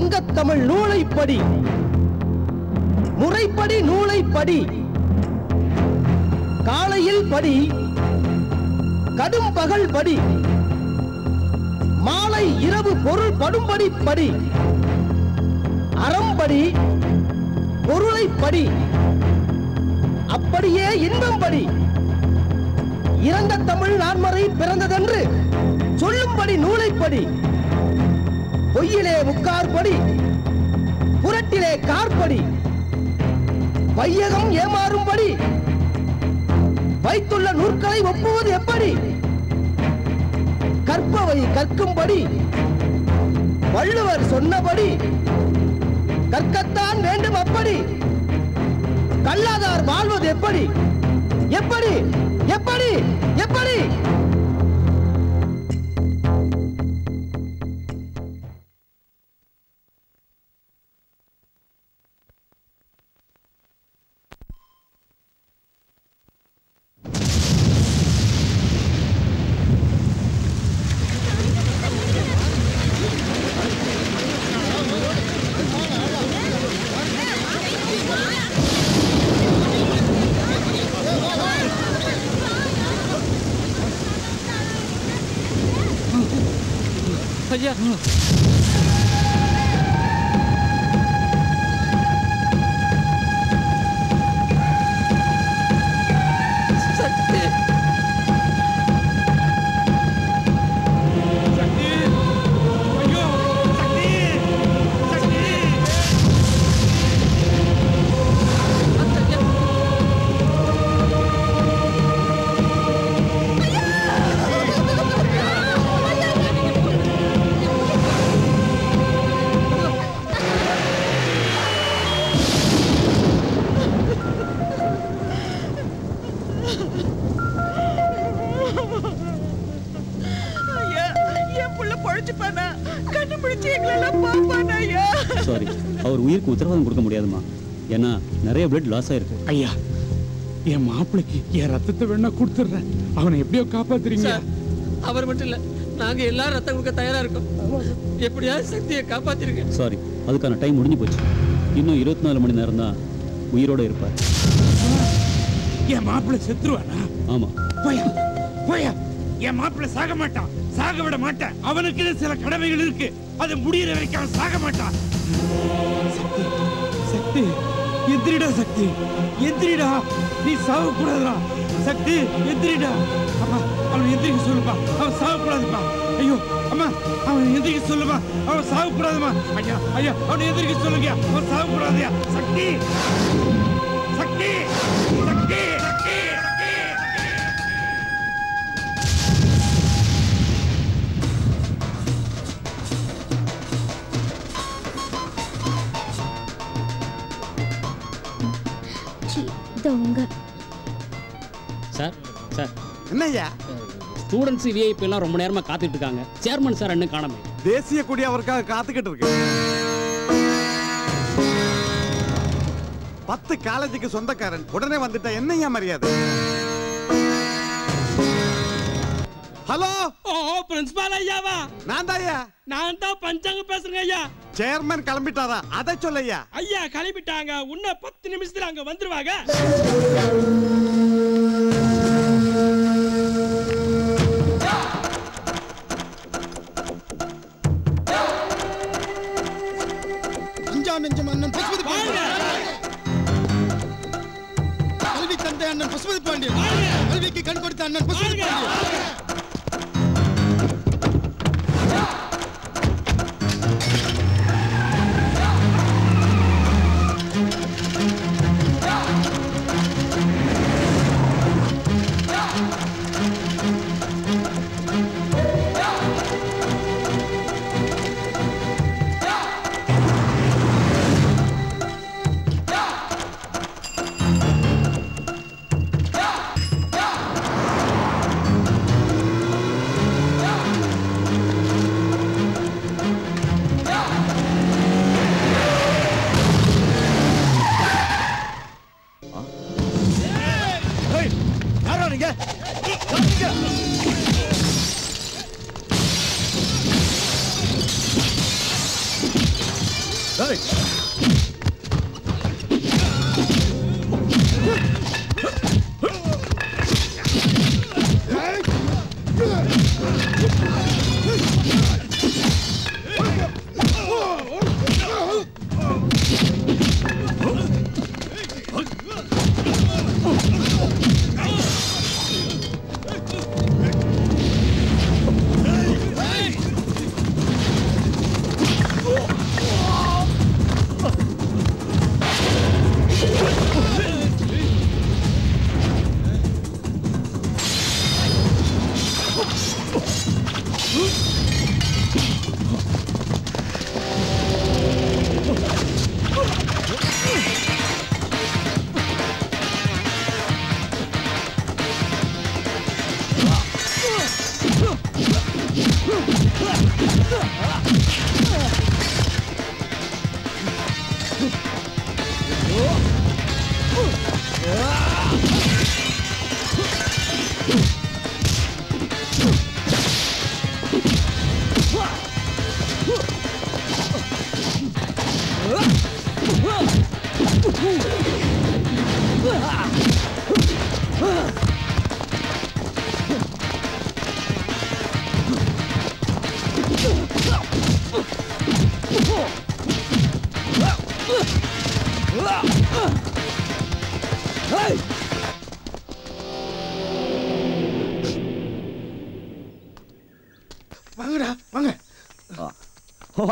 சங்கத்தமிழ் நூலை படி முறைப்படி நூலை படி காலையில் படி. கடும் பகல் படி. மாலை இரவு பொருள் படும்படி படி. அறம்படி பொருளை படி. அப்படியே இன்பம் படி. இறந்த தமிழ் நான்மறை பிறந்ததென்று சொல்லும்படி நூலைப்படி. படி பொய்யிலே முக்கார்படி புரட்டிலே கார்படி வையகம் ஏமாறும்படி வைத்துள்ள நூற்களை ஒப்புவது எப்படி? கற்பவை கற்கும்படி வள்ளுவர் சொன்னபடி கற்கத்தான் வேண்டும் அப்படி. கல்லாதார் வாழ்வது எப்படி? எப்படி? எப்படி? எப்படி? உத்தரவாதம் கொடுக்க முடியாதுமா ஏன்னா நிறைய பிளட் லாஸ் ஆயிருக்கு. ஐயா என் மாப்பிளைக்கு என் ரத்தத்தை வேணா கொடுத்துட்றேன். அவனை எப்படியோ காப்பாத்துறீங்க. சார் அவர் மட்டும் இல்ல நாங்க எல்லாரும் ரத்தம் கொடுக்க தயாரா இருக்கோம். எப்படியாவது சக்தியை காப்பாத்திருங்க. சாரி அதுக்கான டைம் முடிஞ்சு போச்சு. இன்னும் இருபத்தி நாலு மணி நேரம் தான் உயிரோட இருப்பார். என் மாப்பிள்ளை செத்துருவானா? ஆமா. போயா போயா. என் மாப்பிள்ளை சாக மாட்டான். சாக விட மாட்டேன். அவனுக்கு சில கடமைகள் இருக்கு. அது முடியிற வரைக்கும் சாக மாட்டான். சக்தி. சக்தி. எந்திரிடா சக்தி. எந்திரிடா. நீ சாக கூடாதுடா சக்தி எந்திரிடா. அப்பா அவன் எந்திரிக்க சொல்லுப்பா. அவன் சாக கூடாதுப்பா ஐயோ அம்மா அவன் எந்திரிக்க சொல்லுமா அவன் சாக கூடாதுமா ஐயா ஐயா அவன் எந்திரிக்க சொல்லுங்க அவன் சாக கூடாதுயா சக்தி. சக்தி. ஸ்டூடெண்ட்ஸ் விஐபி எல்லாம் ரொம்ப நேரமா காத்துட்டு இருக்காங்க. சேர்மன் சார் இன்னும் காணாமே தேசிய கொடி அவருக்காக காத்துக்கிட்டு இருக்கு. பத்து காலேஜுக்கு சொந்தக்காரன். உடனே வந்துட்டா என்னய்யா மரியாதை? ஹலோ ஓ பிரின்சிபால் ஐயாவா? நான் தாயா நான் தான் பஞ்சாங்க பேசுறேங்க ஐயா. சேர்மன் கிளம்பிட்டாரா? அதை சொல்லையா ஐயா. கிளம்பிட்டாங்க. இன்னும் பத்து நிமிஷத்துல அங்க வந்துருவாங்க. கல்வி தந்தை அண்ணன் பசுபதி பாண்டியன். கல்விக்கு கண் கொடுத்த அண்ணன் பசுபதி பாண்டியன்.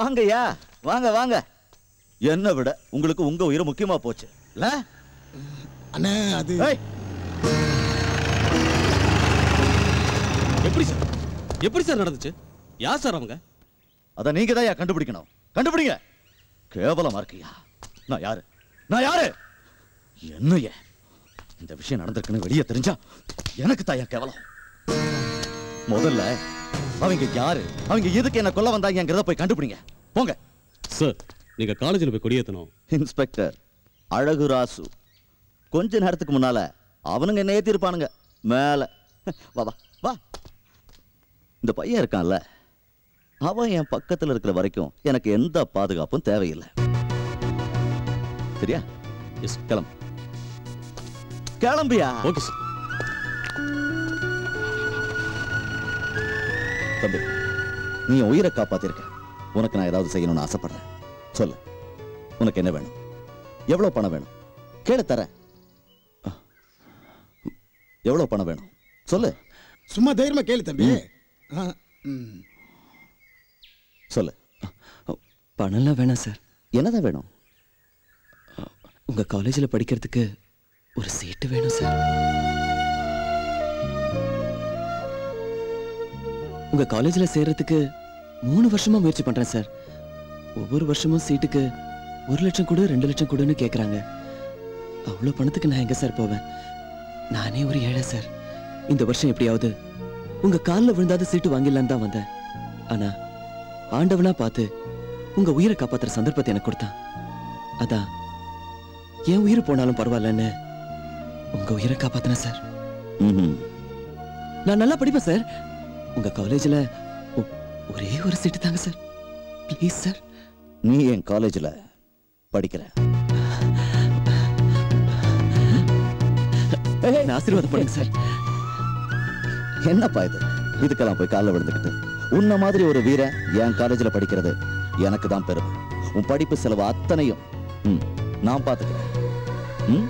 வாங்கய்யா. வாங்க வாங்க. என்ன விட உங்களுக்கு உங்க உயிர் முக்கியமா போச்சு. இல்ல அண்ணே அது ஏய், எப்படி சார்? எப்படி சார் நடந்துச்சு? யார் சார் அவங்க? அத நீங்க தான் கண்டுபிடிக்கணும். கண்டுபிடிங்க. கேவலமா இருக்கியா? நான் யாரு? நான் யாரு? என்னைய இந்த விஷயம் நடந்திருக்குன்னு வெளியே தெரிஞ்சா எனக்கு தாயா கேவலம். முதல்ல அவங்க யாரு? அவங்க எதுக்கு என்ன கொல்ல வந்தாங்கிறத போய் கண்டுபிடிங்க. போங்க. சார் நீங்க காலேஜில் போய் கொடியேற்றணும் இன்ஸ்பெக்டர் அழகு ராசு. கொஞ்ச நேரத்துக்கு முன்னால அவனுங்க என்ன ஏத்திருப்பானுங்க. மேல. வா வா வா. இந்த பையன் இருக்கான்ல. அவன் என் பக்கத்துல இருக்கிற வரைக்கும் எனக்கு எந்த பாதுகாப்பும் தேவையில்லை. சரியா? கிளம்பு. கிளம்பியா? ஓகே சார் தம்பி நீ என் உயிரை காப்பாத்திருக்க. உனக்கு நான் ஏதாவது செய்யணும்னு ஆசைப்படுறேன். சொல்லு. உனக்கு என்ன வேணும்? எவ்வளவு பணம் வேணும்? கேளு தரேன். எவ்வளவு பணம் வேணும்? சொல்லு. சும்மா தைரியமா கேளு தம்பி. ஆ, ம். சொல்லு. பணம்லாம் வேணாம் சார். என்னதான் வேணும்? உங்க காலேஜில் படிக்கிறதுக்கு ஒரு சீட்டு வேணும் சார். உங்க காலேஜில் சேர்றதுக்கு மூணு வருஷமா முயற்சி பண்றேன் சார் ஒவ்வொரு வருஷமும் சீட்டுக்கு ஒரு லட்சம் கொடு ரெண்டு லட்சம் கொடுன்னு கேட்குறாங்க அவ்வளோ பணத்துக்கு நான் எங்க சார் போவேன்? நானே ஒரு ஏழை சார் இந்த வருஷம் எப்படியாவது உங்க காலில் விழுந்தாத சீட்டு வாங்கிடலான்னு தான் வந்தேன். ஆனா ஆண்டவனா பார்த்து உங்க உயிரை காப்பாத்துற சந்தர்ப்பத்தை எனக்கு கொடுத்தான். அதான் என் உயிர் போனாலும் பரவாயில்லன்னு உங்க உயிரை காப்பாத்தினேன் சார். நான் நல்லா படிப்பேன் சார் உங்க காலேஜ்ல ஒரே ஒரு சீட்டு தாங்க சார் ப்ளீஸ் சார் நீ என் காலேஜில் படிக்கிற. ஆசீர்வாதம் பண்ணுங்க சார் என்னப்பா இது? இதுக்கெல்லாம் போய் காலைல விழுந்துக்கிட்டு. உன்ன மாதிரி ஒரு வீரன் என் காலேஜில் படிக்கிறது எனக்கு தான் பெருமை. உன் படிப்பு செலவு அத்தனையும். நான் பார்த்துக்கிறேன் ம்?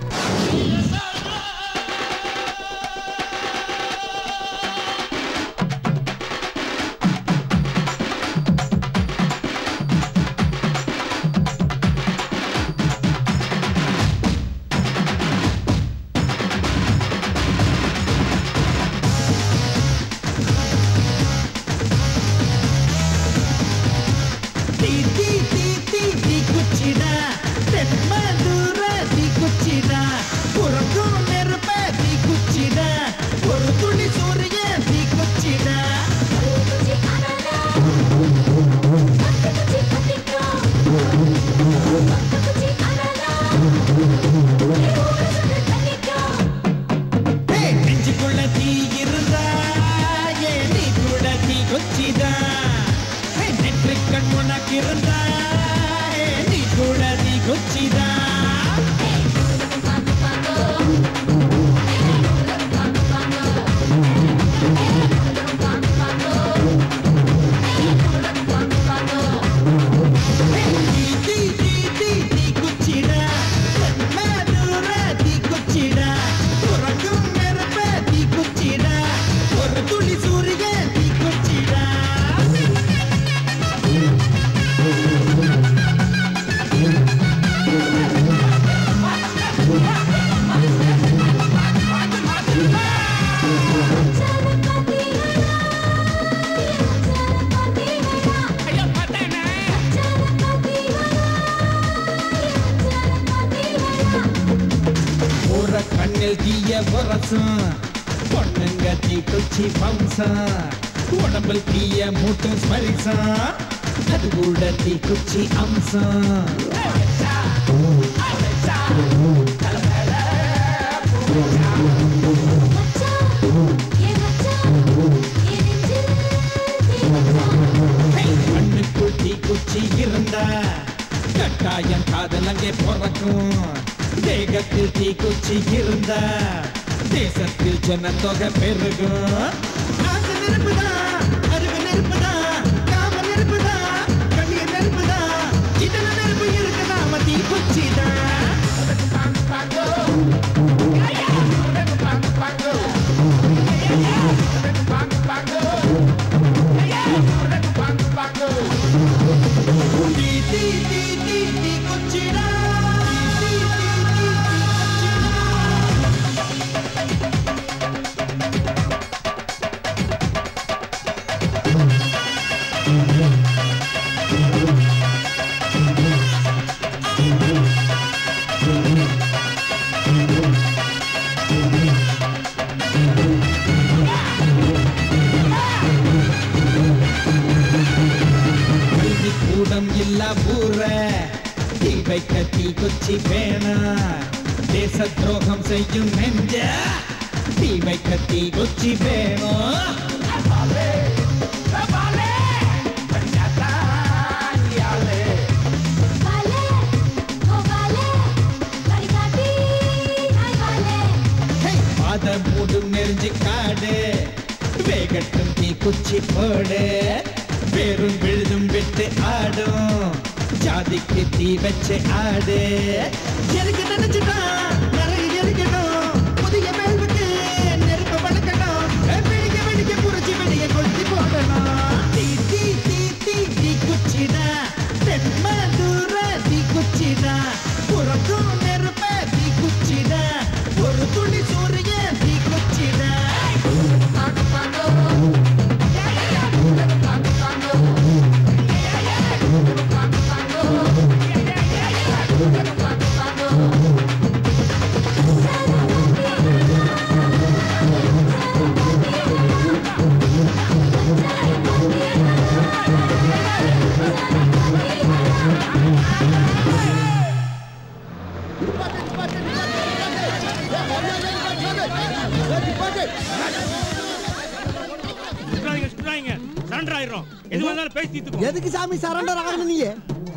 சரண்டர் ஆகணும் நீ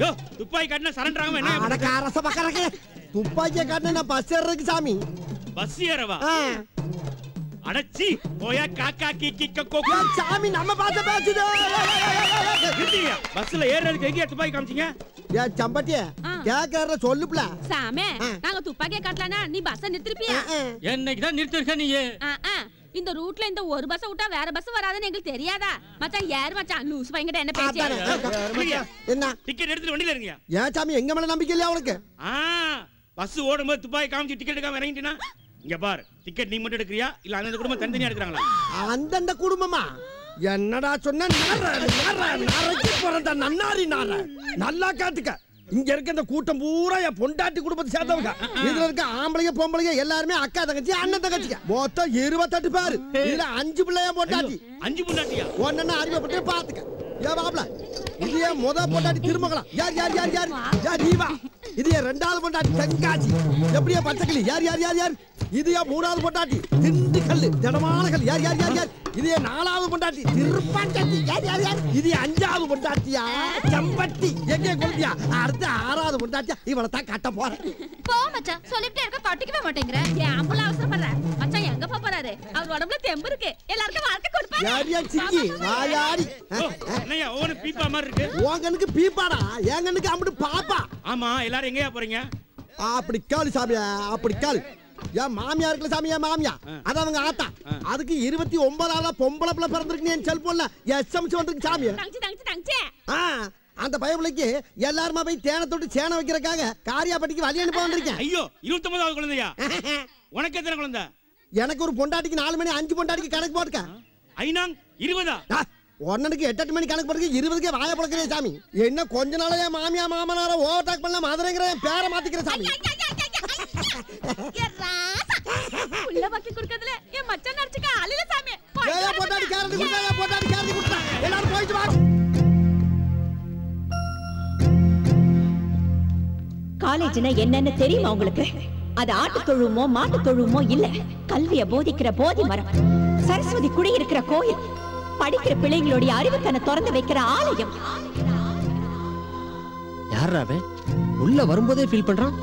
யோ துப்பாக்கி காட்டினா சரண்டர் ஆகாம என்ன? அடக்க அரச பக்கறக்கு துப்பாக்கிய காட்டின நான் பஸ் ஏறதுக்கு சாமி. பஸ் ஏறவா. அடச்சி போயா காக்கா கீ கீ கக்கோ சாமி நம்ம பார்த்த பேசுது. நிறுத்தீங்க பஸ்ல ஏறதுக்கு எங்கேயா துப்பாக்கி காமிச்சீங்க? ஏ சம்பட்டிய கேக்குற சொல்லுப்ல சாமே நாங்க துப்பாக்கிய காட்டலானா நீ பஸ் நிறுத்திருப்பியா? என்னைக்கு தான் நிறுத்திருக்க நீ. இந்த ரூட்ல இந்த ஒரு பஸ் விட்டா வேற பஸ் வராதுன்னு எங்களுக்கு தெரியாதா? மச்சான் யாரு மச்சான்? லூஸ் பையன்கிட்ட என்ன பேச்சு என்ன? டிக்கெட் எடுத்துட்டு வண்டியில இருங்க ஏன் சாமி எங்க மேல நம்பிக்கை இல்லையா உனக்கு? ஆ பஸ் ஓடும்போது துப்பாக்கி காமிச்சு டிக்கெட் எடுக்காம இறங்கிட்டீனா இங்க பார் டிக்கெட் நீ மட்டும் எடுக்கறியா? இல்ல அந்த குடும்பம் தனித்தனியா எடுக்கறாங்களா? அந்தந்த குடும்பமா? என்னடா சொன்ன? நர நர நரைக்கு பிறந்த நன்னாரி நார நல்லா காட்டுக்க. இங்க இருக்க இந்த கூட்டம் பூரா என் பொண்டாட்டி குடும்பத்தை சேர்ந்தவங்க. இதுல இருக்க ஆம்பளைங்க பொம்பளைங்க எல்லாருமே அக்கா தங்கச்சி அண்ணன் தங்கச்சிங்க. மொத்தம் இருபத்தெட்டு பேரு. இதுல அஞ்சு பிள்ளைய பொண்டாட்டி? அஞ்சு பொண்டாட்டியா? ஒன்னு அறிவைப்பட்டு பாத்துக்க. ஏன் பாப்ல இது என் முத பொண்டாட்டி திருமகளா யார் யார் யார் யார்? யார் நீ வா. இது என் ரெண்டாவது பொண்டாட்டி தென்காசி எப்படியா பச்சைக்கிளி. யார் யார் யார் யார்? இது என் மூணாவது பொண்டாட்டி? திண்டுக்கல் திடமான கல் யார் யார் யார் யார்? இது நாலாவது பொண்டாட்டி. திருப்பாண்டத்தி யார் யார் யார்? இது அஞ்சாவது பொண்டாட்டியா? செம்பட்டி. எங்கே குழந்தையா? அடுத்த ஆறாவது பொண்டாட்டியா? இவளை தான் கட்ட போறேன். போ மச்சான். சொல்லிட்டே இருக்க கட்டிக்கவே மாட்டேங்கிற. ஏன் அம்புல அவசரப்படுற. மச்சான் எங்க போப் போறாரு? அவர் உடம்புல தெம்பு இருக்கு. எல்லாருக்கும் வாழ்க்கை கொடுப்பாரு. யார் யார் சிக்கி? வாயாடி ஒவ்வொரு பீப்பா மாதிரி இருக்கு. கண்ணுக்கு பீப்பாடா? என் கண்ணுக்கு அம்பிட்டு பாப்பா. ஆமா எல்லாரும் எங்கயா போறீங்க? அப்படி கேளு சாமியா? அப்படி கேளு என் மாமியா இருக்குல்ல சாமி என் மாமியா? அது அவங்க ஆத்தா. அதுக்கு இருபத்தி ஒன்பதாவது பொம்பளை பிள்ளை பிறந்திருக்கு என் செல்போன்ல எஸ்எம்சி வந்திருக்கு சாமி. அந்த பயபிள்ளைக்கு எல்லாருமா போய் தேனை தொட்டு சேனை வைக்கிறக்காக காரியாப்பட்டிக்கு வழி அனுப்ப வந்திருக்கேன். ஐயோ இருபத்தி ஒன்பதாவது குழந்தையா? உனக்கு எத்தனை குழந்தை? எனக்கு ஒரு பொண்டாட்டிக்கு நாலு மணி அஞ்சு பொண்டாட்டிக்கு கணக்கு போட்டுக்க. ஐநாங் இருபதா? ஒன்னனுக்கு எட்டு எட்டு மணி கணக்கு போட்டுக்க இருபதுக்கே வாய பழக்கிறேன் சாமி. என்ன கொஞ்ச நாளா என் மாமியா மாமனார ஓவர்டேக் பண்ண மதுரைங்கிற என் பேரை மாத்திக்கிறேன் சாமி. உள்ள வாக்கி குடுக்கறதுல என் மச்சான் நடிச்சுக்க ஆளில சாமி. போயிட்டு ஏய், வரேன் பொண்டாட்டி மச்சான். கேரண்டி கொடுத்தா ஏன் பொண்டாட்டி கேரண்டி கொடுத்தா. எல்லாரும் போயிட்டு வா காலேஜ்னா என்னன்னு தெரியுமா உங்களுக்கு? அது ஆட்டு தொழுவமோ மாட்டு தொழுவமோ இல்ல? கல்விய போதிக்கிற போதி மரம். சரஸ்வதி குடியிருக்கிற கோயில். படிக்கிற பிள்ளைங்களுடைய அறிவுக்கனை திறந்து வைக்கிற ஆலயம். யார் உள்ள வரும்போதே ஃபீல் பண்றான்?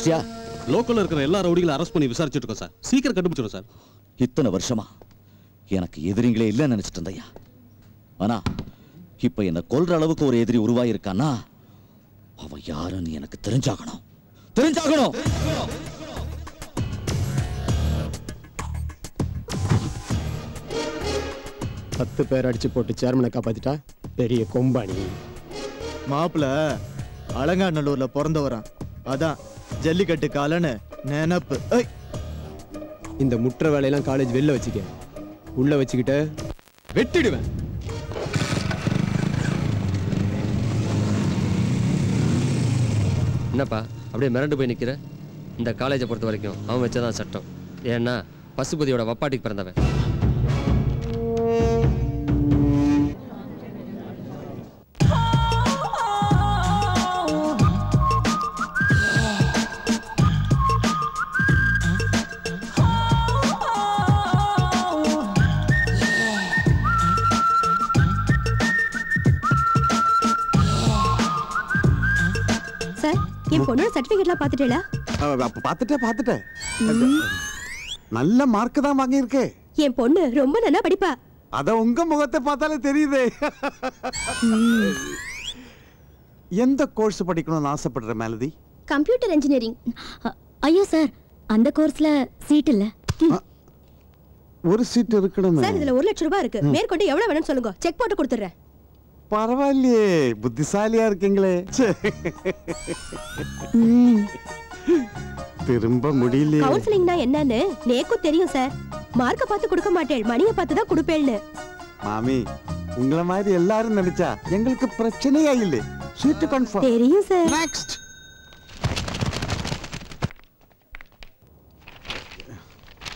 கண்டுபிடிச்சியா லோக்கல்ல இருக்கிற எல்லா ரவுடிகளும் அரெஸ்ட் பண்ணி விசாரிச்சுட்டு இருக்கோம் சார். சீக்கிரம் கண்டுபிடிச்சிடும் சார். இத்தனை வருஷமா? எனக்கு எதிரிங்களே இல்லைன்னு நினைச்சிட்டு இருந்தையா ஆனா இப்ப என்ன கொல்ற அளவுக்கு ஒரு எதிரி உருவாயிருக்கானா அவன் யாருன்னு எனக்கு தெரிஞ்சாகணும். தெரிஞ்சாகணும்! பத்து பேர் அடிச்சு போட்டு சேர்மனை காப்பாத்திட்டா? பெரிய கொம்பாணி மாப்பிள அலங்காநல்லூர்ல பிறந்தவரான் அதான். ஜல்லிக்கட்டு காலன்னு நினப்பு. இந்த முற்ற வேலையெல்லாம் காலேஜ் வெளில வச்சுக்க உள்ள வச்சுக்கிட்டு வெட்டிடுவேன். என்னப்பா அப்படியே மிரண்டு போய் நிக்கிற? இந்த காலேஜை பொறுத்த வரைக்கும் அவன் வச்சதான் சட்டம். ஏன்னா பசுபதியோட வப்பாட்டிக்கு பிறந்தவன். பொண்ணோட சர்டிபிகேட்லாம் அப்ப பார்த்துட்டே பார்த்துட்டேன். நல்ல மார்க் தான் வாங்கியிருக்கே. என் பொண்ணு ரொம்ப நல்லா படிப்பா. அத உங்க முகத்தை பார்த்தாலே தெரியுதே. எந்த கோர்ஸ் படிக்கணும்னு ஆசைப்படுற மேலதி? கம்ப்யூட்டர் இன்ஜினியரிங் ஐயோ சார் அந்த கோர்ஸ்ல சீட் இல்ல. ஒரு சீட் இருக்கணுமே. சார் இதுல ஒரு லட்சம் ரூபாய் இருக்கு. மேற்கொண்டு எவ்வளவு வேணும்னு சொல்லுங்க. செக் போட்டு கொடுத்துறேன் பரவாயில்லையே. புத்திசாலியா இருக்கீங்களே. திரும்ப முடியலையே. கவுன்சிலிங்னா என்னன்னு நேக்கும் தெரியும் சார். மார்க்க பார்த்து கொடுக்க மாட்டேன் மணியை பார்த்து தான் கொடுப்பேன்னு மாமி உங்கள மாதிரி எல்லாரும் நினைச்சா எங்களுக்கு பிரச்சனையா இல்லை. சீட்டு கன்ஃபார்ம் தெரியும் சார். நெக்ஸ்ட்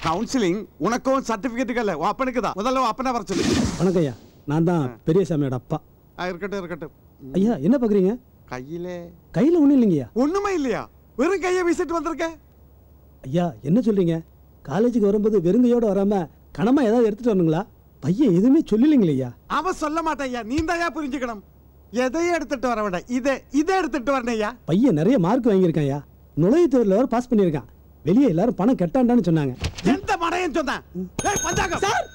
கவுன்சிலிங் உனக்கும் சர்டிபிகேட் இல்ல உன் அப்பனுக்கு தான். முதல்ல உன் அப்பனை வர சொல்லு. வணக்கம் ஐயா. நான் தான் பெரியசாமியோட அப்பா. இருக்கட்டும் இருக்கட்டும். ஐயா என்ன பாக்குறீங்க? கையிலே. கையில ஒண்ணும் இல்லைங்கய்யா. ஒண்ணுமே இல்லையா? வெறும் கையை வீசிட்டு வந்திருக்க ஐயா என்ன சொல்றீங்க? காலேஜுக்கு வரும்போது வெறுங்கையோட வராம கனமா ஏதாவது எடுத்துட்டு வரணுங்களா? பையன் எதுவுமே சொல்லலைங்களே ஐயா அவன் சொல்ல மாட்டாயா நீ தாயா புரிஞ்சுக்கணும். எதையும் எடுத்துட்டு வர வேண்டாம். இதை இதை எடுத்துட்டு வரணையா பையன் நிறைய மார்க் வாங்கியிருக்கான் ஐயா. நுழைவுத் தேர்வில் வர பாஸ் பண்ணியிருக்கான். வெளியே எல்லாரும் பணம் கட்டாண்டான்னு சொன்னாங்க. எந்த மடையன் சொன்னான்? சார்!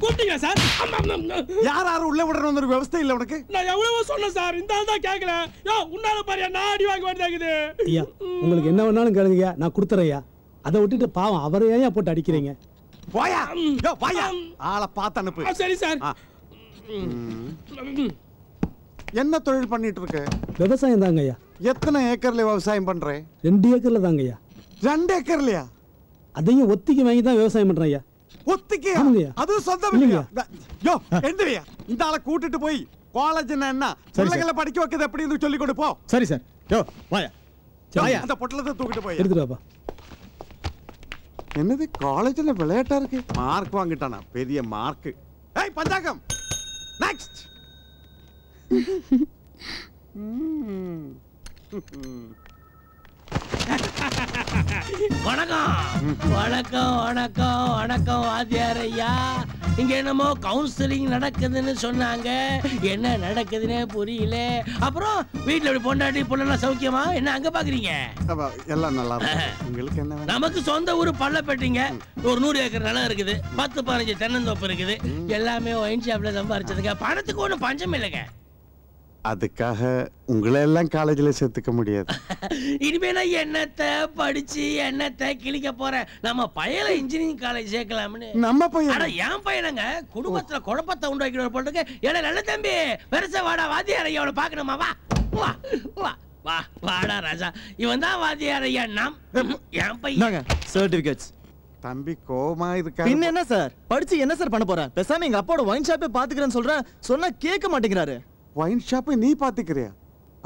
கூப்பிட்டீங்க சார்? யார் யாரும் உள்ள விடணும் ஒரு விவசாயம் இல்ல உனக்கு? நான் எவ்வளவோ சொன்னேன் சார். இந்த ஆள் தான் கேட்கல யோ உன்னால பாரு நான் அடி வாங்க வேண்டியதாகுது ஐயா உங்களுக்கு என்ன வேணாலும் கேளுங்கய்யா நான் கொடுத்துறேன் ஐயா. அதை விட்டுட்டு பாவம் அவரை ஏன் போட்டு அடிக்கிறீங்க? போயா யோ வாயா. ஆளை பார்த்து அனுப்பு. சரி சார். என்ன தொழில் பண்ணிட்டு இருக்க? விவசாயம் தாங்க ஐயா. எத்தனை ஏக்கர்ல விவசாயம் பண்ற? ரெண்டு ஏக்கர்ல தாங்க ஐயா. ரெண்டு ஏக்கர்லயா? அதையும் ஒத்திக்கு வாங்கி தான் விவசாயம் பண்றேன் ஐயா. யோ எந்திரியா. இந்த ஆளை கூட்டிட்டு போய் காலேஜ் என்ன? பிள்ளைகளை படிக்க வைக்கிறது எப்படின்னு சொல்லி கொடு போ. சரி சார். யோ வாயா. யோ, வாயா. அந்த பொட்டலத்தை தூக்கிட்டு போய். எடுத்துட்டு வாப்பா. என்னது காலேஜ்ல விளையாட்டா இருக்கு? மார்க் வாங்கிட்டானா? பெரிய மார்க் ஏய் பஞ்சாகம் நெக்ஸ்ட் வணக்கம். வணக்கம் வணக்கம் வணக்கம் வாத்தியார் ஐயா. இங்க என்னமோ கவுன்சிலிங் நடக்குதுன்னு சொன்னாங்க. என்ன நடக்குதுன்னே புரியல. அப்புறம் வீட்டுல இப்படி பொண்டாட்டி பொண்ணெல்லாம் சௌக்கியமா? என்ன அங்க பாக்குறீங்க? எல்லாம் நல்லா உங்களுக்கு என்ன நமக்கு சொந்த ஊர் பள்ளப்பேட்டிங்க. ஒரு நூறு ஏக்கர் நிலம் இருக்குது. பத்து பதினஞ்சு தென்னந்தோப்பு இருக்குது. எல்லாமே ஒயின் ஷாப்ல சம்பாரிச்சதுங்க பணத்துக்கு ஒன்றும் பஞ்சம் இல்லைங்க. அதுக்காக உங்களை எல்லாம் காலேஜ்ல சேர்த்துக்க முடியாது. இனிமே நான் என்னத்தை படிச்சு என்னத்தை கிழிக்க போறேன் நம்ம பையல இன்ஜினியரிங் காலேஜ் சேர்க்கலாம்னு. நம்ம பையன். அட என் பையனங்க குடும்பத்துல குழப்பத்தை உண்டாக்கிற போட்டுக்கு ஏடா நல்ல தம்பி பெருசா வாடா வாத்தியார் ஐயாவோட பாக்கணுமா வா வா வா வா வாடா ராஜா. இவன் தான் வாத்தியார் ஐயா நாம் என் பையன். சர்டிபிகேட்ஸ் தம்பி கோமா இருக்கா பின்ன என்ன சார்? படிச்சு என்ன சார் பண்ண போறேன் பேசாம எங்க அப்பாவோட ஒயின் ஷாப்பே பாத்துக்கிறேன்னு சொல்றேன். சொன்னா கேட்க மாட்டேங்கிறாரு. ஒயின் ஷாப்பை நீ பாத்துக்கிறியா?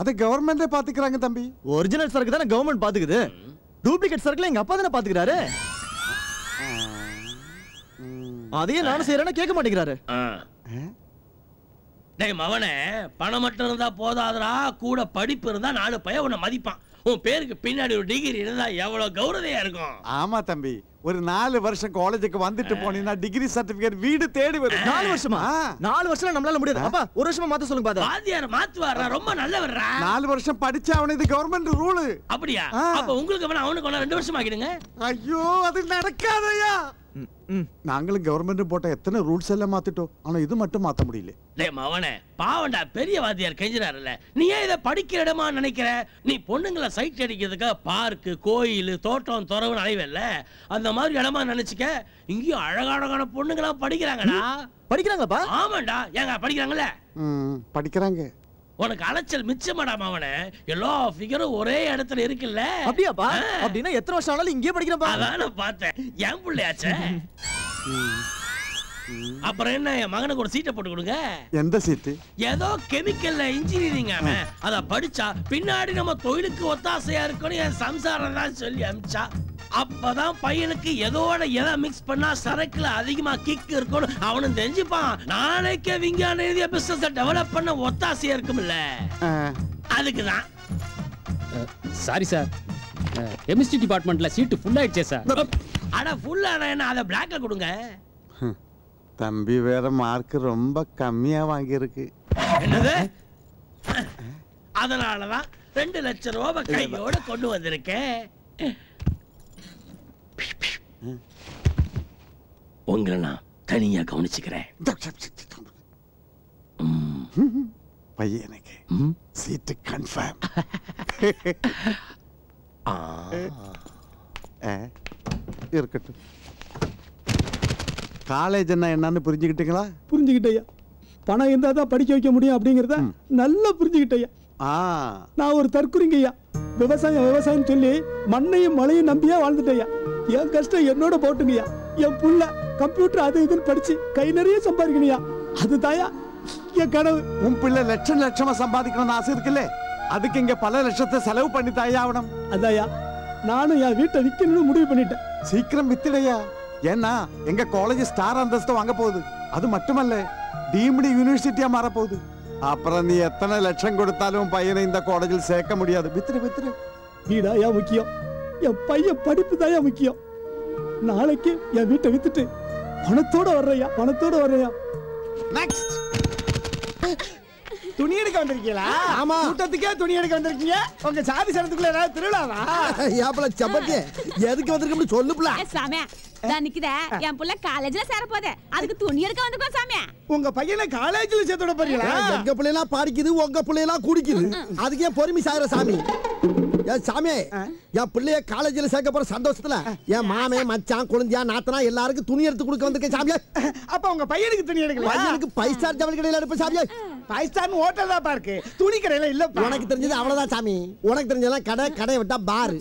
அதை கவர்மெண்டே பாத்துக்கிறாங்க தம்பி. ஒரிஜினல் சரக்கு தானே கவர்மெண்ட் பாத்துக்குது. டூப்ளிகேட் சரக்குல எங்க அப்பா தானே பாத்துக்கிறாரு? அதையே நானும் செய்யறேன்னா கேட்க மாட்டேங்கிறாரு. டேய் மவனே பணம் மட்டும் இருந்தா போதாதுடா. கூட படிப்பு இருந்தா நாலு பையன் உன்னை மதிப்பான். உன் பேருக்கு பின்னாடி ஒரு டிகிரி இருந்தா எவ்வளவு கௌரதையா இருக்கும்? ஆமா தம்பி. ஒரு நாலு வருஷம் காலேஜுக்கு வந்துட்டு போனீங்கன்னா டிகிரி சர்டிபிகேட் வீடு தேடி வரும். நாலு வருஷமா? நாலு வருஷம் நம்மளால முடியாது. அப்பா ஒரு வருஷமா மாத்த சொல்லுங்க பாத்தா. வாத்தியார் மாத்துவாரா ரொம்ப நல்லவர்ரா? நாலு வருஷம் படிச்சா அவன இது கவர்மெண்ட் ரூல் அப்படியா? அப்ப உங்களுக்கு அவனுக்கு ரெண்டு வருஷம் ஆக்கிடுங்க ஐயோ அது நடக்காதயா நாங்களும் கவர்மெண்ட் போட்ட எத்தனை ரூல்ஸ் எல்லாம் மாத்திட்டோம். ஆனா இது மட்டும் மாத்த முடியல. டேய் மவனே பாவண்டா பெரிய வாத்தியார் கெஞ்சினாருல்ல நீ ஏன் இதை படிக்கிற இடமா நினைக்கிற? நீ பொண்ணுங்களை சைட் அடிக்கிறதுக்கு பார்க்கு கோயில் தோட்டம் துறவுன்னு அலைவல்ல. அந்த மாதிரி இடமா நினைச்சுக்க இங்கேயும் அழகழகான பொண்ணுங்களா படிக்கிறாங்கடா. படிக்கிறாங்களாப்பா? ஆமாண்டா ஏங்க படிக்கிறாங்கல்ல? ம், படிக்கிறாங்க. உனக்கு அலைச்சல் மிச்சமாடா மவனே எல்லா ஃபிகரும் ஒரே இடத்துல இருக்குல்ல? அப்படியாப்பா? அப்படின்னா எத்தனை வருஷம் ஆனாலும் இங்கேயே படிக்கிறப்பா அதான் நான் பார்த்தேன். என் பிள்ளையாச்சே. அப்புறம் என்ன என் மகனுக்கு ஒரு சீட்டை போட்டு கொடுங்க. எந்த சீட்டு? ஏதோ கெமிக்கல்ல இன்ஜினியரிங் அவன் அத படிச்சா பின்னாடி நம்ம தொழிலுக்கு ஒத்தாசையா இருக்கும்னு என் சம்சாரம் தான் சொல்லி அமிச்சா. அப்பதான் பையனுக்கு எதோட எதை மிக்ஸ் பண்ணா சரக்குல அதிகமா கிக் இருக்கும்னு அவனும் தெரிஞ்சுப்பான். நாளைக்கே விஞ்ஞான எழுதிய பிசினஸ் டெவலப் பண்ண ஒத்தாசையா இருக்கும்ல. அதுக்குதான் சாரி சார் கெமிஸ்ட்ரி டிபார்ட்மெண்ட்ல சீட்டு ஃபுல் ஆயிடுச்சே சார் அட ஃபுல் ஆனா என்ன அதை பிளாக்ல கொடுங்க. தம்பி வேற மார்க் ரொம்ப கம்மியா வாங்கியிருக்கு. என்னது? அதனாலதான் ரெண்டு லட்சம் ரூபாய் கையோட கொண்டு வந்திருக்கேன். உங்களை நான் தனியா கவனிச்சுக்கிறேன். பையனுக்கு சீட்டு கன்ஃபார்ம் இருக்கட்டும். காலேஜ் என்ன என்னன்னு புரிஞ்சுக்கிட்டீங்களா? புரிஞ்சுக்கிட்டய்யா. பணம் இருந்தா தான் படிக்க வைக்க முடியும் அப்படிங்கிறத நல்லா புரிஞ்சுக்கிட்டய்யா. ஆ. நான் ஒரு தற்குறிங்கய்யா. விவசாயம் விவசாயம் சொல்லி மண்ணையும் மழையும் நம்பியா வாழ்ந்துட்டய்யா. என் கஷ்டம் என்னோட போட்டுங்கய்யா. என் புள்ள கம்ப்யூட்டர் அது இதுன்னு படிச்சு கை நிறைய சம்பாதிக்கணுயா அதுதாயா என் கனவு. உன் பிள்ளை லட்சம் லட்சமா சம்பாதிக்கணும்னு ஆசை இருக்குல்ல? அதுக்கு இங்க பல லட்சத்தை செலவு பண்ணி தாயாவணும் அதாயா நானும் என் வீட்டை விற்கணும்னு முடிவு பண்ணிட்டேன். சீக்கிரம் வித்துடையா ஏன்னா எங்க காலேஜ் ஸ்டார் அந்தஸ்து வாங்க போகுது. அது மட்டுமல்ல டீம்டு யூனிவர்சிட்டியா மாற போகுது. அப்புறம் நீ எத்தனை லட்சம் கொடுத்தாலும் பையனை இந்த காலேஜில் சேர்க்க முடியாது. வித்துரு வித்துரு. வீடாயா முக்கியம். என் பையன் படிப்பு தாயா முக்கியம். நாளைக்கு என் வீட்டை வித்துட்டு பணத்தோட வர்றையா பணத்தோட வர்றையா நெக்ஸ்ட் துணி எடுக்க வந்திருக்கீங்களா? ஆமா. கூட்டத்துக்கே துணி எடுக்க வந்திருக்கீங்க. உங்க சாதி சனத்துக்குள்ள ஏதாவது திருவிழாவா? ஏப்பல சப்பத்தி எதுக்கு வந்திருக்கோம்னு சொல்லுப்ல ஏ, சாமி நான் நிக்குதே. என் புள்ள காலேஜ்ல சேர போதே. அதுக்கு துணி எடுக்க வந்துருக்கோம் சாமி உங்க பையனை காலேஜ்ல சேர்த்து விட போறீங்களா? எங்க பிள்ளைலாம் படிக்குது உங்க பிள்ளைலாம் குடிக்குது. அதுக்கு ஏன் பொறுமை சாகுற சாமி. ஏன் சாமி. என் பிள்ளைய காலேஜ்ல சேர்க்க போற சந்தோஷத்துல என் மாமே மச்சான் குழந்தையா நாத்தனா எல்லாருக்கும் துணி எடுத்து கொடுக்க வந்திருக்கேன் சாமியா. அப்ப உங்க பையனுக்கு துணி எடுக்கல பையனுக்கு ஃபைவ் ஸ்டார் ஜவுளி கடையில எடுப்பேன் சாமியா. ஃபைவ் ஸ்டார் ஹோட்டல் தான் இருக்கு துணி கடையில இல்ல உனக்கு தெரிஞ்சது அவ்வளவுதான் சாமி. உனக்கு தெரிஞ்சதெல்லாம் கடை கடையை விட்டா பாரு.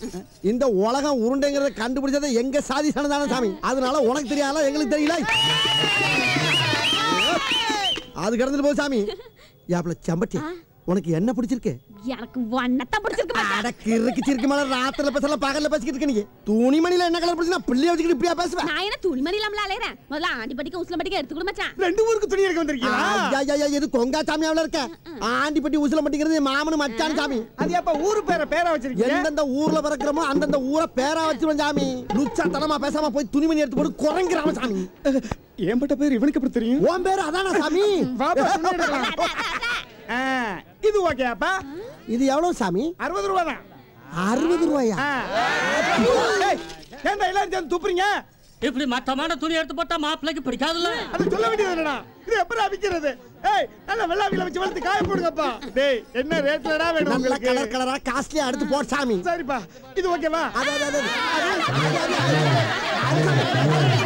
இந்த உலகம் உருண்டைங்கிறத கண்டுபிடிச்சது எங்க சாதி சனதான சாமி. அதனால உனக்கு தெரியாத எங்களுக்கு தெரியல. அது கடந்துட்டு போகுது சாமி. யாப்ல செம்பட்டி. உனக்கு என்ன பிடிச்சிருக்கு? எனக்கு வண்ணத்தான் பிடிச்சிருக்கு மச்சான். அடக்கு இருக்கு சிரிக்கு மேல ராத்திரில பேசல பகல்ல பேசிக்கிட்டு இருக்க நீங்க துணிமணில என்ன கலர் பிடிச்சா பிள்ளைய வச்சுக்கிட்டு இப்படியா பேசுவேன் நான் என்ன துணிமணி இல்லாமல அலையறேன்? முதல்ல ஆண்டி படிக்க உஸ்ல படிக்க எடுத்து கொடு மச்சான். ரெண்டு ஊருக்கு துணி எடுக்க வந்திருக்கீங்களா? ஐயா, ஐயா, இது கொங்கா சாமியாவில இருக்க? ஆண்டிப்பட்டி உசிலம்பட்டிங்கிறது மாமனு மச்சான் சாமி. அது அப்ப ஊரு பேரை பேரா வச்சிருக்கீங்க? எந்தெந்த ஊர்ல பிறக்கிறோமோ அந்தந்த ஊரை பேரா வச்சிருவோம் சாமி. லுச்சா தனமா பேசாம போய் துணிமணி எடுத்து போட்டு குறைங்கிறாம சாமி. ஏன்பட்ட பேர் இவனுக்கு எப்படி தெரியும்? உன் பேர் அதானா சாமி? இது ஓகே அப்பா இது எவ்வளவு சாமி அறுபது ரூபா தான் அறுபது ரூபாயா ஏன்டா எல்லாரும் சேர்ந்து துப்புறீங்க இப்படி மட்டமான துணி எடுத்து போட்டா மாப்பிள்ளைக்கு பிடிக்காதுல்ல அது சொல்ல வேண்டியது என்னடா இது எப்படி அவிக்கிறது ஏய் நல்ல வெள்ளாவில வச்சு வளர்த்து காய போடுங்கப்பா டேய் என்ன ரேட்லடா வேணும் உங்களுக்கு கலர் கலரா காஸ்ட்லியா எடுத்து போட் சாமி சரிப்பா இது ஓகேவா அது அது அது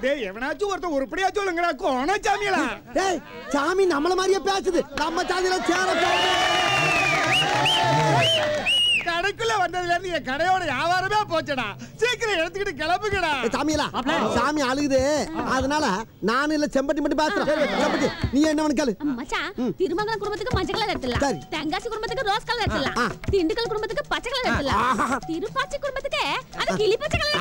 டேய் எவனாச்சும் ஒருத்தன் உருப்படியா சொல்லுங்கடா கோண சாமியலா டேய் சாமி நம்மள மாதிரியே பேசுது. நம்ம சாமியில சேர கடைக்குள்ள வந்ததுல இருந்து என் கடையோட வியாபாரமே போச்சடா. சீக்கிரம் எடுத்துக்கிட்டு கிளம்புங்கடா. சாமியலா சாமி அழுகுது. அதனால நான் இல்ல செம்பட்டி மட்டும் பேசுறேன் செம்பட்டி நீ என்ன கேளு. மச்சான் திருமங்கலம் குடும்பத்துக்கு மஞ்சள் கலர் எடுத்துடலாம். சரி. தென்காசி குடும்பத்துக்கு ரோஸ் கலர் எடுத்துடலாம். திண்டுக்கல் குடும்பத்துக்கு பச்சை கலர் எடுத்துடலாம். திருப்பாச்சி குடும்பத்துக்கு அது கிளி பச்சை கலர்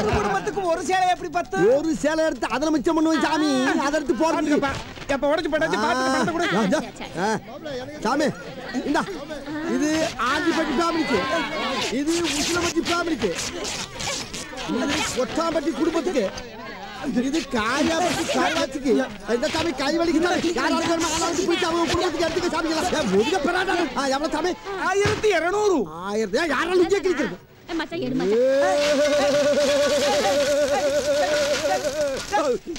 ஒரு குடும்பத்துக்கு ஒரு சேலை எப்படி பத்து ஒரு சேலை எடுத்து அதுல மிச்சம் பண்ணுவேன் சாமி. அதை எடுத்து போடுங்க எப்ப உடைச்சு போட்டாச்சு பாத்து கூட சாமி இந்தா இது ஆண்டிப்பட்டி ஃபேமிலிக்கு இது உசிலப்பட்டி ஃபேமிலிக்கு இது கொட்டாம்பட்டி குடும்பத்துக்கு. இது காயாபட்டி காயாச்சிக்கு இந்த சாமி கை வலிக்கு யாராவது ஆளாவது போயிட்டு அவங்க குடும்பத்துக்கு எடுத்துக்க சாமி முதுக பெறாடா ஆ எவ்வளவு சாமி? ஆயிரத்தி இருநூறு. ஆயிரத்தி யாராலும் இங்கே மச்சான் எடு மச்சான்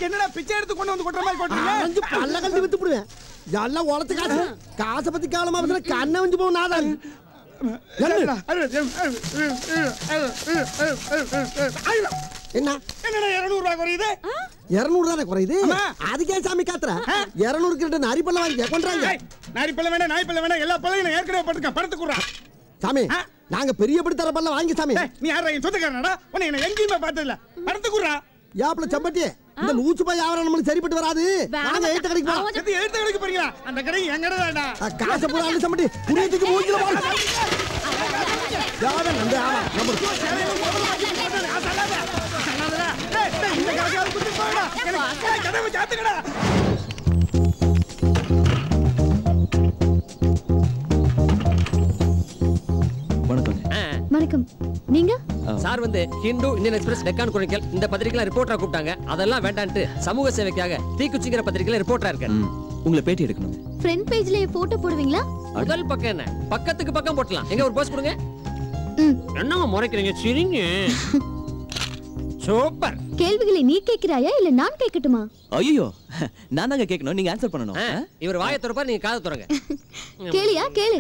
என்னடா பிச்சை எடுத்து கொண்டு வந்து கொட்டுற மாதிரி கொட்டுறீங்க அஞ்சு பல்ல கண்டு வித்து போடுவேன் எல்லாம் உழைச்சு காசு காசை பத்தி காலமா பத்தின கண்ணை வந்து போகும் நாதான் என்ன என்னடா இருநூறு ரூபாய் குறையுது இருநூறு தானே குறையுது அதுக்கே சாமி காத்துற இருநூறு கிட்ட நரிப்பல்ல வாங்கி கொண்டாங்க நாரி வேணா நாய் வேணா எல்லா பல்லையும் ஏற்கனவே படுத்துக்க படுத்து குடுறா சாமி நாங்க பெரிய படி தர பல்ல வாங்கி சாமி. நீ யாரா என் சொந்தக்காரனடா? உன்னை என்ன எங்கேயுமே பார்த்ததில்ல. படுத்து குடுறா யாப்ல செம்பட்டி இந்த லூச்சு பாய் வியாபாரம் நம்மளுக்கு சரிப்பட்டு வராது. நாங்க எழுத்து கடைக்கு போறோம் எது எழுத்து கடைக்கு போறீங்களா? அந்த கடை என் கடை தான்டா காசை பூரா அள்ளி செம்பட்டி. புரியத்துக்கு மூஞ்சில போறோம் யாரும் நம்ப ஆமா நம்ம இந்த கடைக்கார குத்தி போடா எனக்கு கதவை சாத்துக்கடா வணக்கம். நீங்க? சார் வந்து Hindu Indian Express Deccan Chronicle இந்த பத்திரிக்கைலாம் ரிப்போர்ட்டரா கூப்பிட்டாங்க. அதெல்லாம் வேண்டான்ட்டு சமூக சேவைக்காக தீக்குச்சிங்கிற பத்திரிக்கையில ரிப்போர்ட்டரா இருக்காரு உங்களை பேட்டி எடுக்கணும். ஃப்ரண்ட் பேஜ்ல போட்டோ போடுவீங்களா? முதல் பக்கம் என்ன? பக்கத்துக்கு பக்கம் போட்டலாம். எங்க ஒரு போஸ்ட் கொடுங்க. என்னமா முறைக்கிறீங்க? சிரிங்க. சூப்பர். கேள்விகளை நீ கேக்குறாயா இல்ல நான் கேட்கட்டுமா? ஐயோ நான் தாங்க கேட்கணும். நீங்க ஆன்சர் பண்ணணும். இவர் வாயை திறப்பார் நீங்க காதை திறங்க. கேளியா? கேளு.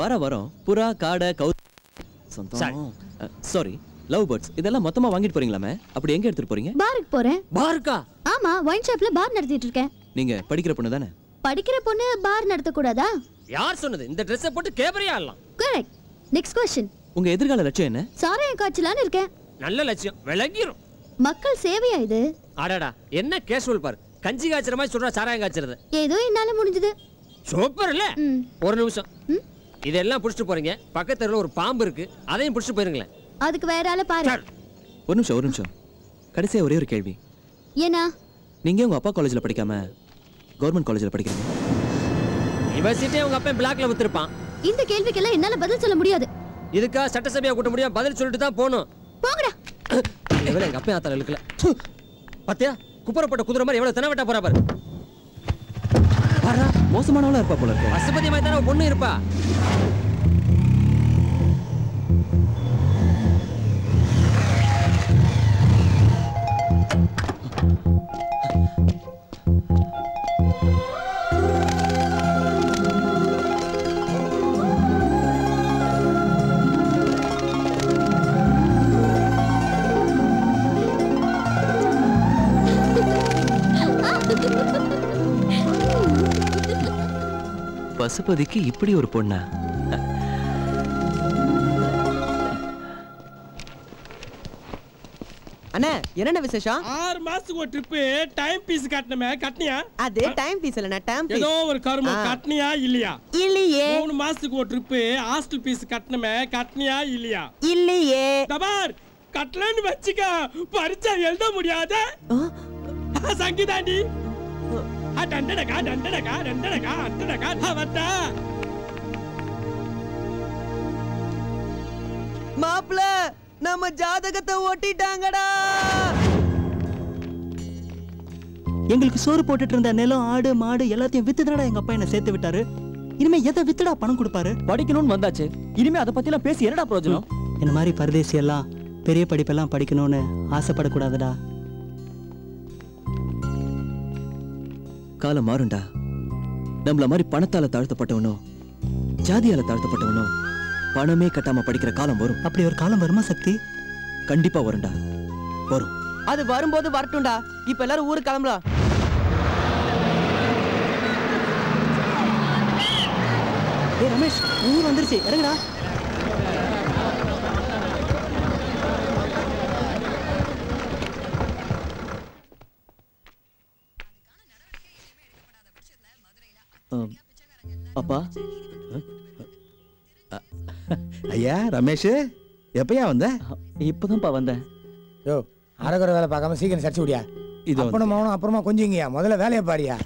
வர வரோம் புறா காடை கவு சொந்தம் சாரி லவ் பேர்ட்ஸ் இதெல்லாம் மொத்தமா வாங்கிட்டு போறீங்களாமே? அப்படி எங்க எடுத்துட்டு போறீங்க? பாருக்கு போறேன். பாருக்கா ஆமா ஒயின் ஷாப்ல பார் நடத்திட்டு இருக்கேன். நீங்க படிக்கிற பொண்ணு தானே? படிக்கிற பொண்ணு பார் நடத்த கூடாதா யார் சொன்னது? இந்த ட்ரெஸ்ஸை போட்டு கேபரியா ஆடலாம் கரெக்ட் நெக்ஸ்ட் கொஸ்டின் உங்க எதிர்கால லட்சியம் என்ன? சாராயம் காய்ச்சலான்னு இருக்கேன். நல்ல லட்சியம். விளங்கிரும். மக்கள் சேவையா இது? அடடா என்ன கேஷுவல் பாரு. கஞ்சி காய்ச்சற மாதிரி சொல்றா சாராயம் காய்ச்சறது. ஏதோ என்னால முடிஞ்சது. சூப்பர் இல்ல ஒரு நிமிஷம். இதெல்லாம் புடிச்சிட்டு போறீங்க. பக்கத்து தெருவுல ஒரு பாம்பு இருக்கு. அதையும் புடிச்சிட்டு போயிருங்களேன். அதுக்கு வேற ஆள பாரு. ஒரு நிமிஷம் ஒரு நிமிஷம். கடைசியா ஒரே ஒரு கேள்வி. ஏன்னா? நீங்க உங்க அப்பா காலேஜ்ல படிக்காம கவர்மெண்ட் காலேஜ்ல படிக்கிறீங்க? யுனிவர்சிட்டி உங்க அப்பா பிளாக்ல வித்துருப்பான். இந்த கேள்விக்கெல்லாம் என்னால பதில் சொல்ல முடியாது. இதுக்கா சட்டசபையா கூட்ட முடியும். பதில் சொல்லிட்டு தான் போகணும். போங்கடா. இவள எங்க அப்பா ஆத்தால இழுக்கல. பாத்தியா? குப்புறப்பட்ட குதிரை மாதிரி எவ்வளவு தின வெட்டா போறா பாரு. மோசமானவளா இருப்பா போல இருக்கு. பசுபதி மாதிரி தானே பொண்ணு இருப்பா? பசுபதிக்கு இப்படி ஒரு பொண்ணா? அண்ணா என்னென்ன விசேஷம்? ஆறு மாசத்துக்கு ஒரு ட்ரிப்பு டைம் பீஸ் கட்டணுமே கட்டினியா அது டைம் பீஸ் இல்ல டைம் ஏதோ ஒரு கருமம் கட்டினியா இல்லையா? இல்லையே. மூணு மாசத்துக்கு ஒரு ட்ரிப்பு ஹாஸ்டல் பீஸ் கட்டணுமே கட்டினியா இல்லையா? இல்லையே. தபார் கட்டலன்னு வச்சுக்க பரிச்சை எழுத முடியாத சங்கீதாண்டி டண்டடகா டண்டடகா டண்டடகா அட்டடகா அவத்தா மாப்பிள நம்ம ஜாதகத்தை ஒட்டிட்டாங்கடா. எங்களுக்கு சோறு போட்டுட்டு இருந்த நிலம் ஆடு மாடு எல்லாத்தையும் வித்துதாடா எங்க அப்பா என்ன சேர்த்து விட்டாரு? இனிமே எதை வித்துடா பணம் கொடுப்பாரு? படிக்கணும்னு வந்தாச்சு. இனிமே அதை பத்திலாம் பேசி என்னடா பிரயோஜனம்? இந்த மாதிரி பரதேசி எல்லாம் பெரிய படிப்பெல்லாம் படிக்கணும்னு ஆசைப்படக்கூடாதுடா. காலம் மாறும்டா. நம்மள மாதிரி பணத்தால தாழ்த்தப்பட்டவனோ ஜாதியால தாழ்த்தப்பட்டவனோ பணமே கட்டாம படிக்கிற காலம் வரும். அப்படி ஒரு காலம் வருமா சக்தி? கண்டிப்பா வரும்டா. வரும். அது வரும்போது வரட்டும்டா. இப்ப எல்லாரும் ஊருக்கு கிளம்பலாம். ரமேஷ் ஊர் வந்துருச்சு. இறங்குடா. அப்பா? ஐயா ரமேஷ் எப்பயா வந்த? இப்பதான்ப்பா வந்தேன். யோ அரகுற வேலை பார்க்காம சீக்கிரம் சர்ச்சு விடியா. இது அப்பனும் மகனும் அப்புறமா கொஞ்சிங்கய்யா. முதல்ல வேலையை பாரியா.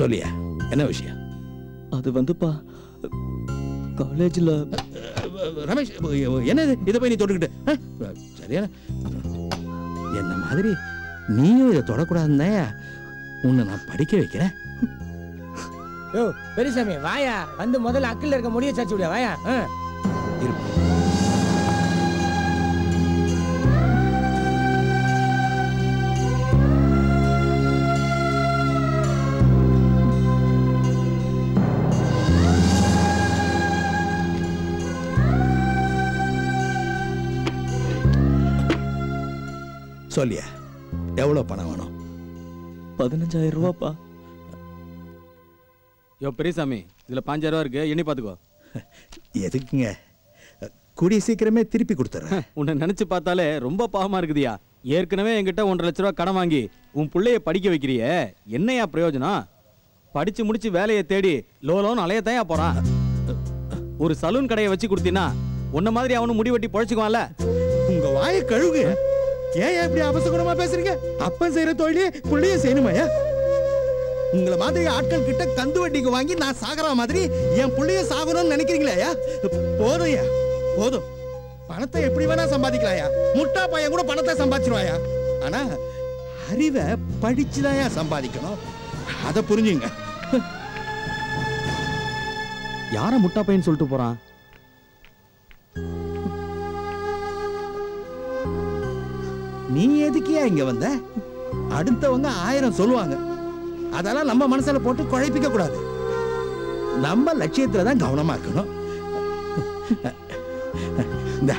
சொல்லியா. என்ன விஷயம்? அது வந்துப்பா காலேஜ்ல ரமேஷ் என்ன இது இதை போய் நீ தொட்டுக்கிட்டு? சரியான. என்ன மாதிரி? நீயும் இதை தொடக்கூடாதுன்னு உன்னை நான் படிக்க வைக்கிறேன். யோ பெரியசாமி வாயா. வந்து முதல்ல அக்கில் இருக்க முடிய சர்ச்சு விடியா வாயா. ஆ. சொல்லியா. எவ்வளோ பணம் வேணும்? பதினஞ்சாயிரம் ரூபாப்பா. யோ பெரியசாமி இதுல பாஞ்சாயிரம் ரூபா இருக்கு. எண்ணி பாத்துக்கோ. எதுக்குங்க? கூடிய சீக்கிரமே திருப்பி கொடுத்துறேன். உன்னை நினைச்சு பார்த்தாலே ரொம்ப பாவமா இருக்குதியா. ஏற்கனவே என்கிட்ட ஒன்றரை லட்ச ரூபா கடன் வாங்கி உன் பிள்ளைய படிக்க வைக்கிறியே. என்னையா பிரயோஜனம்? படிச்சு முடிச்சு வேலையை தேடி லோலோன்னு அலையத்தாயா போறான்? ஒரு சலூன் கடையை வச்சு கொடுத்தீன்னா உன்ன மாதிரி அவனும் முடி வெட்டி பொழைச்சுக்குவான்ல. உங்க வாயை கழுவுங்க. ஏன் இப்படி அவசகுணமா பேசுறீங்க? அப்பன் செய்யற தொழிலே புள்ளைய செய்யணுமாயா உங்களை மாதிரி ஆட்கள் கிட்ட கந்து வட்டிக்கு வாங்கி நான் சாகிற மாதிரி என் புள்ளைய சாகணும்னு நினைக்கிறீங்களா போதும்யா போதும் பணத்தை எப்படி வேணா சம்பாதிக்கலாயா முட்டா பையன் கூட பணத்தை சம்பாதிச்சிருவாயா ஆனா அறிவை படிச்சுதாயா சம்பாதிக்கணும். அதை புரிஞ்சுங்க. யார முட்டா பையன் சொல்லிட்டு போறான்? நீ எதுக்கியா இங்க வந்த? அடுத்தவங்க ஆயிரம் சொல்லுவாங்க. அதெல்லாம் நம்ம மனசுல போட்டு குழப்பிக்க கூடாது. நம்ம லட்சியத்துல தான் கவனமா இருக்கணும். இந்த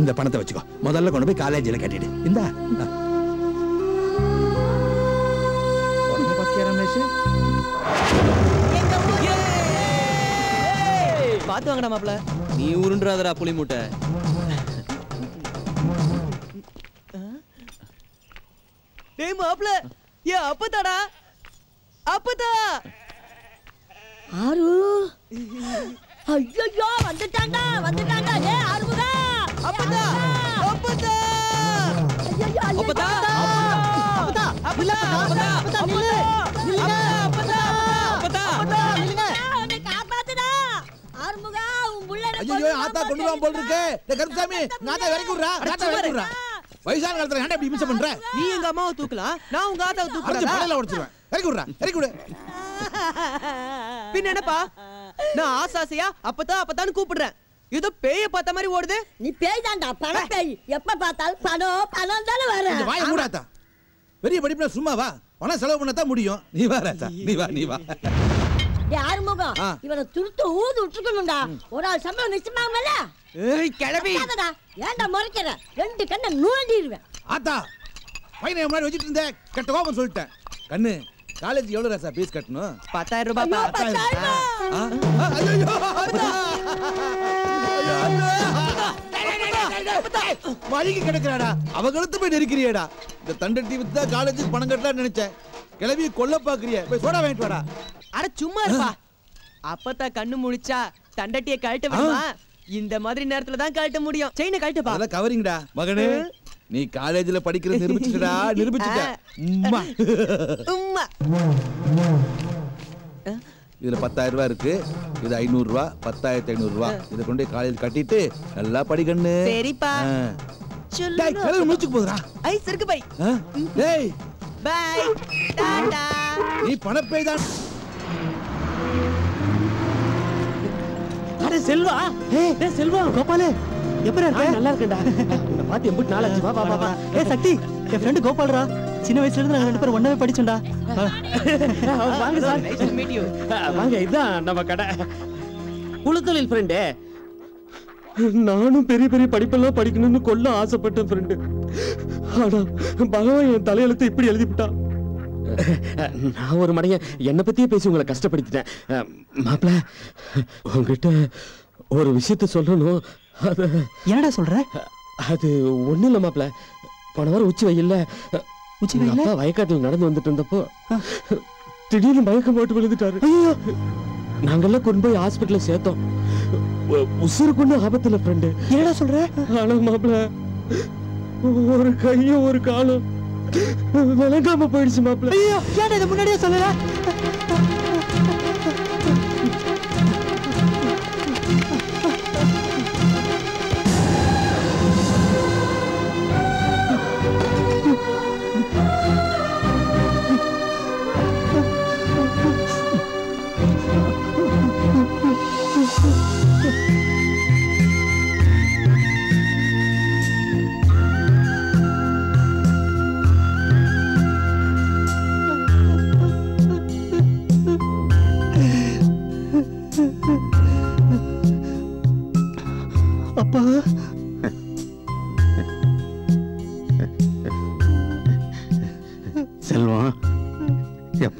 இந்த பணத்தை வச்சுக்கோ. முதல்ல கொண்டு போய் காலேஜில் கட்டிடு. இந்த. பாத்து வாங்கடா மாப்ள நீ உருண்டுறாதடா புளி மூட்டை டேய் மாப்ள ஏ அப்பதாடா அப்பதா ஆரு. ஐயோ வந்துட்டாண்டா வந்துட்டாண்டா ஏ ஆறுமுகா. அப்பதா அப்பதா ஐயோ அப்பதா அப்பதா அப்பதா அப்பதா அப்பதா நில்லு. நில்லுங்க. அப்பதா அப்பதா அப்பதா நில்லுங்க. உன்னை காப்பாத்துடா. ஆறுமுகா உன் புள்ள ஐயோ ஆத்தா கொண்டு வா போல் இருக்கு. டேய் கருப்பசாமி நாத்தா இறக்கி விடுறா. நாத்தா இறக்கி விடுறா. வயசான காலத்துல ஏன்டா இப்படி மிஸ் பண்ற? நீ எங்க அம்மாவை தூக்கலாம் நான் உங்க ஆத்தாவை அடிச்சு தூக்குறதா? படையில உடைச்சிருவேன். இறக்கி விடுறா இறக்கி விடு. பின்ன என்னப்பா? நான் ஆசாசையா அப்பதான் அப்பதான்னு கூப்பிடுறேன். ஏதோ பேய பார்த்த மாதிரி ஓடுது. நீ பேய் தான்டா பண பேய். எப்ப பார்த்தாலும் பணம் பணம் தானே வர வாயை மூடாத்தா பெரிய படிப்புல சும்மா வா. பணம் செலவு பண்ணத்தான் முடியும். நீ வா ராத்தா நீ வா நீ வா. டேய் ஆறுமுகம். ஆ. இவனை துருத்து ஊது விட்டுருக்கணும்டா. ஒரு ஆள் சம்பளம் நிச்சயமாமல்ல ஏய் கிளவி ஏன்டா முறைக்கிற? ரெண்டு கண்ணை நூண்டிடுவேன் ஆத்தா பையனை முன்னாடி வச்சுட்டு இருந்தேன் கெட்ட கோபம் சொல்லிட்டேன். கண்ணு காலேஜ் எவ்வளவு ராசா ஃபீஸ் கட்டணும்? பத்தாயிரம் ரூபாய். வழிக்கு கிடக்குறாடா. அவ கழுத்து போய் நெருக்கிறியடா. இந்த தண்டட்டி வித்து தான் காலேஜுக்கு பணம் கட்டலாம்னு நினைச்சேன். கிளவி கொல்ல பாக்குறிய போய் சோடா வாங்கிட்டு வாடா. அட சும்மா இருப்பா. அப்பத்தா கண்ணு முழிச்சா தண்டட்டிய கழட்ட விடுமா? இந்த மாதிரி நேரத்துல தான் கழட்ட முடியும். செயினை கழட்டுப்பா அதெல்லாம் கவரிங்கடா. மகனே நீ காலேஜ்ல படிக்கிறது நிரூபிச்சுடா நிரூபிச்சுட்ட. உம்மா. உம்மா. இதுல பத்தாயிரம் ரூபாய் இருக்கு. இது ஐநூறு ரூபா பத்தாயிரத்தி ஐநூறு ரூபா. இதை கொண்டு காலேஜ் கட்டிட்டு நல்லா படிக்கண்ணு. சரிப்பா. முடிச்சுக்கு போதுடா. ஐஸ் இருக்கு பை? டேய். பை. டாடா. நீ பணப்பேய் தான். அடே செல்வா. ஏய் செல்வா. கோபாலு எப்படி இருக்க? நல்லா இருக்கேன்டா. உன்னை பார்த்து எம்பிட்டு நாளாச்சு. வா வா வா ஏய் சக்தி என் ஃப்ரெண்டு கோபால்ரா. சின்ன வயசுல இருந்து நாங்க ரெண்டு பேரும் ஒண்ணாவே படிச்சோம்டா. வாங்க சார். வாங்க இதான் நம்ம கடை. குலத்தொழில் ஃப்ரெண்டு நானும் பெரிய பெரிய படிப்பெல்லாம் படிக்கணும்னு கொல்ல ஆசைப்பட்டேன் ஃப்ரெண்டு ஆனா பகவான் என் தலையெழுத்து இப்படி எழுதிவிட்டான் நான் ஒரு மடையன் என்னை பத்தியே பேசி உங்களை கஷ்டப்படுத்திட்டேன். அஹ், மாப்பிள உங்ககிட்ட ஒரு விஷயத்த சொல்லணும். அது என்னடா சொல்ற? அது ஒண்ணும் இல்ல மாப்பிள போன வாரம் உச்சி வெயில்ல உச்சி வெயில்ல? வயக்காட்டில் நடந்து வந்துட்டு இருந்தப்போ திடீர்னு மயக்கம் போட்டு விழுந்துட்டாரு. நாங்கெல்லாம் கொண்டு போய் ஹாஸ்பிட்டல்ல சேர்த்தோம். உ- உசுரு கொண்டு ஆபத்துல ஃப்ரெண்டு என்னடா சொல்ற? ஆனா மாப்பிள ஒரு கையும் ஒரு காலும் விளங்காம போயிடுச்சு மாப்பிள்ள. ஐயோ ஏன் இதை முன்னாடியே சொல்லல?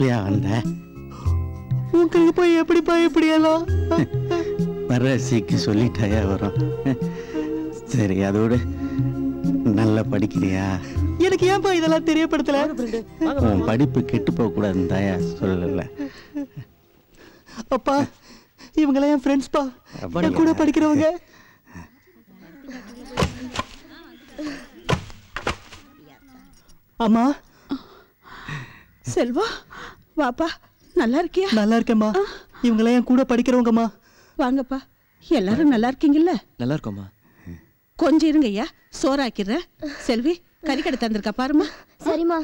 எப்பயா வந்த? உங்களுக்கு போய் எப்படிப்பா இப்படி எல்லாம் மரசிக்கு சொல்லிட்டாயா வரும். சரி அதோட நல்லா படிக்கிறியா? எனக்கு ஏன்பா இதெல்லாம் தெரியப்படுத்தல? உன் படிப்பு கெட்டு போக கூடாதுன்னு தாயா சொல்லல. அப்பா இவங்கெல்லாம் என் ஃப்ரெண்ட்ஸ்பா என் கூட படிக்கிறவங்க. அம்மா செல்வா வாப்பா நல்லா இருக்கியா நல்லா இருக்கேம்மா இவங்கெல்லாம் என் கூட படிக்கிறவங்கம்மா. வாங்கப்பா எல்லாரும் நல்லா இருக்கீங்கல்ல நல்லா இருக்கோம்மா கொஞ்சம் இருங்க ஐயா சோறாக்கிறேன் செல்வி கறிக்கடை தந்திருக்கா பாருமா சரிம்மா.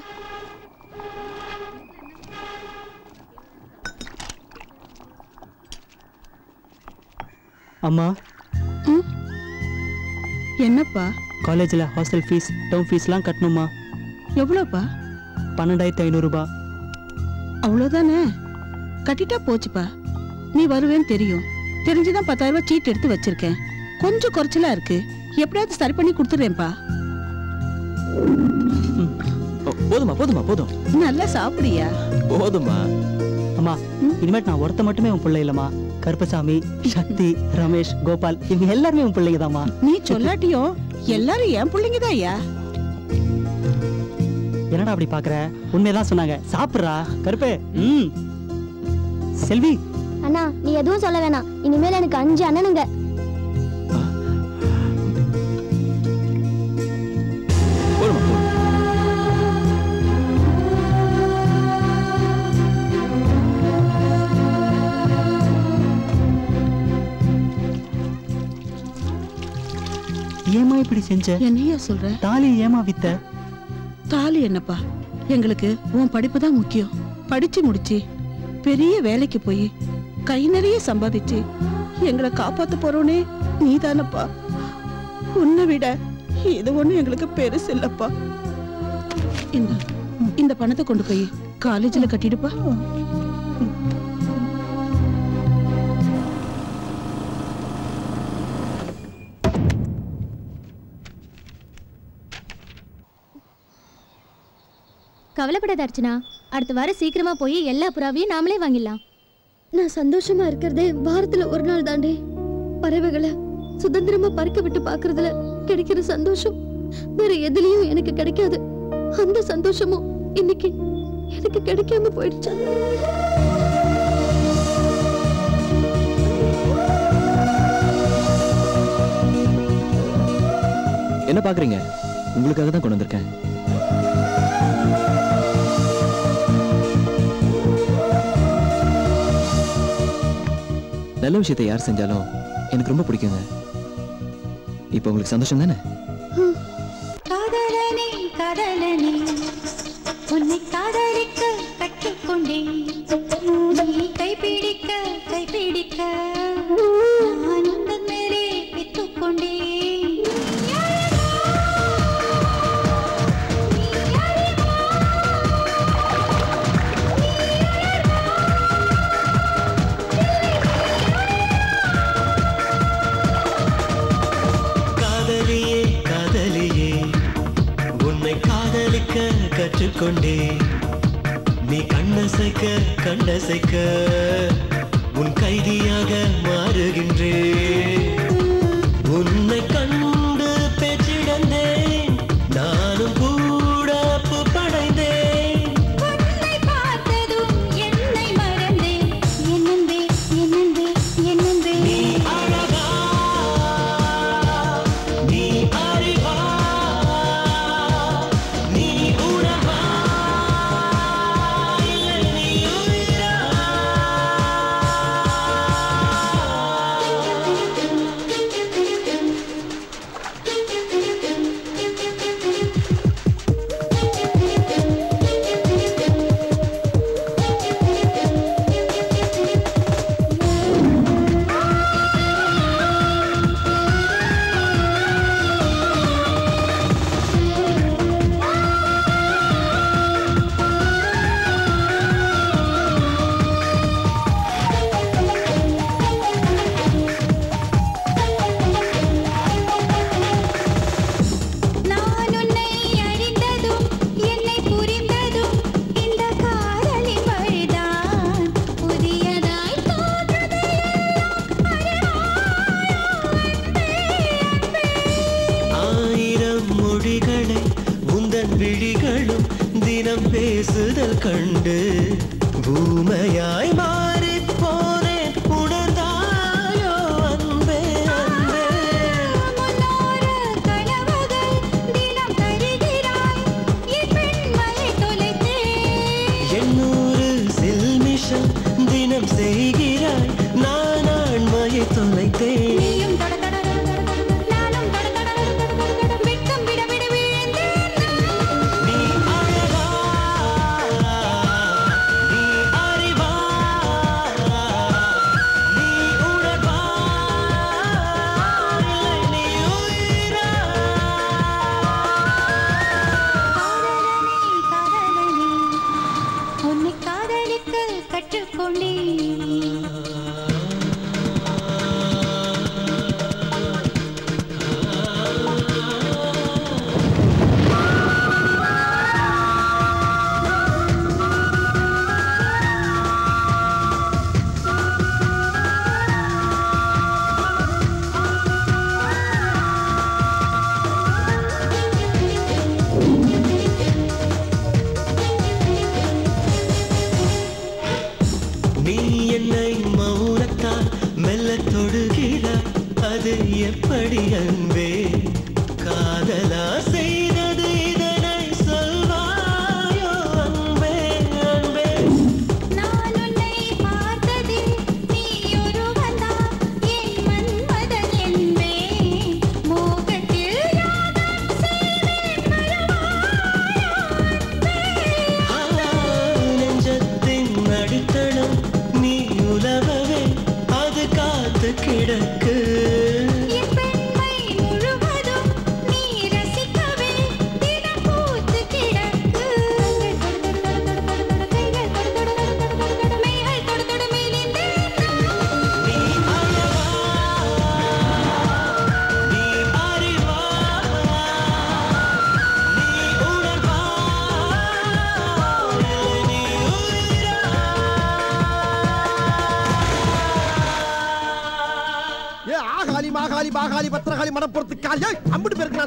அம்மா. என்னப்பா? காலேஜில் ஹாஸ்டல் ஃபீஸ் டேர்ம் ஃபீஸ்லாம் கட்டணுமா எவ்வளோப்பா? பன்னெண்டாயிரத்தி ஐநூறுரூபா அவ்வளோதானே கட்டிட்டா போச்சுப்பா. நீ வருவேன்னு தெரியும். தெரிஞ்சுதான் பத்தாயிரம் ரூபாய் சீட் எடுத்து வச்சிருக்கேன். கொஞ்சம் குறைச்சலா இருக்கு. எப்படியாவது சரி பண்ணி கொடுத்துறேன்ப்பா போதுமா போதுமா போதும். நல்லா சாப்பிடியா போதுமா அம்மா இனிமேட்டு நான் ஒருத்த மட்டுமே உன் பிள்ளை இல்லம்மா. கருப்பசாமி சக்தி ரமேஷ் கோபால் இவங்க எல்லாருமே உன் பிள்ளைங்க நீ சொல்லாட்டியும் எல்லாரும் என் பிள்ளைங்க ஐயா என்னடா அப்படி பாக்குற? உண்மையதான் சொன்னாங்க. சாப்பிடுறா கருப்பே. ம். செல்வி. அண்ணா நீ எதுவும் சொல்ல வேணாம். இனிமேல் எனக்கு அஞ்சு அண்ணனுங்க. ஏமா இப்படி செஞ்ச? என்னையா சொல்ற? தாலி ஏமா வித்த? தாலி என்னப்பா? எங்களுக்கு உன் படிப்பு தான் முக்கியம். படிச்சு முடிச்சு பெரிய வேலைக்கு போய் கை நிறைய சம்பாதிச்சு எங்களை காப்பாத்த போறோனே நீதானப்பா. உன்னை விட இது ஒண்ணு எங்களுக்கு பெருசு இல்லப்பா. இந்த இந்த பணத்தை கொண்டு போய் காலேஜில் கட்டிடுப்பா. கவலைப்படாத அர்ச்சனா. அடுத்த வாரம் சீக்கிரமா போய் எல்லா புறாவையும் நாமளே வாங்கிடலாம். நான் சந்தோஷமா இருக்கிறதே வாரத்துல ஒரு நாள் தாண்டி. பறவைகளை சுதந்திரமா பறக்க விட்டு பாக்குறதுல கிடைக்கிற சந்தோஷம் வேற எதுலயும் எனக்கு கிடைக்காது. அந்த சந்தோஷமும் இன்னைக்கு எனக்கு கிடைக்காம போயிடுச்சு. என்ன பாக்குறீங்க? உங்களுக்காக தான் கொண்டு வந்திருக்கேன். நல்ல விஷயத்தை யார் செஞ்சாலும் எனக்கு ரொம்ப பிடிக்குங்க. இப்ப உங்களுக்கு சந்தோஷம் தானே? காதலனே காதலனே உன்னை காதலிக்க கட்டிக்கொண்டேன் கைபிடிக்க கைபிடிக்க கொண்டே. நீ கண்ணசைக்க கண்ணசைக்க உன் கைதியாக மாறுகின்றே.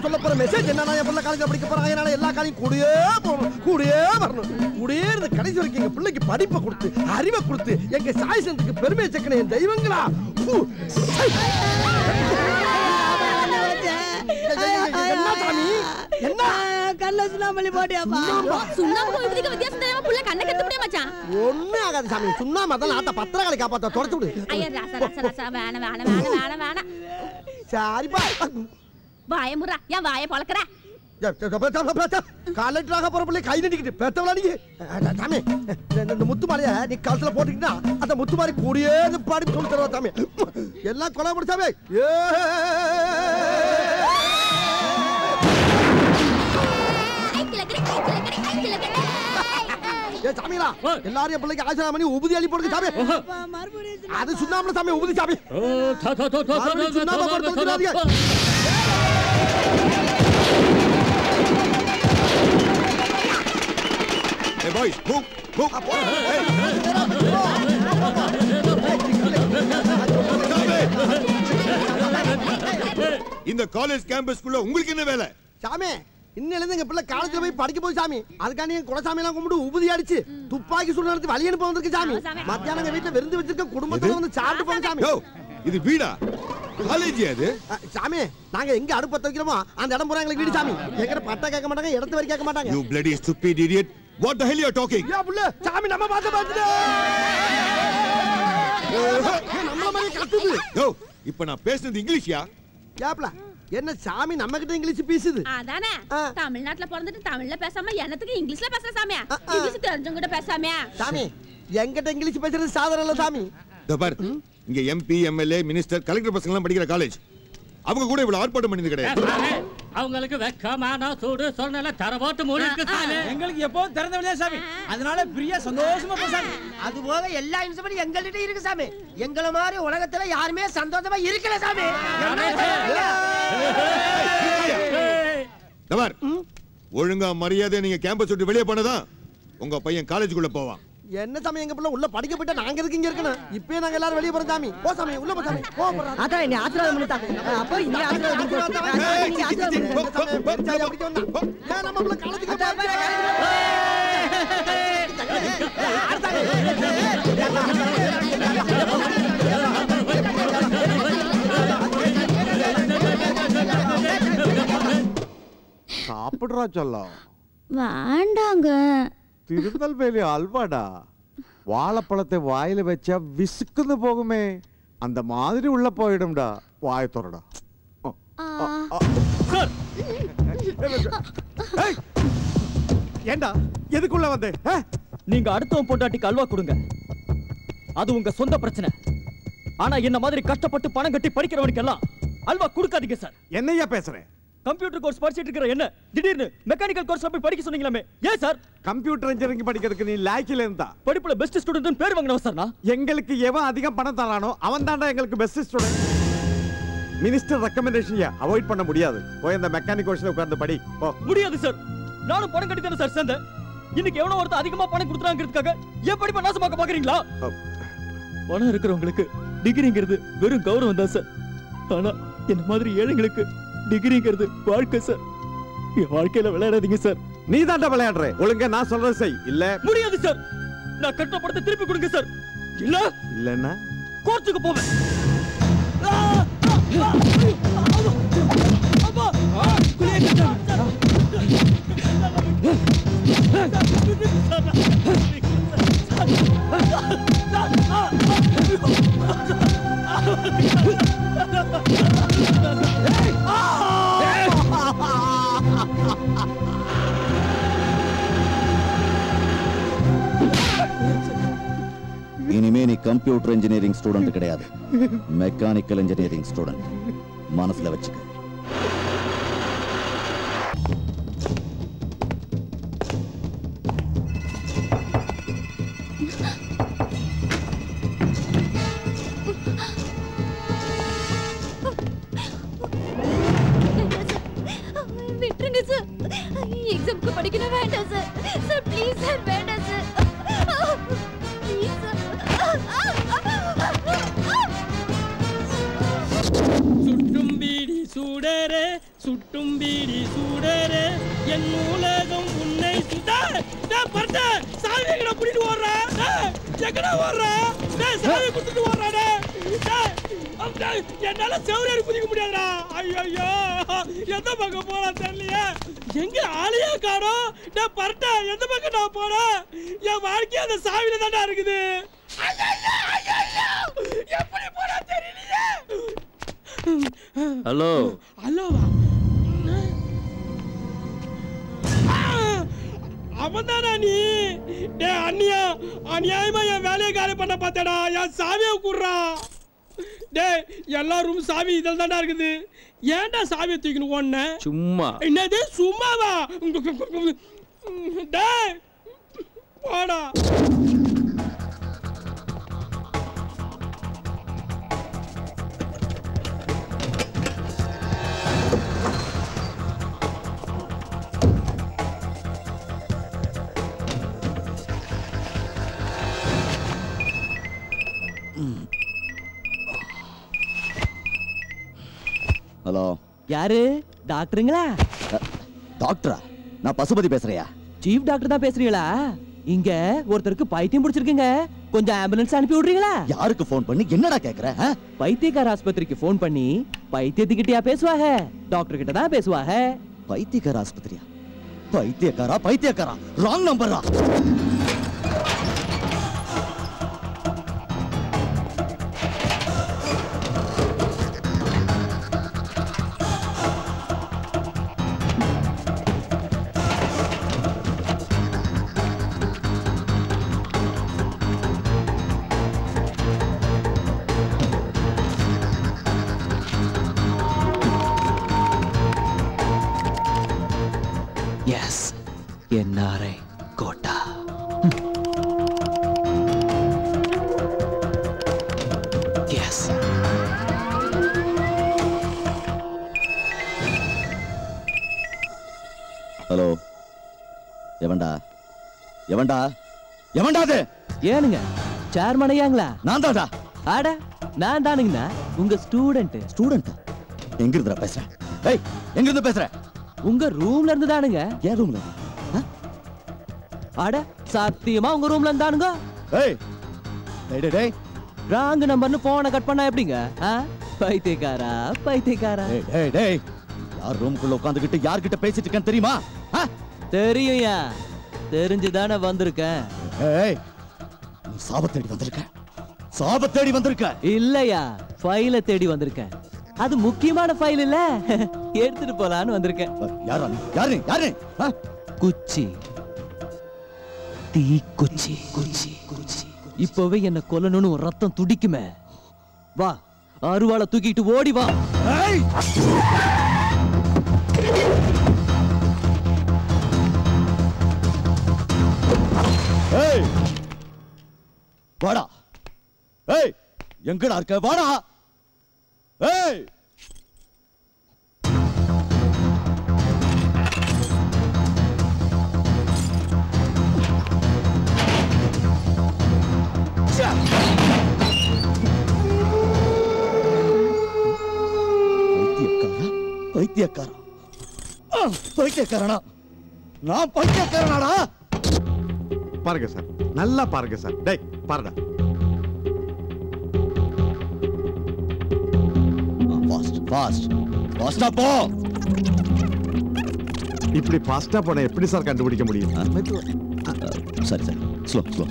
சொல்ல போற மெசேஜ் என்ன என் பிள்ளை காலேஜ் படிக்க போறான். அதனால எல்லா காலையும் கூடயே போகணும். கூடயே வரணும். கூடயே இருந்து கடைசி வரைக்கும் எங்க பிள்ளைக்கு படிப்பை கொடுத்து அறிவை கொடுத்து எங்க சாய் சந்துக்கு பெருமையை சேர்க்கணும் என் தெய்வங்களா? என்ன சாமி? என்ன? கல்ல சுண்ணாம்பள்ளி போட்டியாப்பா. சுண்ணாம்பு? கொழுப்புக்கு வித்தியாசம் தெரியாம புள்ள கண்ணை கெத்து முடிய மச்சான்? ஒண்ணே ஆகாது சாமி. சுண்ணாம்பு அதான் ஆத்த பத்திரங்களை காப்பாத்த துரத்து விடு. ஐயா ராசா ராசா ராசா வேண வேண வேண வேண வேண சாரிப்பா வாய முறா. ஏன் வாய பழக்கிற கலெக்டராக போற பிள்ளை கை நடிக்கிட்டு பெத்தவளா நீ? சாமி. இந்த- இந்த முத்து மாலைய நீ கழுத்துல போட்டுக்கிட்டா அந்த முத்து மாதிரி கூடியே பாடி சொல்லி தருவா சாமி. எல்லாம் கொலை முடிச்சாமே ஏ ஏ எல்லாரும் என் பிள்ளைக்கு ஆசிரியம் பண்ணி உபதி அள்ளி போடுங்க சாமி. அது சுண்ணாம்புல சாமி உபதி சாமி. சுண்ணாம்பை boys, move, move. இந்த காலேஜ் கேம்பஸ்க்குள்ள உங்களுக்கு என்ன வேலை? சாமி இன்னில இருந்து எங்க பிள்ளை காலேஜ்ல போய் படிக்க போகுது சாமி. அதுக்காண்டி என் குலசாமி எல்லாம் கும்பிட்டு உபதி அடிச்சு துப்பாக்கி சுடு நடத்தி வழி அனுப்ப வந்திருக்கு சாமி. மத்தியானம் எங்க வீட்டுல விருந்து வச்சிருக்க குடும்பத்தோட வந்து சாப்பிட்டு போங்க சாமி. இது வீடா? காலேஜ் அது? சாமி நாங்க எங்க அடுப்பு பத்த வைக்கிறோமோ அந்த இடம் பூரா எங்களுக்கு வீடு சாமி. எங்கிட்ட பட்டா கேட்க மாட்டாங்க இடத்து வரை கேட்க மாட்டாங்க. You bloody stupid idiot. What the hell you are talking? ஏன் புள்ள சாமி நம்ம பார்த்து பார்த்துட்டு நம்மள மாதிரி கத்துது. யோ இப்போ நான் பேசுனது இங்கிலீஷ்யா? ஏப்ல என்ன சாமி நம்ம கிட்ட இங்கிலீஷ் பேசுது? அதானே தமிழ்நாட்டுல பிறந்துட்டு தமிழ்ல பேசாம என்னத்துக்கு இங்கிலீஷ்ல பேசுற சாமியா? இங்கிலீஷ் தெரிஞ்சவங்க கிட்ட பேசாமியா? சாமி என்கிட்ட இங்கிலீஷ் பேசுறது சாதாரண சாமி. பாரு இங்க எம்பி எம்எல்ஏ மினிஸ்டர் கலெக்டர் பசங்க எல்லாம் படிக்கிற காலேஜ் அவங்க கூட இவ்வளவு ஆர்ப்பாட்டம் பண்ணது கிடையாது. அவங்களுக்கு வெக்கமான சூடு சொன்னல தரவோட்டு மூணு இருக்கு சாமி. எங்களுக்கு எப்பவும் திறந்த வழியா சாமி. அதனால பிரியா சந்தோஷமா போ சாமி. அது போக எல்லா இன்ஸ்ட்ருமெண்ட் எங்கள்கிட்ட இருக்கு சாமி. எங்கள மாதிரி உலகத்துல யாருமே சந்தோஷமா இருக்கல சாமி. ஒழுங்கா மரியாதை நீங்க கேம்பஸ் விட்டு வெளியே போனதான் உங்க பையன் காலேஜுக்குள்ள போவான். என்ன சாமி எங்க பிள்ளை உள்ள படிக்க போயிட்டா நாங்க எதுக்கு இங்க இருக்கணும் இப்பயே நாங்க எல்லாரும் வெளிய போறோம் சாமி போ சாமி உள்ள போ சாமி போ போறோம் அதான் என்னை ஆசீர்வாதம் பண்ணிட்டாங்க அப்போ இங்கே ஆசீர்வாதம் பண்ணி நீங்க ஆசீர்வாதம் பண்ணுங்க. ஏன் நம்ம பிள்ளை காலேஜுக்கு சாப்பிடுறா சொல்லம் வேண்டாங்க திருநெல்வேலி அல்வாடா வாழைப்பழத்தை வாயில வச்சா விசுக்குன்னு போகுமே அந்த மாதிரி உள்ள போயிடும்டா வாய துறடா ஏண்டா எதுக்குள்ள வந்து நீங்க அடுத்தவன் பொண்டாட்டிக்கு அல்வா கொடுங்க அது உங்க சொந்த பிரச்சனை ஆனா என்ன மாதிரி கஷ்டப்பட்டு பணம் கட்டி படிக்கிறவனுக்கு எல்லாம் அல்வா கொடுக்காதீங்க சார் என்னையா பேசுறேன் கம்ப்யூட்டர் கோர்ஸ் படிச்சிட்டு இருக்கிற என்ன? திடீர்னு மெக்கானிக்கல் கோர்ஸ் போய் படிக்க சொன்னீங்களாமே. ஏன் சார்? கம்ப்யூட்டர் இன்ஜினியரிங் படிக்கிறதுக்கு நீ லாய்க்கில இருந்தா. படிப்புல பெஸ்ட் ஸ்டூடெண்ட் பேர் வாங்கினவன் சார் நான் எங்களுக்கு எவன் அதிகம் பணம் தரானோ அவன் தான்டா எங்களுக்கு best student minister recommendation avoid பண்ண முடியாது. போய் அந்த மெக்கானிக் கோர்ஸ்ல உட்கார்ந்து படி. போ. முடியாது சார். நானும் பணம் கட்டி தானே சார் சேர்ந்தேன். இன்னைக்கு எவனோ ஒருத்தர் அதிகமா பணம் கொடுத்துறாங்கிறதுக்காக ஏன் படிப்பை நாசமாக்க பாக்குறீங்களா? பணம் இருக்கிறவங்களுக்கு டிகிரிங்கிறது வெறும் கௌரவம் தான் சார். ஆனா என்ன மாதிரி ஏழைங்களுக்கு டிகிரிங்கிறது வாழ்க்கை சார் என் வாழ்க்கையில விளையாடாதீங்க சார் நீ தாண்டா விளையாடுற ஒழுங்கா நான் சொல்றது செய் இல்ல முடியாது சார் நான் கட்டின படத்தை திருப்பி கொடுங்க சார் இல்ல இல்லன்னா கோர்ட்டுக்கு போவேன் இனிமே நீ கம்ப்யூட்டர் இன்ஜினியரிங் ஸ்டூடெண்ட் கிடையாது. மெக்கானிக்கல் இன்ஜினியரிங் ஸ்டூடெண்ட் மனசுல வச்சுக்க. எந்த பக்கம் போலாம் தெரியலையே? எங்க ஆளையே காணோம். நான் பரட்டா எந்த பக்கம் நான் போறேன் என் வாழ்க்கை அந்த சாவியில தான்டா இருக்குது. எப்படி போறா தெரியலையே? ஹலோ. ஹலோவா? அவன்தானா நீ? டே அண்ணியா அநியாயமா என் வேலையை காலி பண்ண பார்த்தடா. என் சாவியை குடுறா. டேய் எல்லா ரூம் சாவி இதில் தான்டா இருக்குது. ஏன்டா சாவியை தூக்கின்னு ஓடுன? சும்மா. என்னது? சும்மாவா? டேய் போடா. யாரு? டாக்டருங்களா? டாக்டரா? நான் பசுபதி பேசுறியா? சீஃப் டாக்டர் தான் பேசுறீங்களா? இங்க ஒருத்தருக்கு பைத்தியம் பிடிச்சிருக்குங்க. கொஞ்சம் ஆம்புலன்ஸ் அனுப்பி விடுறீங்களா? யாருக்கு ஃபோன் பண்ணி? என்னடா கேக்குற? பைத்தியக்கார ஆஸ்பத்திரிக்கு ஃபோன் பண்ணி பைத்தியத்துக்கிட்டயா பேசுவாங்க? டாக்டர் கிட்ட தான் பேசுவாங்க. பைத்தியக்கார ஆஸ்பத்திரியா? பைத்தியக்காரா பைத்தியக்காரா? ராங் நம்பரா எவன்டா? எவன்டா அது? ஏனுங்க சேர்மன் ஐயாங்களா நான் தான்டா ஆட நான் தானுங்கண்ணா உங்க ஸ்டூடெண்ட் ஸ்டூடெண்ட் எங்க இருந்துடா பேசுற? ஏய் எங்க இருந்து பேசுற? உங்க ரூம்ல இருந்து தானுங்க ஏன் ரூம்ல அட சத்தியமா உங்க ரூம்ல இருந்தானுங்க? ஏய் டேய் டேய் ராங் நம்பர்னு போனை கட் பண்ணா எப்படிங்க? பைத்தியக்காரா பைத்தியக்காரா. டேய் டேய் யார் ரூமுக்குள்ள உட்காந்துக்கிட்டு யார்கிட்ட பேசிட்டு இருக்கேன்னு தெரியுமா? தெரியும்யா. தெரிஞ்சுதானே வந்திருக்கேன். ஏய் சாப தேடி வந்திருக்க. சாப தேடி வந்திருக்க. இல்லையா ஃபைல தேடி வந்திருக்கேன். அது முக்கியமான ஃபைல் இல்ல? எடுத்துட்டு போலான்னு வந்திருக்கேன். யாரா யாரு? யாரு? குச்சி தீ குச்சி. குச்சி குச்சி இப்பவே என்ன கொல்லணும்னு ரத்தம் துடிக்குமே. வா அருவாளை தூக்கிட்டு ஓடி வா. ஏய்! வாடா. ஏய்! எங்கடா இருக்க? வாடா. ஏய்! பைத்தியக்காரா பைத்தியக்காரா ஆ, பைத்தியக்காரனா? நான் பைத்தியக்காரனாடா? பாருங்க சார். நல்லா பாருங்க சார். டேய் பாருடா. ஃபாஸ்ட் ஃபாஸ்ட் ஃபாஸ்டா போ. இப்படி ஃபாஸ்டா போன எப்படி சார் கண்டுபிடிக்க முடியும்? சரி சரி. Slow slow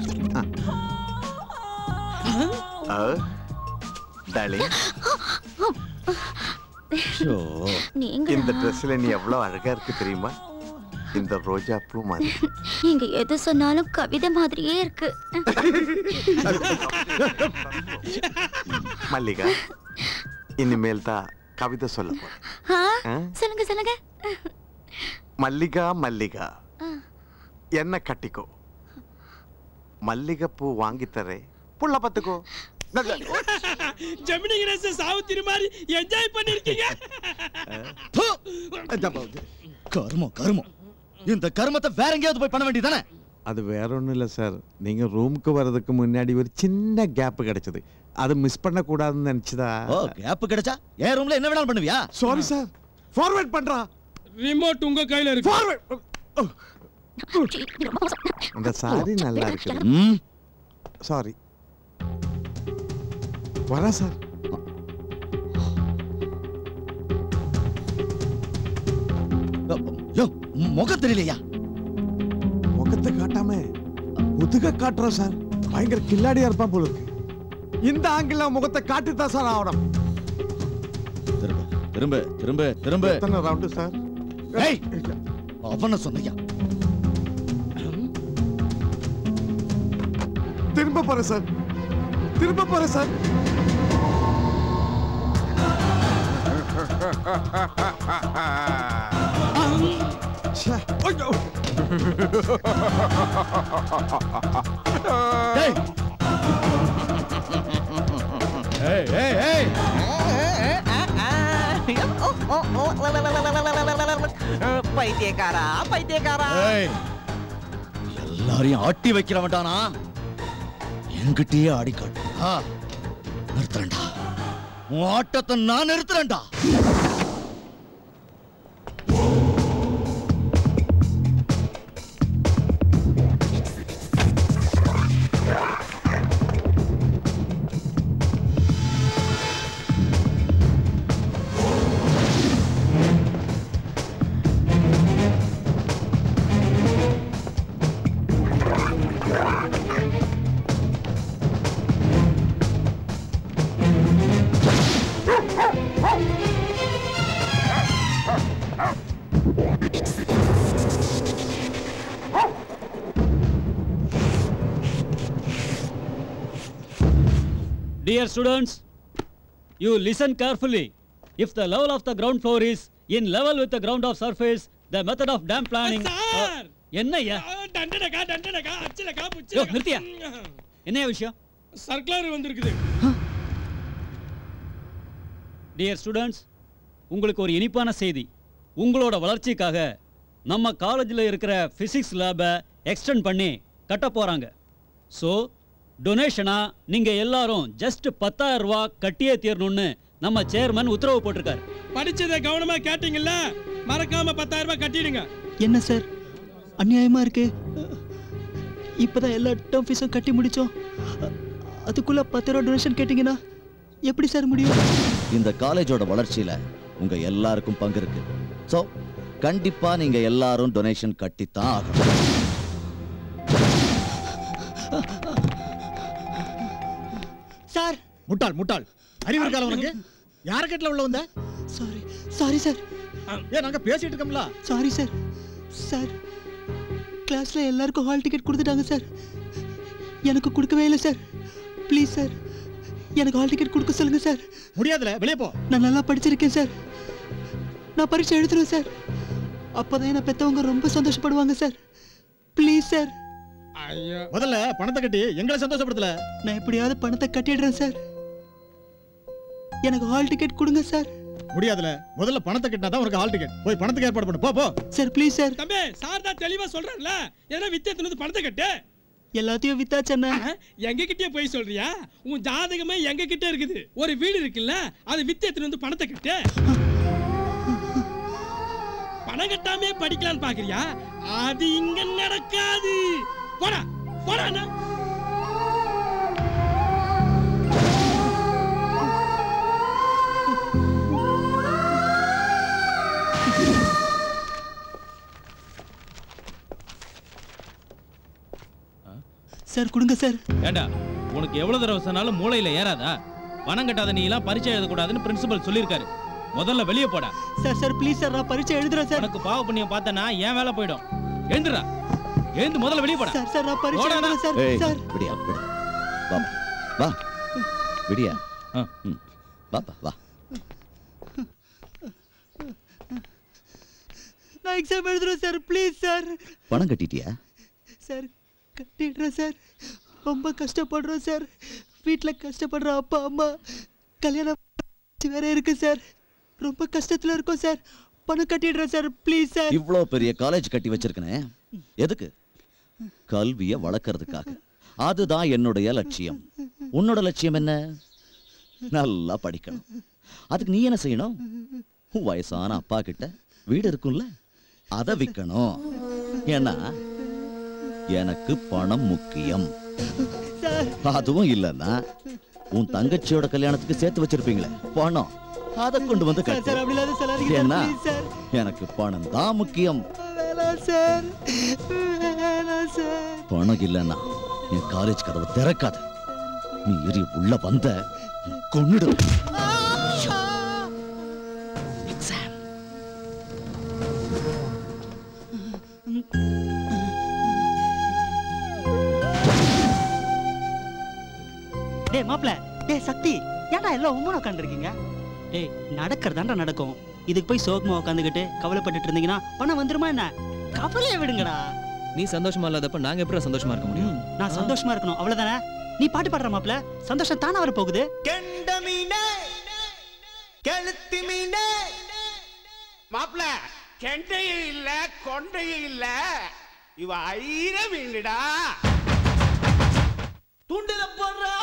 darling. நீங்க. இந்த ட்ரெஸ்ல நீ எவ்வளவு அழகா இருக்கு தெரியுமா? இந்த ரோஜா பூ மாதிரி. நீங்க எது சொன்னாலும் கவிதை மாதிரியே இருக்கு. மல்லிகா இனிமேல் தான் கவிதை சொல்ல? சொல்லுங்க சொல்லுங்க. மல்லிகா மல்லிகா என்ன கட்டிக்கோ? மல்லிகை பூ வாங்கி தரேன் புள்ள பத்துக்கோ ஜெமினி கணேசன் சாவுத்திரி மாதிரி என்ஜாய் பண்ணிருக்கீங்க. கர்மம் கர்மம். இந்த கர்மத்தை வேற எங்கேயாவது போய் பண்ண வேண்டியதானே அது வேற ஒன்றும் இல்லை சார் நீங்க ரூமுக்கு வர்றதுக்கு முன்னாடி ஒரு சின்ன கேப் கிடைச்சது. அது மிஸ் பண்ண கூடாதுன்னு நினைச்சதா? ஓ கேப் கிடைச்சா? என் ரூம்ல என்ன வேணாலும் பண்ணுவியா? சாரி சார் ஃபார்வர்ட் பண்றா. ரிமோட் உங்க கையில இருக்கு. இந்த சாரி நல்லா இருக்கு சாரி வரேன் சார் முகம் தெரியலையா முகத்தை காட்டாம முதுக காட்டுறோம் சார். பயங்கர கில்லாடியா இருப்பான் போல இருக்கு. இந்த ஆங்கில முகத்தை காட்டி தான் சார் ஆகணும். திரும்ப திரும்ப திரும்ப திரும்ப. எத்தனை ரவுண்டு சார்? ஏய் அவன சொன்னையா? திரும்ப போறேன் சார். திரும்ப போறேன் சார். ச்சே, ஐயோ. ஏய். ஏய் ஏய் ஏய். பைத்தியக்காரா பைத்தியக்காரா. ஏய். எல்லாரையும் ஆட்டி வைக்கிற வேண்டானா என்கிட்டயே ஆடி காட்டு. ஆ, நிறுத்துறேன்டா. உன் ஆட்டத்தை நான் நிறுத்துறேன்டா. Dear students, you listen carefully. If the level of the ground floor is in level with the ground of surface, the method of dam planning. Sir! என்னய்யா? டண்டனக்கா டண்டனக்கா அச்சலக்கா யோ புச்சலக்கா நிறுத்தியா? என்னையா விஷயம்? சர்க்குலர் வந்திருக்குது. டியர் ஸ்டூடெண்ட்ஸ் உங்களுக்கு ஒரு இனிப்பான செய்தி. உங்களோட வளர்ச்சிக்காக நம்ம காலேஜில் இருக்கிற ஃபிசிக்ஸ் லேபை எக்ஸ்டெண்ட் பண்ணி கட்ட போகிறாங்க ஸோ டொனேஷனாக நீங்கள் எல்லாரும் ஜஸ்ட் பத்தாயிரம் ரூபா கட்டியே தீரணும்னு நம்ம சேர்மன் உத்தரவு போட்டிருக்காரு. படிச்சதை கவனமா கேட்டீங்கல்ல? மறக்காம பத்தாயிரம் ரூபாய் கட்டிடுங்க. என்ன சார்? அநியாயமா இருக்கு? இப்பதான் எல்லா டேர்ம் ஃபீஸும் கட்டி முடிச்சோம். அதுக்குள்ள பத்து ரூபா டொனேஷன் கேட்டிங்கன்னா எப்படி சார் முடியும்? இந்த காலேஜோட வளர்ச்சியில உங்க எல்லாருக்கும் பங்கு இருக்கு. சோ கண்டிப்பா நீங்க எல்லாரும் டொனேஷன் கட்டித்தான் ஆகணும். சார் முட்டாள் முட்டாள். அறிவு இருக்கால உனக்கு யார் கட்டில உள்ள வந்த? சாரி சாரி சார் ஏன் நாங்க பேசிட்டு இருக்கோம்ல. சாரி சார் சார் கிளாஸ்ல எல்லாருக்கும் ஹால் டிக்கெட் கொடுத்துட்டாங்க சார் எனக்கு கொடுக்கவே இல்லை சார் ப்ளீஸ் சார் எனக்கு ஹால் டிக்கெட் கொடுக்க சொல்லுங்க சார் முடியாதுல வெளியே போ. நான் நல்லா படிச்சிருக்கேன் சார் நான் பரீட்சை எழுதுறேன் சார் அப்பதான் என்ன பெத்தவங்க ரொம்ப சந்தோஷப்படுவாங்க சார் ப்ளீஸ் சார் முதல்ல பணத்தை கட்டி எங்களை சந்தோஷப்படுத்தல. நான் எப்படியாவது பணத்தை கட்டிடுறேன் சார். எனக்கு ஹால் டிக்கெட் கொடுங்க சார். முடியாதுல. முதல்ல பணத்தை கட்டினா தான் உனக்கு ஹால் டிக்கெட் போய் பணத்துக்கு ஏற்பாடு பண்ணு. போ போ. Sir please sir. தம்பி சார் தான் தெளிவா சொல்றாருல. ஏன்னா வித்தியத்துல பணத்தை கட்டு. எல்லாத்தையும் வித்தாச்சண்ணா எங்க கிட்டே போய் சொல்றியா? உன் ஜாதகமே எங்க கிட்ட இருக்குது. ஒரு வீடு இருக்குல்ல அது வித்தியத்துல இருந்து பணத்தை கட்டு. பணம் கட்டாமே படிக்கலாம்னு பாக்குறியா? அது இங்க நடக்காது. போடா போடா அண்ணா. சார் கொடுங்க சார். ஏண்டா உனக்கு எவ்வளவு தடவை சொன்னாலும் மூளையில ஏறாதா? பணம் கட்டாத நீ எல்லாம் பரீட்சை எழுதக்கூடாதுன்னு பிரின்சிபல் சொல்லியிருக்காரு. முதல்ல வெளியே போடா. சார் சார் ப்ளீஸ் சார் நான் பரீட்சை எழுதுறேன் சார். உனக்கு பாவ புண்ணியம் பார்த்தனா ஏன் வேலை போயிடும். எழுந்துடா எழுந்து முதல்ல வெளியே போடா. சார் சார் நான். எழுதுறேன் சார். சார். விடியா விடு. வா வா. விடியா. ம். வாப்பா வா நான் எக்ஸாம் எழுதுறேன் சார். Please sir. பணம் கட்டிட்டியா? Sir கட்டிடுறேன் sir. ரொம்ப கஷ்டப்படுறோம் சார். வீட்டில் கஷ்டப்படுற அப்பா அம்மா கல்யாணம் வேற இருக்கு சார். ரொம்ப கஷ்டத்தில் இருக்கோம் சார். பணம் கட்டிடுறேன் சார். Please sir. இவ்வளோ பெரிய காலேஜ் கட்டி வச்சிருக்கனே. எதுக்கு? கல்வியை வளர்க்கறதுக்காக. அதுதான் என்னுடைய லட்சியம். உன்னோட லட்சியம் என்ன? நல்லா படிக்கணும். அதுக்கு நீ என்ன செய்யணும்? வயசான அப்பா கிட்ட வீடு இருக்கும்ல அதை விற்கணும் ஏன்னா எனக்கு பணம் முக்கியம். அதுவும் இல்லைன்னா உன் தங்கச்சியோட கல்யாணத்துக்கு சேர்த்து வச்சிருப்பீங்களே பணம். அதை கொண்டு வந்து எனக்கு பணம் தான் முக்கியம். வேணாம் சார் வேணாம் சார் பணம் இல்லைன்னா என் காலேஜ் கதவை திறக்காத. நீ எரி உள்ள வந்த கொன்னுடு. டேய் மாப்ள டேய் சக்தி. ஏன்டா எல்லாம் உம்மன உட்காந்துருக்கீங்க டேய் நடக்கிறதாண்டா நடக்கும். இதுக்கு போய் சோகமா உட்காந்துக்கிட்டு கவலைப்பட்டுட்டு இருந்தீங்கன்னா பணம் வந்துருமா என்ன? கவலையை விடுங்கடா. நீ சந்தோஷமா இல்லாதப்ப நாங்க எப்படி சந்தோஷமா இருக்க முடியும்? நான் சந்தோஷமா இருக்கணும். அவ்வளவுதானே? நீ பாட்டு பாடுற மாப்ள சந்தோஷம் தானே வர போகுது கெண்ட மீனே கெளுத்தி மீனே. மாப்ள கெண்டையும் இல்ல கொண்டையும் இல்ல. இவ ஐர மீனுடா. துண்டுல போடுறா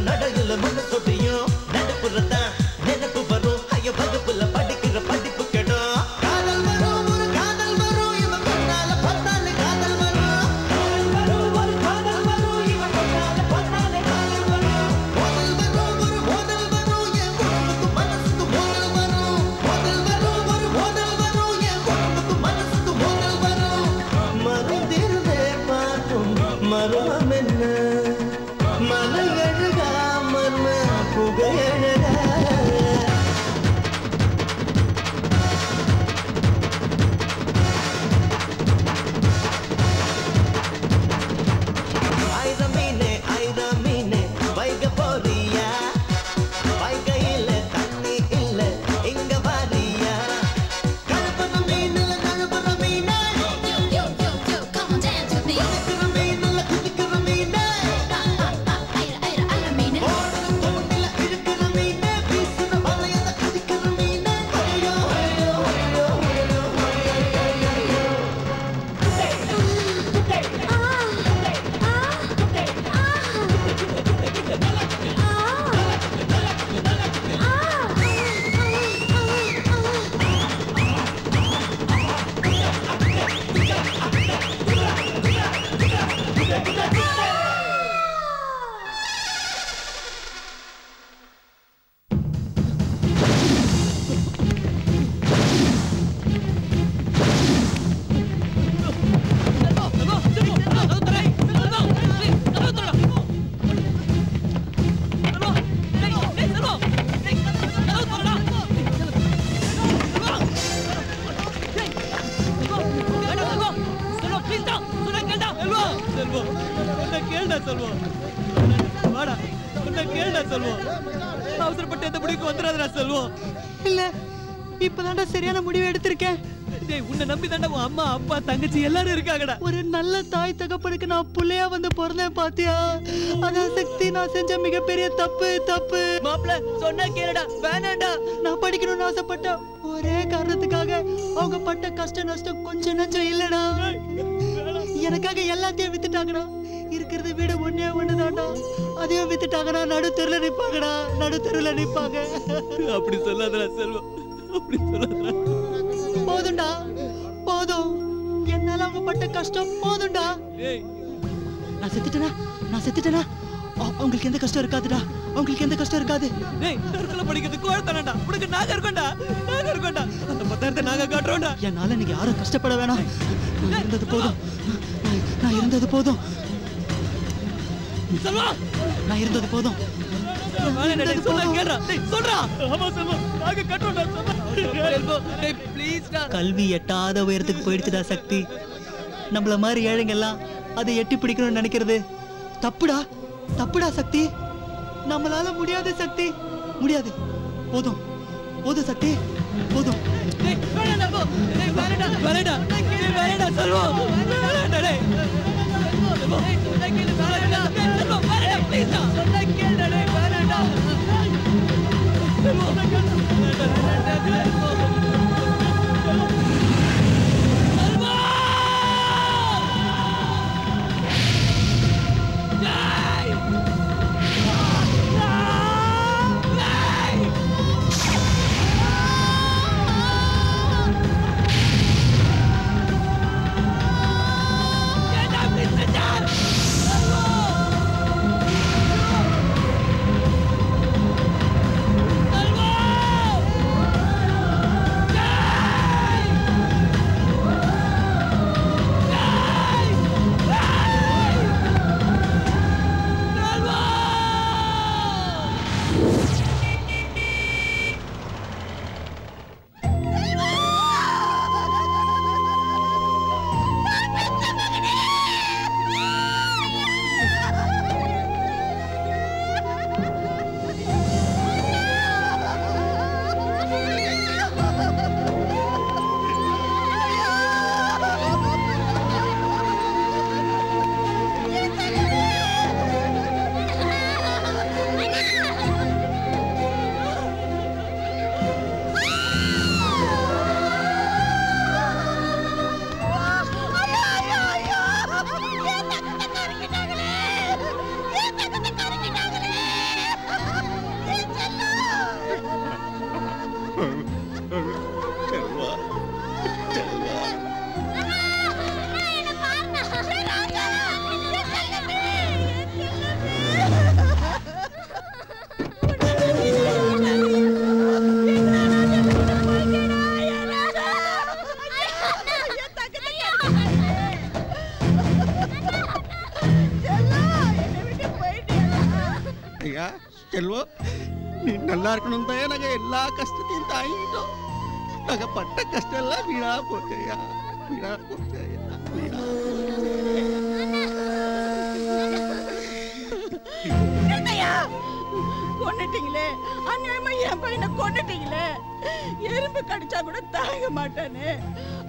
நடையில மண்ணு தொட்டியும் நடுப்புல அம்மா அப்பா தங்கச்சி எல்லாரும் இருக்காங்கடா. ஒரு நல்ல தாய் தகப்பனுக்கு நான் புள்ளையா வந்து பிறந்தேன் பாத்தியா? அதான் சக்தி நான் செஞ்ச மிகப்பெரிய தப்பு தப்பு. மாப்ள சொன்னா கேளுடா வேணாண்டா நான் படிக்கணும்னு ஆசைப்பட்டேன் ஒரே காரணத்துக்காக அவங்க பட்ட கஷ்ட நஷ்டம் கொஞ்சம் நஞ்சம் இல்லடா. எனக்காக எல்லாத்தையும் வித்துட்டாங்கடா. இருக்கிறது வீடு ஒண்ணே ஒண்ணுதான்டா. அதையும் வித்துட்டாங்கடா நடு தெருல நிப்பாங்கடா. நடு தெருல நிப்பாங்க. அப்படி சொல்லாதடா செல்வம். அப்படி சொல்லாதடா. போதும்டா. போதும் அவங்க பட்ட கஷ்டம் போதும்டா. நான் செத்துட்டேனா? நான் செத்துட்டேனா? அவங்களுக்கு எந்த கஷ்டம் இருக்காதுடா. அவங்களுக்கு எந்த கஷ்டம் இருக்காது. டேய் தற்கொலை படிக்கிறது கோழத்தனடா உனக்கு நாங்க இருக்கோம்டா. நாங்க இருக்கோம்டா. அந்த பத்தாயிரத்தை நாங்க காட்டுறோம்டா. என்னால நீங்க யாரும் கஷ்டப்பட வேணாம். நான் இருந்தது போதும். நான்- நான் இருந்தது போதும். செல்வா. நான் இருந்தது போதும். கல்வி எட்டாத உயரத்துக்கு போயிடுச்சுடா சக்தி. நம்மள மாதிரி ஏழைங்கெல்லாம் அதை எட்டி பிடிக்கணும்னு நினைக்கிறது தப்புடா? தப்புடா சக்தி? நம்மளால முடியாது சக்தி. முடியாது. போதும். போதும் சக்தி. போதும். டேய், வேணாம்டா, போ. செல்வம். செல்வம் நீ நல்லா இருக்கணும் தான் நாங்கள் எல்லா கஷ்டத்தையும் தாங்கிட்டோம். நாங்கள் பட்ட கஷ்டம் எல்லாம் வீணா போச்சையா. வீணா போச்சையா. ஐயா வீணா என்னய்யா? அநியாயமா என் பையனை கொண்டுட்டீங்களே எறும்பு கடிச்சா கூட தாங்க மாட்டானே.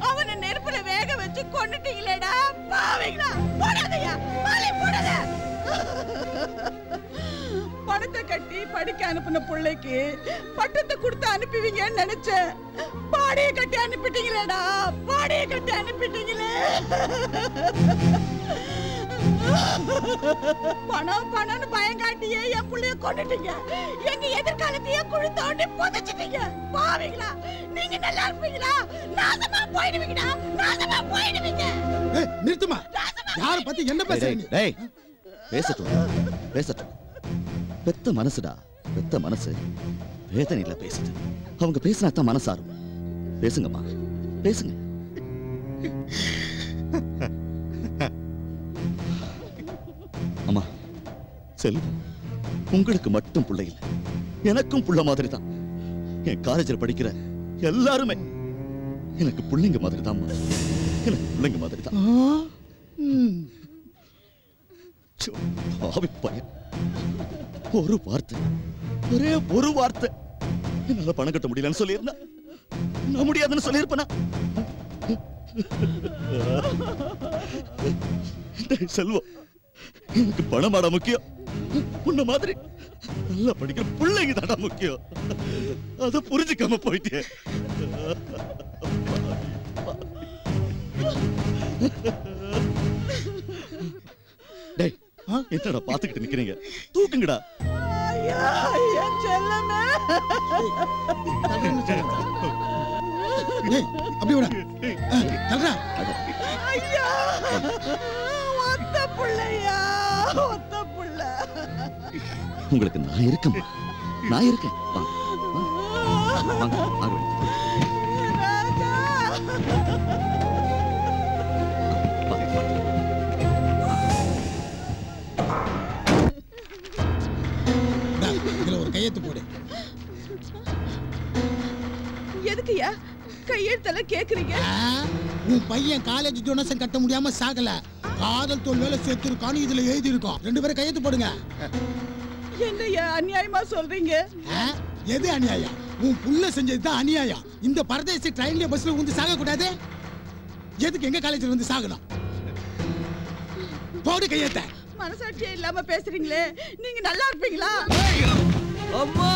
அவனை நெருப்புல வேக வச்சு கொண்டுட்டீங்களேடா பாவீங்களா போடாதயா. மாலை போடாத. பணத்தை கட்டி படிக்க அனுப்புன பிள்ளைக்கு பட்டத்தை கொடுத்து அனுப்புவீங்கன்னு நினைச்சேன். பாடியை கட்டி அனுப்பிட்டீங்களேடா பாடியை கட்டி அனுப்பிட்டீங்களே. பணம் பணம்னு பயம் காட்டியே என் புள்ளைய கொண்டுட்டீங்க எங்க எதிர்காலத்தையே குழி தோண்டி புதைச்சிட்டீங்க. பாவீங்களா? நீங்க நல்லா இருப்பீங்களா? நாசமா போயிடுவீங்கடா நாசமா போயிடுவீங்க. நிறுத்துமா யார பத்தி என்ன பேசுற டேய், நீ டேய் பேசட்டும். பேசட்டும். பெத்த மனசுடா. பெத்த மனசு. வேதனையில பேசுது. அவங்க பேசினா தான் மனசாரும். பேசுங்கம்மா. பேசுங்க. அம்மா செல்வம் உங்களுக்கு மட்டும் பிள்ளை இல்லை. எனக்கும் புள்ள மாதிரி தான் என் காலேஜில் படிக்கிற எல்லாருமே எனக்கு பிள்ளைங்க மாதிரி தான் எனக்கு பிள்ளைங்க மாதிரி தான் பாவி பையன். ஒரு வார்த்தை ஒரே ஒரு வார்த்தை. என்னால பணம் கட்ட முடியலன்னு சொல்லியிருந்தா. நான் முடியாதுன்னு சொல்லியிருப்பேனா? செல்வம் எனக்கு பணமாடா முக்கியம். உன்ன மாதிரி நல்லா படிக்கிற பிள்ளைங்க தாடா முக்கியம். அத புரிஞ்சுக்காம போயிட்டேன் என்னடா பாத்துக்கிட்டு நிக்கிறீங்க? தூக்குங்கடா. ஐயா என் செல்லமே அப்படி விட. தல்றா ஐயா ஒத்த புள்ளையா ஒத்த புள்ள. உங்களுக்கு நான் இருக்கேம்மா. நான் இருக்கேன். வாங்க. வாங்க, வாங்க இதுல ஒரு கையெழுத்து போடு. எதுக்குயா கையெழுத்தெல்லாம் கேக்குறீங்க? உன் பையன் காலேஜ் டொனேஷன் கட்ட முடியாம சாகல. காதல் தோல் வேலை சேர்த்திருக்கான்னு இதுல எழுதி இருக்கோம் ரெண்டு பேரும் கையெழுத்து போடுங்க. என்னய்யா அநியாயமா சொல்றீங்க? எது அநியாயம்? உன் புள்ள செஞ்சது தான் அநியாயம். இந்த பரதேசி ட்ரெயின்ல பஸ்ல வந்து சாக கூடாது எதுக்கு எங்க காலேஜ்ல வந்து சாகணும்? போடு கையெழுத்த. மனசாட்சியே இல்லாம பேசுறீங்களே. நீங்க நல்லா இருப்பீங்களா? அம்மா!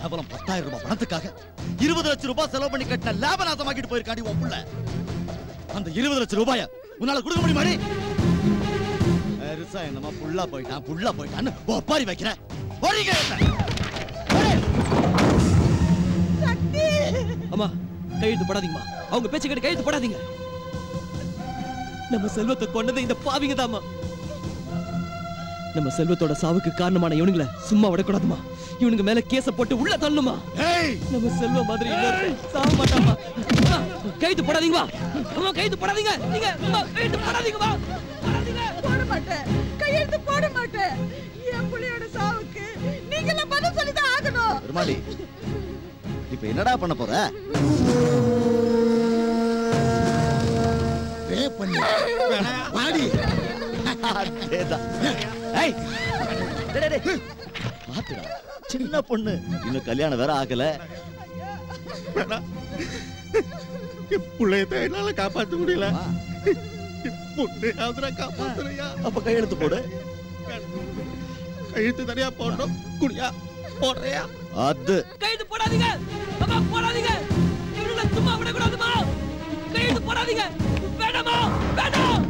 கேவலம் பத்தாயிரம் ரூபாய் பணத்துக்காக இருபது லட்சம் ரூபாய் செலவு பண்ணி கட்டின லாபநாசமாக்கிட்டு போயிருக்காடி உன் புள்ள. அந்த இருபது லட்சம் ரூபாய உன்னால கொடுக்க முடியுமாடி பெருசா என்னமா புள்ளா போயிட்டான் புள்ளா போயிட்டான்னு ஒப்பாரி வைக்கிறேன். அம்மா கையெழுத்து போடாதீங்கம்மா. அவங்க பேச்ச கேட்டு கையெழுத்து போடாதீங்க. நம்ம செல்வத்தை கொண்டது இந்த பாவிங்க தாம்மா நம்ம செல்வத்தோட சாவுக்கு காரணமான இவனுங்கள சும்மா விடக்கூடாதுமா இவனுங்க மேல கேஸ போட்டு உள்ள தள்ளணுமா நம்ம செல்வ மாதிரி சாக மாட்டாமா கையெழுத்து போடாதீங்கம்மா. அம்மா கையெழுத்து போடாதீங்க. நீங்க அம்மா, கையெழுத்து போடாதீங்கம்மா. போட மாட்டேன். கையெழுத்து போட மாட்டேன். என் புள்ளையோட சாவுக்கு நீங்க எல்லாம் பதில் சொல்லிதான் ஆகணும்? பெருமாடி இப்ப என்னடா பண்ண போற? பண்ணி. சின்ன பொண்ணு. இன்னும் கல்யாணம் வேற ஆகல. பிள்ளையத்தை என்னால காப்பாத்த முடியல. நான் காப்பாத்துறையா அப்ப கையெழுத்து போடு. கையெழுத்து தனியா போடணும். குடியா. போடுறியா அது கையெழுத்து போடாதீங்க. அம்மா போடாதீங்க. இவனுங்கள சும்மா விடக்கூடாதுமா. கையெழுத்து போடாதீங்க. வேண்டாமா வேண்டாம்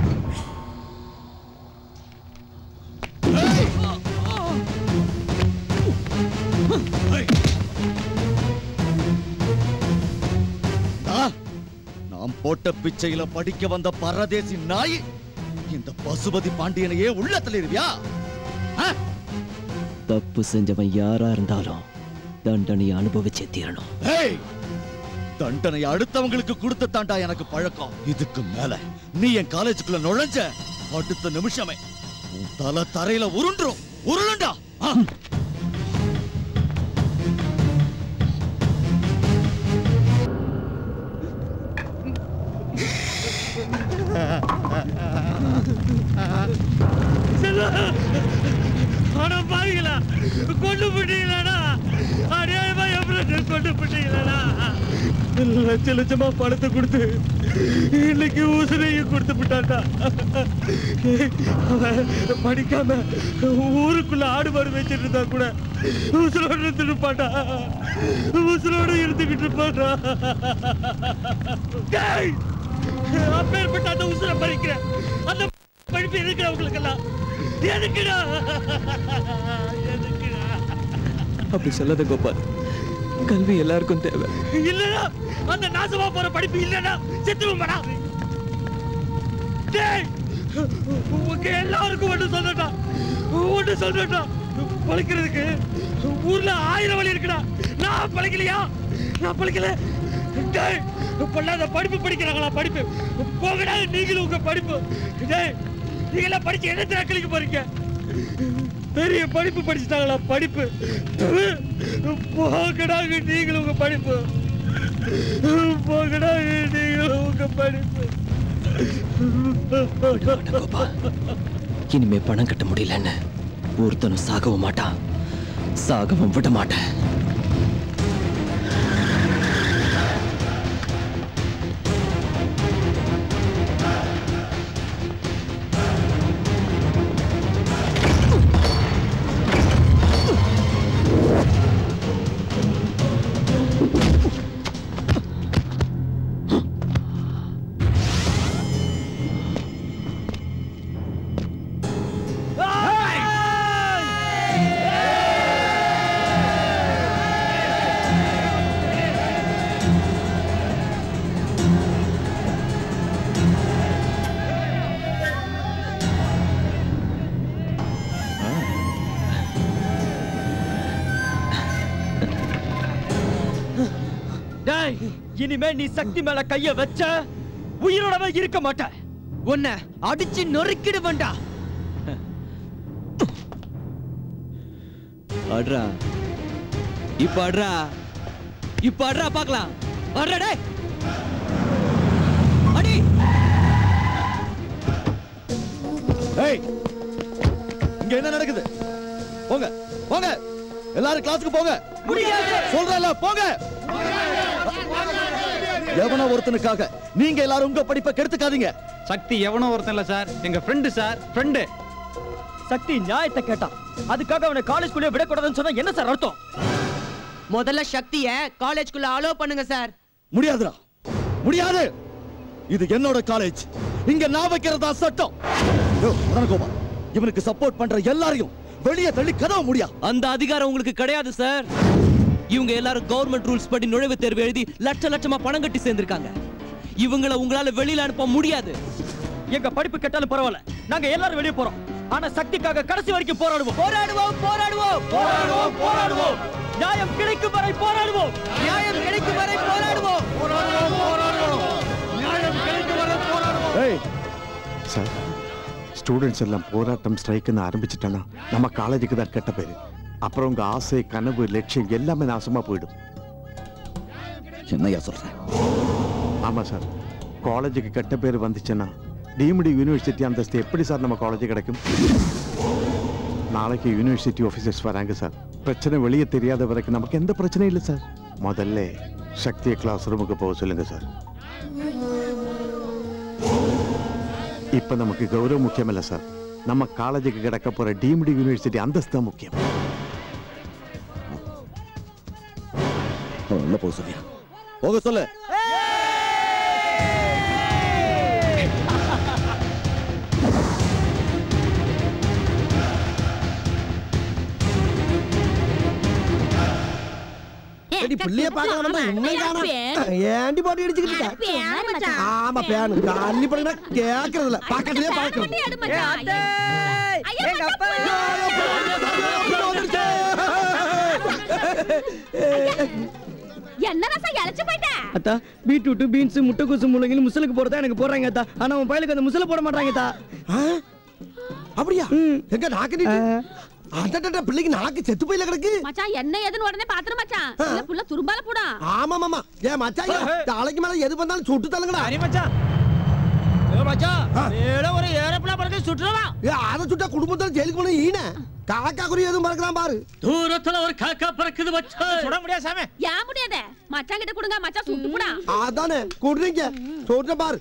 ஆ, நாம் போட்ட பிச்சையில படிக்க வந்த பரதேசி நாய் இந்த பசுபதி பாண்டியனையே உள்ள தள்ளிருவியா தப்பு செஞ்சவன் யாரா இருந்தாலும் தண்டனையை அனுபவிச்சே தீரணும். ஏய் தண்டனை அடுத்தவங்களுக்கு கொடுத்த தாண்டா எனக்கு பழக்கம். இதுக்கு மேல நீ என் காலேஜுக்குள்ள நுழைஞ்ச அடுத்த நிமிஷமே உன் தலை தரையில உருண்டுரும். உருளுண்டா. லட்ச லட்சமா பணத்தை கொடுத்து இன்னைக்கு ஊசுரையும் கொடுத்து விட்டாண்டா அவன் படிக்காம ஊருக்குள்ள ஆடு மாடு வச்சிட்டு இருந்தா கூட ஊசலோடு இருந்துட்டு இருப்பான்டா. ஊசலோடு இருந்துகிட்டு இருப்பான்டா. அப்பேற்பட்ட அந்த உசுரை பறிக்கிறேன் அந்த படிப்பு இருக்கிறவங்களுக்கெல்லாம் எதுக்குடா? எதுக்குடா? அப்படி சொல்லாத கோபால். கல்வி எல்லாருக்கும் தேவை. இல்லடா அந்த நாசமா போற படிப்பு இல்லடா செத்துருமாடா டேய் உங்க எல்லாருக்கும் ஒன்று சொல்லட்டா ஒன்று சொல்லட்டா. பழைக்கிறதுக்கு ஊர்ல ஆயிரம் வழி இருக்குடா. நான் பழைக்கலையா? நான் பழைக்கல. டேய் பொல்லாத படிப்பு படிக்கிறாங்களா படிப்பு? போகடா நீங்களும் உங்க படிப்பு. டேய் நீங்களா படிச்சு என்ன திராக்களிக்க போறீங்க? பெரிய படிப்பு படிச்சுட்டாங்களா? படிப்பு. போகடா நீங்களும் உங்க படிப்பு. போகடா நீங்களும் உங்க படிப்பு. இனிமே பணம் கட்ட முடியலன்னு ஒருத்தனும் சாகவும் மாட்டான். சாகவும் விட மாட்டேன். இனிமே நீ சக்தி மேல கைய வச்ச உயிரோடவே இருக்க மாட்ட. உன்னை அடிச்சு நொறுக்கிடுவேன்டா அட்ரா இப்ப அட்ரா இப்ப அட்ரா பார்க்கலாம். அட்ரா டேய். அடி. ஏய் இங்க என்ன நடக்குது? போங்க போங்க. எல்லாரும் கிளாஸுக்கு போங்க. சொல்றேன்ல போங்க. எவனோ ஒருத்தனுக்காக. நீங்க எல்லாரும் உங்க படிப்பை கெடுத்துக்காதீங்க. சக்தி எவனோ ஒருத்தன் இல்ல சார். எங்க ஃப்ரெண்டு சார். ஃப்ரெண்டு சக்தி நியாயத்தை கேட்டான் அதுக்காக அவனை காலேஜ்குள்ளே விடக்கூடாதுன்னு சொன்னா என்ன சார் அர்த்தம்? முதல்ல சக்திய காலேஜ்குள்ள அலோ பண்ணுங்க சார். முடியாதுடா. முடியாது. இது என்னோட காலேஜ் இங்க நான் வைக்கிறதா சட்டம். மதனகோபால், இவனுக்கு சப்போர்ட் பண்ற எல்லாரையும் வெளியே தள்ளி கதவ முடியா? அந்த அதிகாரம் உங்களுக்கு கிடையாது சார். இவங்க எல்லாரும் கவர்மெண்ட் ரூல்ஸ் படி நுழைவுத் தேர்வு எழுதி லட்ச லட்சமா பணம் கட்டி சேர்ந்திருக்காங்க. இவங்கள உங்களால வெளியில அனுப்ப முடியாது. எங்க படிப்பு கெட்டாலும் பரவாயில்ல. நாங்க எல்லாரும் வெளியே போறோம். ஆனா சக்திக்காக கடைசி வரைக்கும் போராடுவோம். போராடுவோம் போராடுவோம். போராடுவோம் போராடுவோம். நியாயம் கிடைக்கும் வரை போராடுவோம். நியாயம் கிடைக்கும் வரை போராடுவோம். ஏய் சார் ஸ்டூடெண்ட்ஸ் எல்லாம் போராட்டம் ஸ்ட்ரைக்குன்னு ஆரம்பிச்சிட்டேன்னா நம்ம காலேஜுக்கு தான் கெட்ட பேரு. அப்புறம் உங்க ஆசை கனவு லட்சியம் எல்லாமே நாசமா போயிடும். என்னையா சொல்றேன் ஆமா சார். காலேஜுக்கு கெட்ட பேர் வந்துச்சுன்னா டீம்டு யூனிவர்சிட்டி அந்தஸ்து எப்படி சார் நம்ம காலேஜ் கிடைக்கும்? நாளைக்கு யூனிவர்சிட்டி ஆஃபீஸர்ஸ் வராங்க சார். பிரச்சனை வெளியே தெரியாத வரைக்கும் நமக்கு எந்த பிரச்சனையும் இல்லை சார். முதல்ல சக்தியை கிளாஸ் ரூமுக்கு போக சொல்லுங்க சார். இப்ப நமக்கு கௌரவம் முக்கியம் இல்ல சார். நம்ம காலேஜுக்கு கிடைக்க போற டீம்டு யூனிவர்சிட்டி அந்தஸ்து தான் முக்கியம். உள்ள போக சொல்லியா போக சொல்லு. ஏண்டி போட்டு? ஆமா பேனு கள்ளி படுங்க பக்கத்துலயே பார்க்கறது எங்க அப்பா என்ன ரசம் இழைச்சு போயிட்ட? அத்தா பீட்ரூட் பீன்ஸ் முட்டைக்கோசு முள்ளங்கின்னு முசலுக்கு போறதா எனக்கு போடுறாங்க அத்தா. ஆனா உன் பயலுக்கு அந்த முசல போட மாட்டாங்க அத்தா. அப்படியா? எங்க நாக்கு அடடட பிள்ளைக்கு நாக்கு செத்து போயில கிடக்கு. மச்சான் என்ன ஏதுன்னு உடனே பாத்துரு மச்சான். இல்ல புள்ள துரும்பால போடா. ஆமா மாமா ஏன் மச்சான் தலைக்கு மேல எது பண்ணாலும் சுட்டு தள்ளுங்கடா. சரி மச்சான். ஏதோ ஒரு ஏரோப்ளேன் பறக்க சுற்றுலா ஏ அத சுட்டா குடும்பத்துல ஜெயிலுக்கு போன ஈன. காக்கா குறி எதுவும் பறக்கலாம் பாரு. தூரத்துல ஒரு காக்கா பறக்குது மச்சான். சுட முடியாது சாமி. ஏன் முடியாத. மச்சான் கிட்ட கொடுங்க மச்சான் சுட்டு போடா. அதானே குடுறீங்க. பாரு.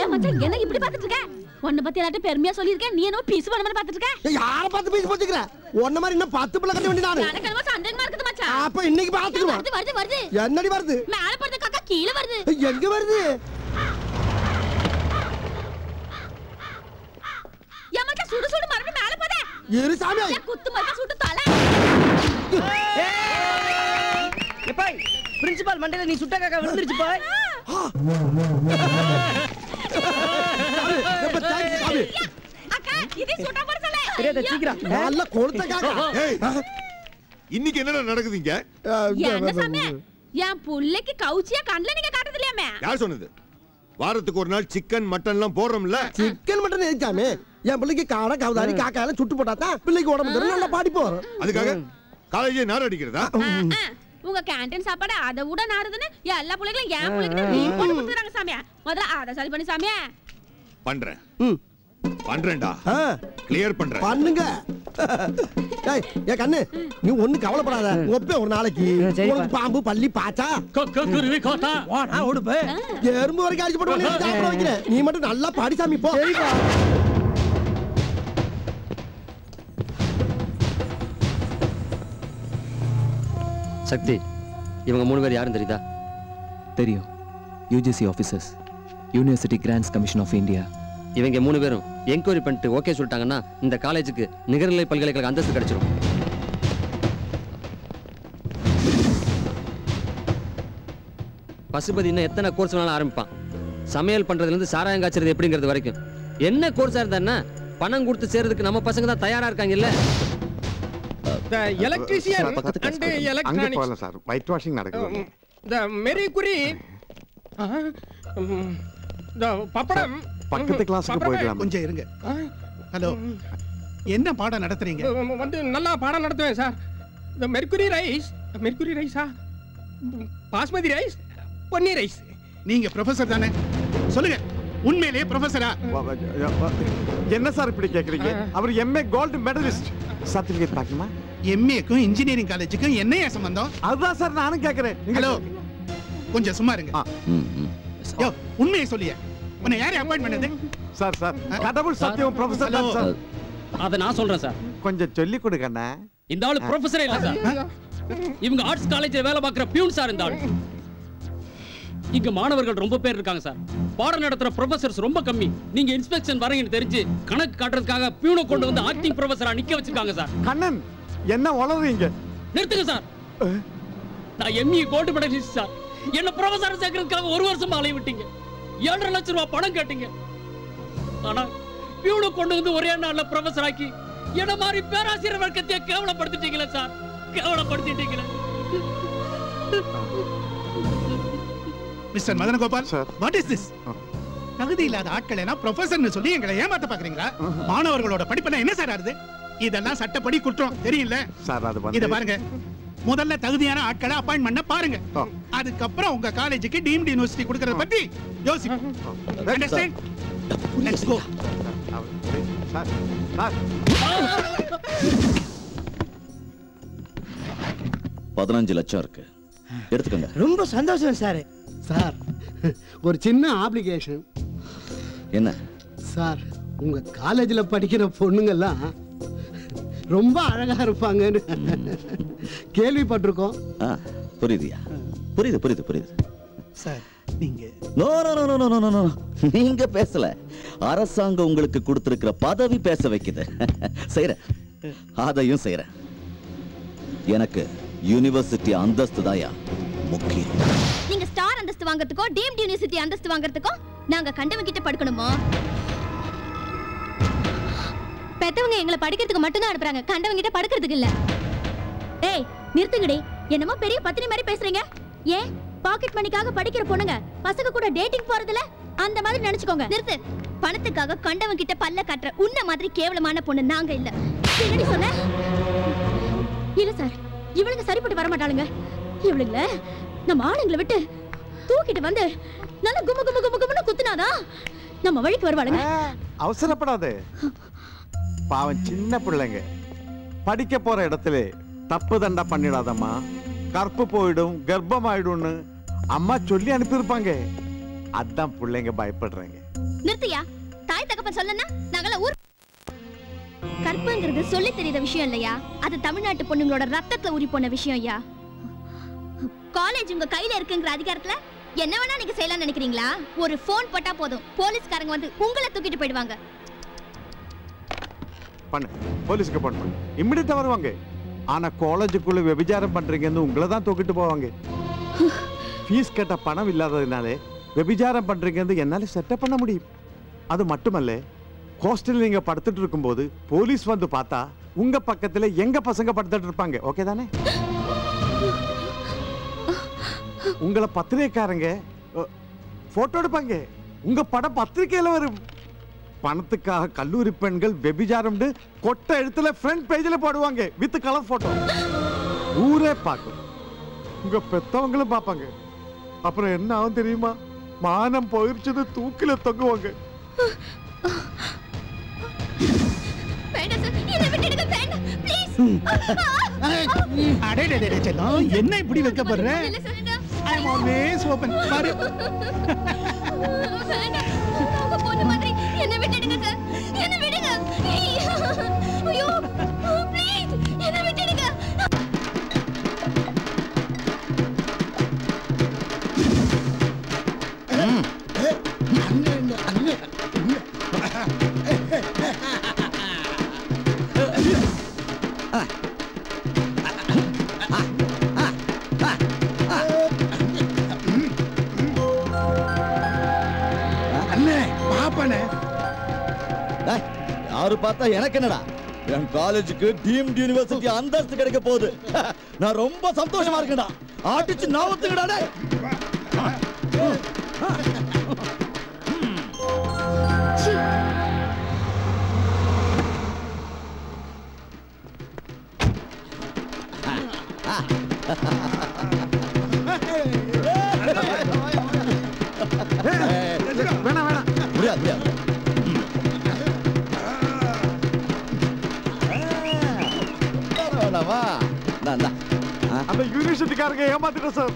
ஏன் மச்சான் என்ன இப்படி பாத்துட்டு இருக்க? உன்னை பத்தி எல்லார்ட்டும் பெருமையா சொல்லியிருக்கேன். நீ என்ன பீஸ் பண்ண மாதிரி பாத்துட்டு இருக்க. யார பார்த்து பேசி போச்சுக்கிற உன்ன மாதிரி இன்னும் பத்து பிள்ளை கட்ட வேண்டிய நானு எனக்கு என்னமோ சந்தேகமா இருக்குது மச்சான். அப்ப இன்னைக்கு பாத்துக்குவோம் வருது வருது வருது. என்னடி வருது? மேல படுத்த காக்கா கீழே வருது. எங்க வருது? ஏன் மச்சான் சுடு சுடு மறுபடியும் மேல போதே. இரு சாமி. குத்து மச்சான் சுட்டு தலை. எப்பாய் பிரின்சிபால் மண்டையில நீ சுட்ட காக்கா விழுந்துருச்சு பாய். அக்கா இது சுட்ட போற சொல்ல. தெரியாத சீக்கிரம். நல்ல கொளுத்த காக்கா. ஏய், இன்னைக்கு என்னடா நடக்குதுங்க? என்ன சாமி? என் புள்ளைக்கு கவுச்சியா கண்ணுல நீங்க காட்டுறது இல்லையாமே யார் சொன்னது? வாரத்துக்கு ஒரு நாள் சிக்கன் மட்டன் எல்லாம் போடுறோம்ல. சிக்கன் மட்டன் எதுக்காமே என் பிள்ளைக்கு காடை கவுதாரி காக்கா எல்லாம் சுட்டு போட்டா தான் பிள்ளைக்கு உடம்பு தரும் நல்லா பாடி போறோம் அதுக்காக காலேஜே நார் அடிக்கிறதா? உங்க கேண்டீன் சாப்பாடு அதை விட நாடுதுன்னு எல்லா பிள்ளைகளும் என் பிள்ளைக்கு லீவ் போட்டு கொடுத்துறாங்க சாமியா. முதல்ல அதை சரி பண்ணி சாமியா. பண்றேன். பண்றேன்டா. கிளியர் பண்றேன். பண்ணுங்க. ஏய் ஏ கண்ணு நீ ஒண்ணு கவலைப்படாத. ஒப்பே ஒரு நாளைக்கு. உனக்கு பாம்பு பள்ளி பாச்சா? குருவி கோத்தா. நான் ஓடுப்ப எறும்பு வரைக்கும் அடிச்சு போட்டு உன்னை சாப்பிட வைக்கிறேன். நீ மட்டும் நல்லா பாடி சாமி போ. சக்தி இவங்க மூணு பேர் யாரும் தெரியுதா? தெரியும். UGC officers university grants commission of India இவங்க மூணு பேரும் என்கொயரி பண்ணிட்டு ஓகே சொல்லிட்டாங்கன்னா இந்த காலேஜுக்கு நிகர்நிலை பல்கலைக்கழக அந்தஸ்து கிடைச்சிரும். பசுபதி இன்னும் எத்தனை கோர்ஸ் வேணாலும் ஆரம்பிப்பான். சமையல் பண்றதுல இருந்து சாராயம் காய்ச்சறது எப்படிங்கிறது வரைக்கும். என்ன கோர்ஸா இருந்தா பணம் கொடுத்து சேர்றதுக்கு நம்ம பசங்க தான் தயாரா இருக்காங்கல்ல எலக்ட்ரிஷியன் பக்கத்து அண்ட் எலக்ட்ரானிக்ஸ் போகலாம் சார். ஒயிட் வாஷிங் நடக்குது இந்த மெரி குறி ம், இந்த பப்படம். பக்கத்து கிளாஸுக்கு. போயிடலாம்? கொஞ்சம் இருங்க. ஹலோ. என்ன பாடம் நடத்துறீங்க? வந்து நல்லா பாடம் நடத்துவேன் சார். இந்த மெர்க்குரி ரைஸ். மெர்க்குரி ரைஸா? பாஸ்மதி ரைஸ். பொன்னி ரைஸ். நீங்க ப்ரொஃபசர் தானே? சொல்லுங்க. உண்மையிலேயே ப்ரொஃபசரா என்ன சார் இப்படி கேக்குறீங்க? அவர் எம்ஏ கோல்டு மெடலிஸ்ட் சர்டிபிகேட் பார்க்கணுமா எம்ஏக்கும் இன்ஜினியரிங் காலேஜுக்கும் என்னைய சம்பந்தம்? அதுதான் சார் நானும் கேக்குறேன். ஹலோ கொஞ்சம் சும்மா இருங்க. யோ உண்மையை சொல்லிய. உன்னை யாரு அப்பாயிண்ட் பண்ணது? சார் சார் கடவுள் சத்தியம் ப்ரொஃபசர் தான் சார். அதை நான் சொல்றேன் சார். கொஞ்சம் சொல்லி கொடுக்கண்ணா இந்த ஆளு ப்ரொஃபஸரே இல்ல சார். இவங்க ஆர்ட்ஸ் காலேஜ்ல வேலை பார்க்குற பியூன் சார் இந்த ஆளு இங்க மாணவர்கள் ரொம்ப பேர் இருக்காங்க சார். பாடம் நடத்துற ப்ரொஃபசர்ஸ் ரொம்ப கம்மி. நீங்க இன்ஸ்பெக்ஷன் வரீங்கன்னு தெரிஞ்சு கணக்கு காட்டுறதுக்காக பியூனை கொண்டு வந்து ஆக்டிங் ப்ரொஃபஸரா நிக்க வச்சிருக்காங்க சார். கண்ணன் என்ன வளருறீங்க நிறுத்துங்க சார். நான் எம்இ கோல்டு மெடலிஸ்ட் சார். என்ன ப்ரொஃபஸர் சேர்க்கறதுக்காக ஒரு வருஷமா அலைய விட்டீங்க. ஏழரை லட்சம் ரூபாய் பணம் கேட்டீங்க. ஆனா பியூனை கொண்டு வந்து ஒரே நாள்ல ப்ரொஃபஸர் ஆக்கி என்ன மாதிரி பேராசிரியர் வர்க்கத்தையே கேவலப்படுத்திட்டீங்களே sir. கேவலப்படுத்திட்டீங்களே. Mister Madana Gopal what is this தகுதி இல்லாத ஆட்கள் எல்லாம் ப்ரொஃபசர்னு சொல்லி எங்களை ஏமாத்த பாக்குறீங்களா? மாணவர்களோட படிப்புனா என்ன சார் ஆறுது இதெல்லாம் சட்டப்படி குற்றம் தெரியல சார் அது இத பாருங்க. முதல்ல தகுதியான ஆட்களை அப்பாயிண்ட் பண்ண பாருங்க. அதுக்கப்புறம் உங்க காலேஜுக்கு டீம்டு யூனிவர்சிட்டி கொடுக்கறத பத்தி யோசிப்போம். Go. சார் சார் பதினஞ்சு லட்சம் இருக்கு. எடுத்துக்கோங்க. ரொம்ப சந்தோஷம் சார் சார் ஒரு சின்ன ஆப்ளிகேஷன் என்ன? சார் உங்க காலேஜ்ல படிக்கிற பொண்ணுங்கெல்லாம் ரொம்ப அழகா இருப்பாங்கன்னு கேள்விப்பட்டிருக்கோம். புரியுதுயா? புரியுது புரியுது புரியுது. சார் நீங்க no no no no no no no நீங்க பேசல. அரசாங்கம் உங்களுக்கு கொடுத்திருக்கிற பதவி பேச வைக்குது. செய்யறேன் அதையும் செய்யறேன் எனக்கு யூனிவர்சிட்டி அந்தஸ்து தாயா முக்கியம். நீங்க ஸ்டார் அந்தஸ்து வாங்குறதுக்கோ டீம்ட் யூனிவர்சிட்டி அந்தஸ்து வாங்குறதுக்கோ நாங்க கண்டவங்க கிட்ட படுக்கணுமோ? பெத்தவங்க எங்களை படிக்கிறதுக்கு மட்டும் தான் அனுப்புறாங்க. கண்டவங்க கிட்ட படுக்கிறதுக்கு இல்ல. ஏய் நிறுத்துங்கடி. என்னமோ பெரிய பத்தினி மாதிரி பேசுறீங்க. ஏன்? பாக்கெட் மணிக்காக படிக்கிற பொண்ணுங்க பசங்க கூட டேட்டிங் போறதுல அந்த மாதிரி நினைச்சுக்கோங்க. நிறுத்து. பணத்துக்காக கண்டவங்க கிட்ட பல்ல கட்டுற உன்ன மாதிரி கேவலமான பொண்ணு நாங்க இல்ல. என்னடி சொன்ன? இல்ல சார். இவளுங்க சரிப்பட்டு வர மாட்டாளுங்க. இவளுங்கள நம்ம ஆளுங்களை விட்டு தூக்கிட்டு வந்து நல்லா கும்மு கும்மு கும்மு கும்முன்னு குத்துனாதான் நம்ம வழிக்கு வருவாளுங்க. அவசரப்படாதே. பாவம் சின்ன பிள்ளைங்க. படிக்க போற இடத்துல தப்பு தண்டா பண்ணிடாதம்மா. கற்பு போயிடும் கர்ப்பம் ஆயிடும்னு அம்மா சொல்லி அனுப்பியிருப்பாங்க. அதான் பிள்ளைங்க பயப்படுறாங்க. நிறுத்தியா? தாய் தகப்பன் சொல்லனா நாங்கள ஊர் கற்பங்கிறது சொல்லி தெரியாத விஷயம் இல்லையா? அது தமிழ்நாட்டு பொண்ணுங்களோட ரத்தத்துல ஊறி போன விஷயம் ஐயா. காலேஜ் உங்க கையில இருக்குங்கிற அதிகாரத்துல என்ன வேணா நீங்க செய்யலாம்னு நினைக்கிறீங்களா? ஒரு ஃபோன் போட்டா போதும். போலீஸ்காரங்க வந்து உங்களை தூக்கிட்டு போயிடுவாங்க. பண்ணு. போலீஸ்க்கு போன் பண்ணு. இம்மிடியா வருவாங்க. ஆனா காலேஜுக்குள்ள விபச்சாரம் பண்றீங்கன்னு உங்களை தான் தூக்கிட்டு போவாங்க. ஃபீஸ் கட்ட பணம் இல்லாததுனாலே விபச்சாரம் பண்றீங்கன்னு என்னால செட்டப் பண்ண முடியும். அது மட்டுமல்ல ஹாஸ்டல் நீங்க படுத்துட்டு இருக்கும்போது போலீஸ் வந்து பார்த்தா உங்க பக்கத்துல எங்க பசங்க படுத்துட்டு இருப்பாங்க. ஓகே தானே? உங்களை பத்திரிகைக்காரங்க போட்டோ எடுப்பாங்க. உங்க படம் பத்திரிக்கையில வரும். பணத்துக்காக கல்லூரி பெண்கள் வெபிஜாரம்னு கொட்ட எழுத்துல ஃப்ரண்ட் பேஜ்ல போடுவாங்க வித் கலர் போட்டோ ஊரே பார்க்கும். உங்க பெத்தவங்களும் பார்ப்பாங்க. அப்புறம் என்ன ஆகும் தெரியுமா? மானம் போயிருச்சுன்னு தூக்கில தொங்குவாங்க. என்ன இப்படி வைக்கப்படுற? ஐ அம் ஆல்வேஸ் ஓபன் பாரு வேண்டாம் பொண்ணு மாதிரி என்னை விட்டுடுங்க சார் என்ன விடுங்க. ஐயோ. யாரு பார்த்தா எனக்கு என்னடா? என் காலேஜுக்கு டீம்ட் யூனிவர்சிட்டி அந்தஸ்து கிடைக்க போகுது. நான் ரொம்ப சந்தோஷமா இருக்கேன்டா. அடிச்சு நாவத்துக்கடா டேய் வேணாம் வேணாம். முடியாது முடியாது. அந்த யூனிவர்சிட்டிக்காரங்க ஏமாத்திட்டேன் சார்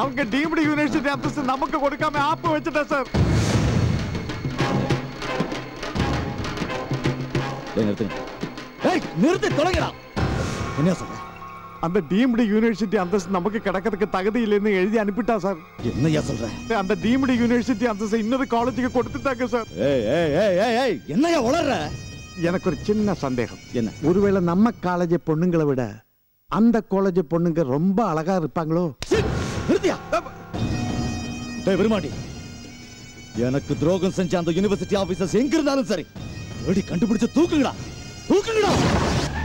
அவங்க டீம்டு யூனிவர்சிட்டி அந்தஸ்து நமக்கு கொடுக்காம ஆப்பு வச்சுட்டேன் சார் நிறுத்தி. தொலைங்கடா. என்ன சொல்ற? அந்த டீம்டு யூனிவர்சிட்டி அந்தஸ்து நமக்கு கிடைக்கிறதுக்கு தகுதி இல்லைன்னு எழுதி அனுப்பிட்டா சார் என்னய்யா சொல்ற? அந்த டீம்டு யூனிவர்சிட்டி அந்தஸ்து இன்னொரு காலேஜுக்கு கொடுத்துட்டாங்க சார் என்னய்யா உளற எனக்கு ஒரு சின்ன சந்தேகம். என்ன? ஒருவேளை நம்ம காலேஜ் பொண்ணுங்களை விட அந்த காலேஜ் பொண்ணுங்க ரொம்ப அழகா இருப்பாங்களோ? விருமாண்டி எனக்கு துரோகம் செஞ்ச அந்த யூனிவர்சிட்டி ஆபீசர்ஸ் எங்க இருந்தாலும் சரி. தேடி கண்டுபிடிச்சு தூக்குங்கடா. தூக்குங்கடா ஏன் ஒரு ரூபா வாங்கிட்டீங்க?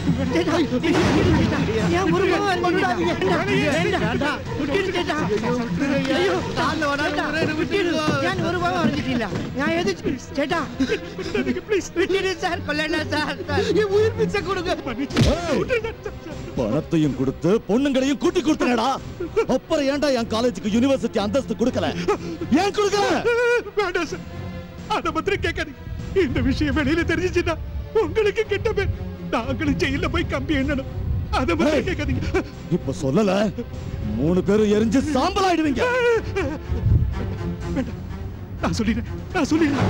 வேண்டாம், வேண்டாம். விட்டுடு சேட்டா. ஐயோ, வேண்டாம், விட்டுடு. ஏன் ஒரு ரூபா வாங்கிட்டீங்களா? நான் எதுக்கு? சேட்டா, விட்டுடு சார், கொல்லலாம் சார். என் உயிர் பிச்சை கொடுங்க. பணத்தையும் கொடுத்து பொண்ணுங்களையும் கூட்டி கொடுத்தனடா. அப்புறம் ஏன்டா என் காலேஜுக்கு யூனிவர்சிட்டி அந்தஸ்து கொடுக்கல? ஏன் கொடுக்கல? வேண்டாம் சார். அதை பத்தி கேட்காதீங்க. இந்த விஷயம் வெளியில தெரிஞ்சிச்சுன்னா உங்களுக்கு கெட்ட பேர் நாங்களும் ஜெயில போய் கம்பி எண்ணணும். அத பத்தி கேட்காதீங்க. இப்ப சொல்லல? மூணு பேரும் எரிஞ்சு சாம்பல் ஆயிடுவீங்க நான் சொல்லிடுறேன். நான் சொல்லிடுறேன்.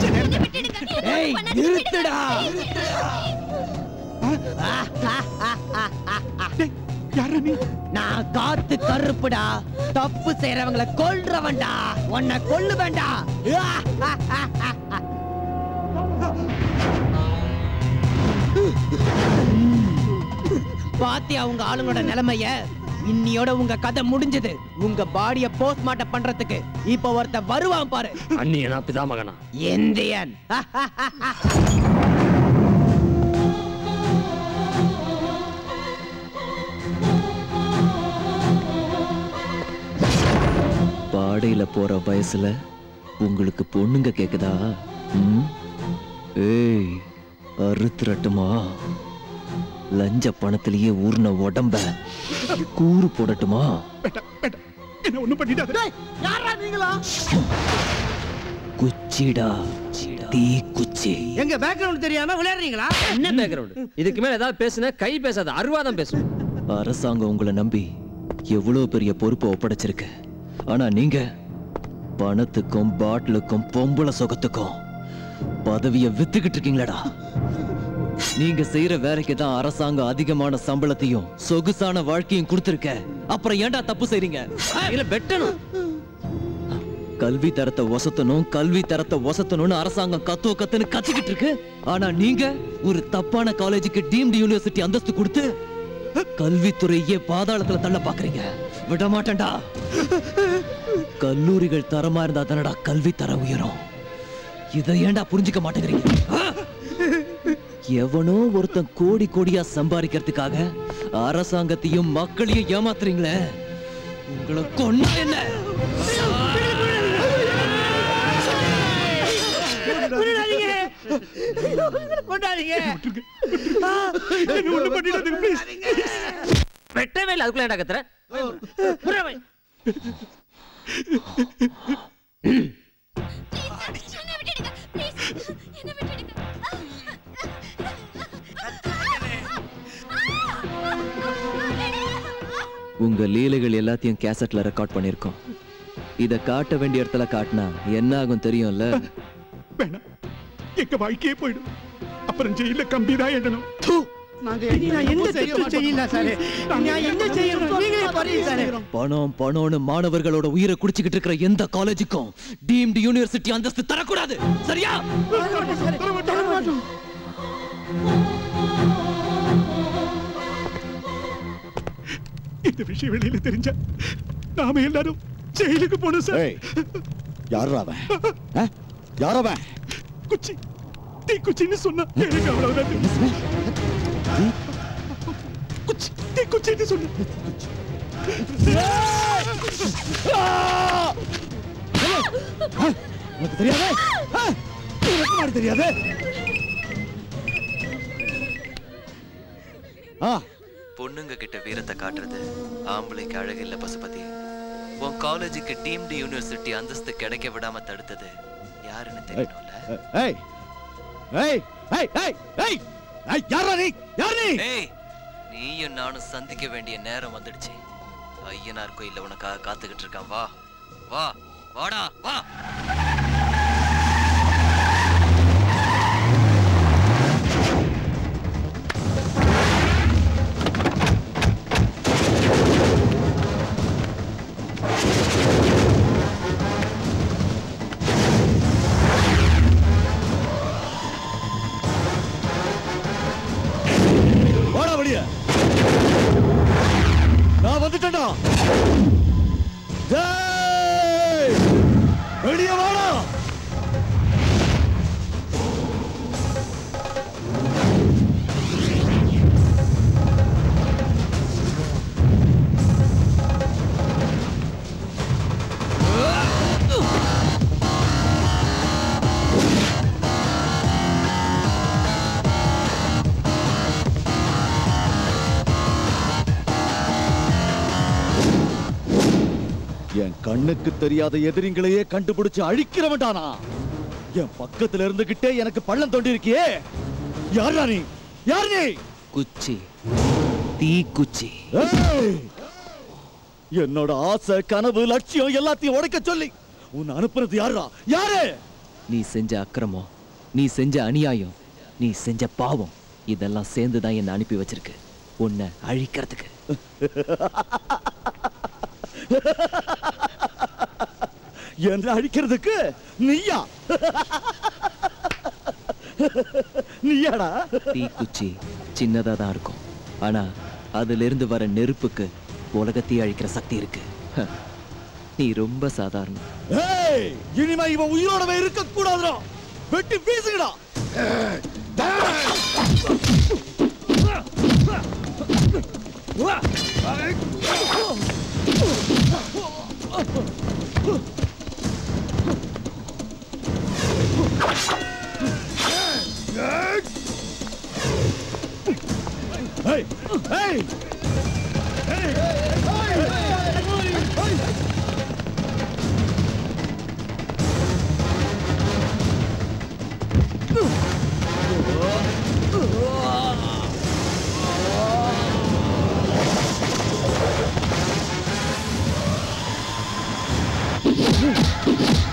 நிறுத்துடா. நான் காத்து கருப்புடா. தப்பு செய்யறவங்கள கொல்றவன்டா. உன்னை கொல்லு வேண்டாம் பாத்தியா உங்க ஆளுங்களோட நிலைமைய? இன்னியோட உங்க கதை முடிஞ்சது. உங்க பாடிய போஸ்ட்மார்ட்டம் பண்றதுக்கு இப்ப ஒருத்த வருவான் பாரு. அண்ணியனா பிதாமகனா இந்தியன் பாடையில போற வயசுல உங்களுக்கு பொண்ணுங்க கேக்குதா? ஏய். அறுத்துறட்டுமா லஞ்ச பணத்திலேயே ஊர்ன உடம்ப கூறு போடட்டுமா? குச்சிடா தீ குச்சி. எங்க பேக்ரவுண்ட் தெரியாம விளையாடுறீங்களா? என்ன பேக்ரவுண்ட் இதுக்கு மேல ஏதாவது பேசுனா கை பேசாத அருவாதான் பேசும். அரசாங்கம் உங்களை நம்பி எவ்வளவு பெரிய பொறுப்பை ஒப்படைச்சிருக்கு. ஆனா நீங்க பணத்துக்கும் பாட்டிலுக்கும் பொம்பளை சுகத்துக்கும் பதவிய வித்துக்கிட்டு இருக்கீங்களடா. நீங்க செய்யற வேலைக்கு தான் அரசாங்கம் அதிகமான சம்பளத்தையும் சொகுசான வாழ்க்கையும் கொடுத்திருக்க. அப்புறம் ஏன்டா தப்பு செய்றீங்க? இல்ல வெட்டணும். கல்வி தரத்தை ஒசத்தணும் கல்வி தரத்தை ஒசத்தணும்னு அரசாங்கம் கத்துவ கத்துன்னு கத்திக்கிட்டு இருக்கு. ஆனா நீங்க ஒரு தப்பான காலேஜுக்கு டீம்டு யூனிவர்சிட்டி அந்தஸ்து கொடுத்து கல்வித்துறையே பாதாளத்துல தள்ள பாக்குறீங்க. விட மாட்டேன்டா கல்லூரிகள் தரமா இருந்தா தானடா கல்வி தரம் உயரும். இதை ஏன்டா புரிஞ்சுக்க மாட்டேங்கிறீங்க? எவனோ ஒருத்தன் கோடி கோடியா சம்பாதிக்கிறதுக்காக அரசாங்கத்தையும் மக்களையும் ஏமாத்துறீங்களே? உங்களை கொன்னா என்ன? வெட்டவே இல்லை அதுக்குள்ள ஏன்டா கத்துற? புறவை. உங்க லீலைகள் எல்லாத்தையும் கேசட்ல ரெக்கார்ட் பண்ணிருக்கோம் இத காட்ட வேண்டிய இடத்துல காட்டினா என்ன ஆகும் தெரியும்ல? வேணாம். எங்க வாழ்க்கையே போயிடும். அப்புறம் ஜெயில கம்பி தான் எண்ணணும். பணம் பணம்னு மாணவர்களோட உயிரை குடிச்சுக்கிட்டு இருக்கிற எந்த காலேஜுக்கும் டீம்டு யூனிவர்சிட்டி அந்தஸ்து தரக்கூடாது. சரியா? இந்த விஷயம் வெளியில தெரிஞ்சா நாம எல்லாரும் ஜெயிலுக்கு போனோம் சார். யார் அவன்? ஆ? யார் அவன்? குச்சி. தீ குச்சின்னு சொன்னா எனக்கு அவ்வளவுதான் தெரியும். குச்சி தீ குச்சின்னு சொன்ன உனக்கு தெரியாதே? உனக்கு மாதிரி தெரியாதே பொண்ணுங்க கிட்ட வீரத்தை காட்டுறது ஆம்பளைக்கு அழகு இல்ல பசுபதி உன் காலேஜுக்கு டீம்டு யூனிவர்சிட்டி அந்தஸ்து கிடைக்க விடாம தடுத்தது யாருன்னு தெரியணும்ல ஏய் ஏய் ஏய் ஏய் ஏய் யாரா நீ? யார் நீ? ஏய் நீயும் நானும் சந்திக்க வேண்டிய நேரம் வந்துடுச்சு. ஐயனார் கோயில்ல உனக்காக காத்துக்கிட்டு இருக்கான். வா வா வாடா வா. நான் வந்துட்டேன்டா டேய் வாடா! என் கண்ணுக்கு தெரியாத எதிரிங்களையே கண்டுபிடிச்சு அழிக்கிறவன்டானா? என் பக்கத்துல இருந்துகிட்டே எனக்கு பள்ளம் தோண்டி இருக்கியே யாரா நீ யார் நீ? குச்சி. தீ குச்சி! என்னோட ஆசை கனவு லட்சியம் எல்லாத்தையும் உடைக்க சொல்லி உன்னை அனுப்புனது யாரா யாரு? நீ செஞ்ச அக்கிரமம் நீ செஞ்ச அநியாயம் நீ செஞ்ச பாவம் இதெல்லாம் சேர்ந்து தான் என்னை அனுப்பி வச்சிருக்கு. உன்னை அழிக்கிறதுக்கு. என்ன அழிக்கிறதுக்கு? நீயா? நீயாடா? தீக்குச்சி சின்னதா தான் இருக்கும். ஆனா அதுல இருந்து வர நெருப்புக்கு உலகத்தையே அழிக்கிற சக்தி இருக்கு. ஹ, நீ ரொம்ப சாதாரணம் இனிமே இவன் உயிரோடவே இருக்க கூடாதுடா வெட்டி வீசுங்கடா. ஏய் ஏய் ஏய்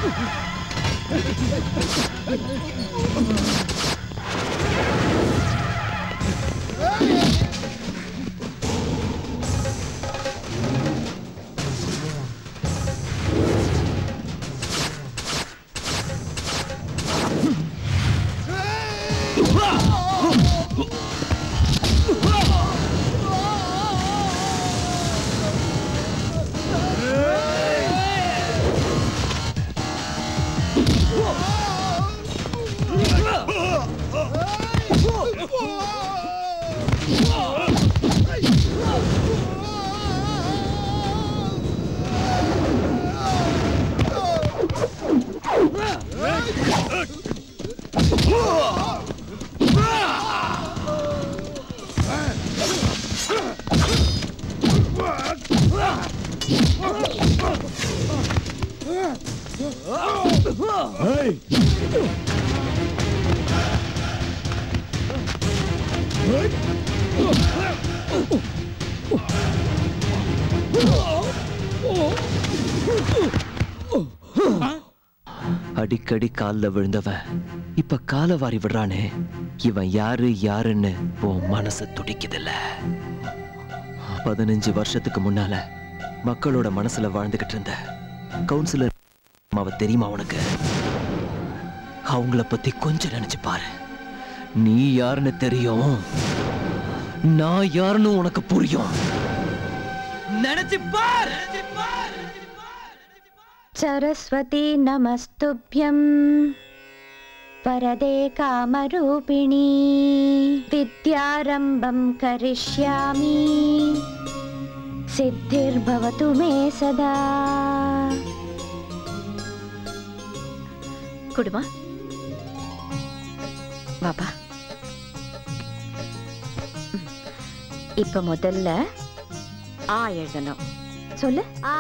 Oh, my God. அடிக்கடி காலில் விழுந்தவன் இப்ப காலை வாரி விடுறானே. இவன் யாரு யாருன்னு உன் மனசு துடிக்குதுல்ல. பதினஞ்சு வருஷத்துக்கு முன்னால மக்களோட மனசுல வாழ்ந்துகிட்டு இருந்த கவுன்சிலர் அவ தெரியுமா உனக்கு? அவங்கள பத்தி கொஞ்சம் நினைச்சு பாரு. நீ யாருன்னு தெரியும். நான் யாருன்னு உனக்கு புரியும். நினைச்சு பாரு! सरस्वती नमस्तुभ्यं वरदे कामरूपिणी विद्यारम्भं करिष्यामि सिद्धिर्भवतु मे सदा குடுமா வாப்பா ம். இப்ப முதல்ல ஆ எழுதணும் சொல்லு ஆ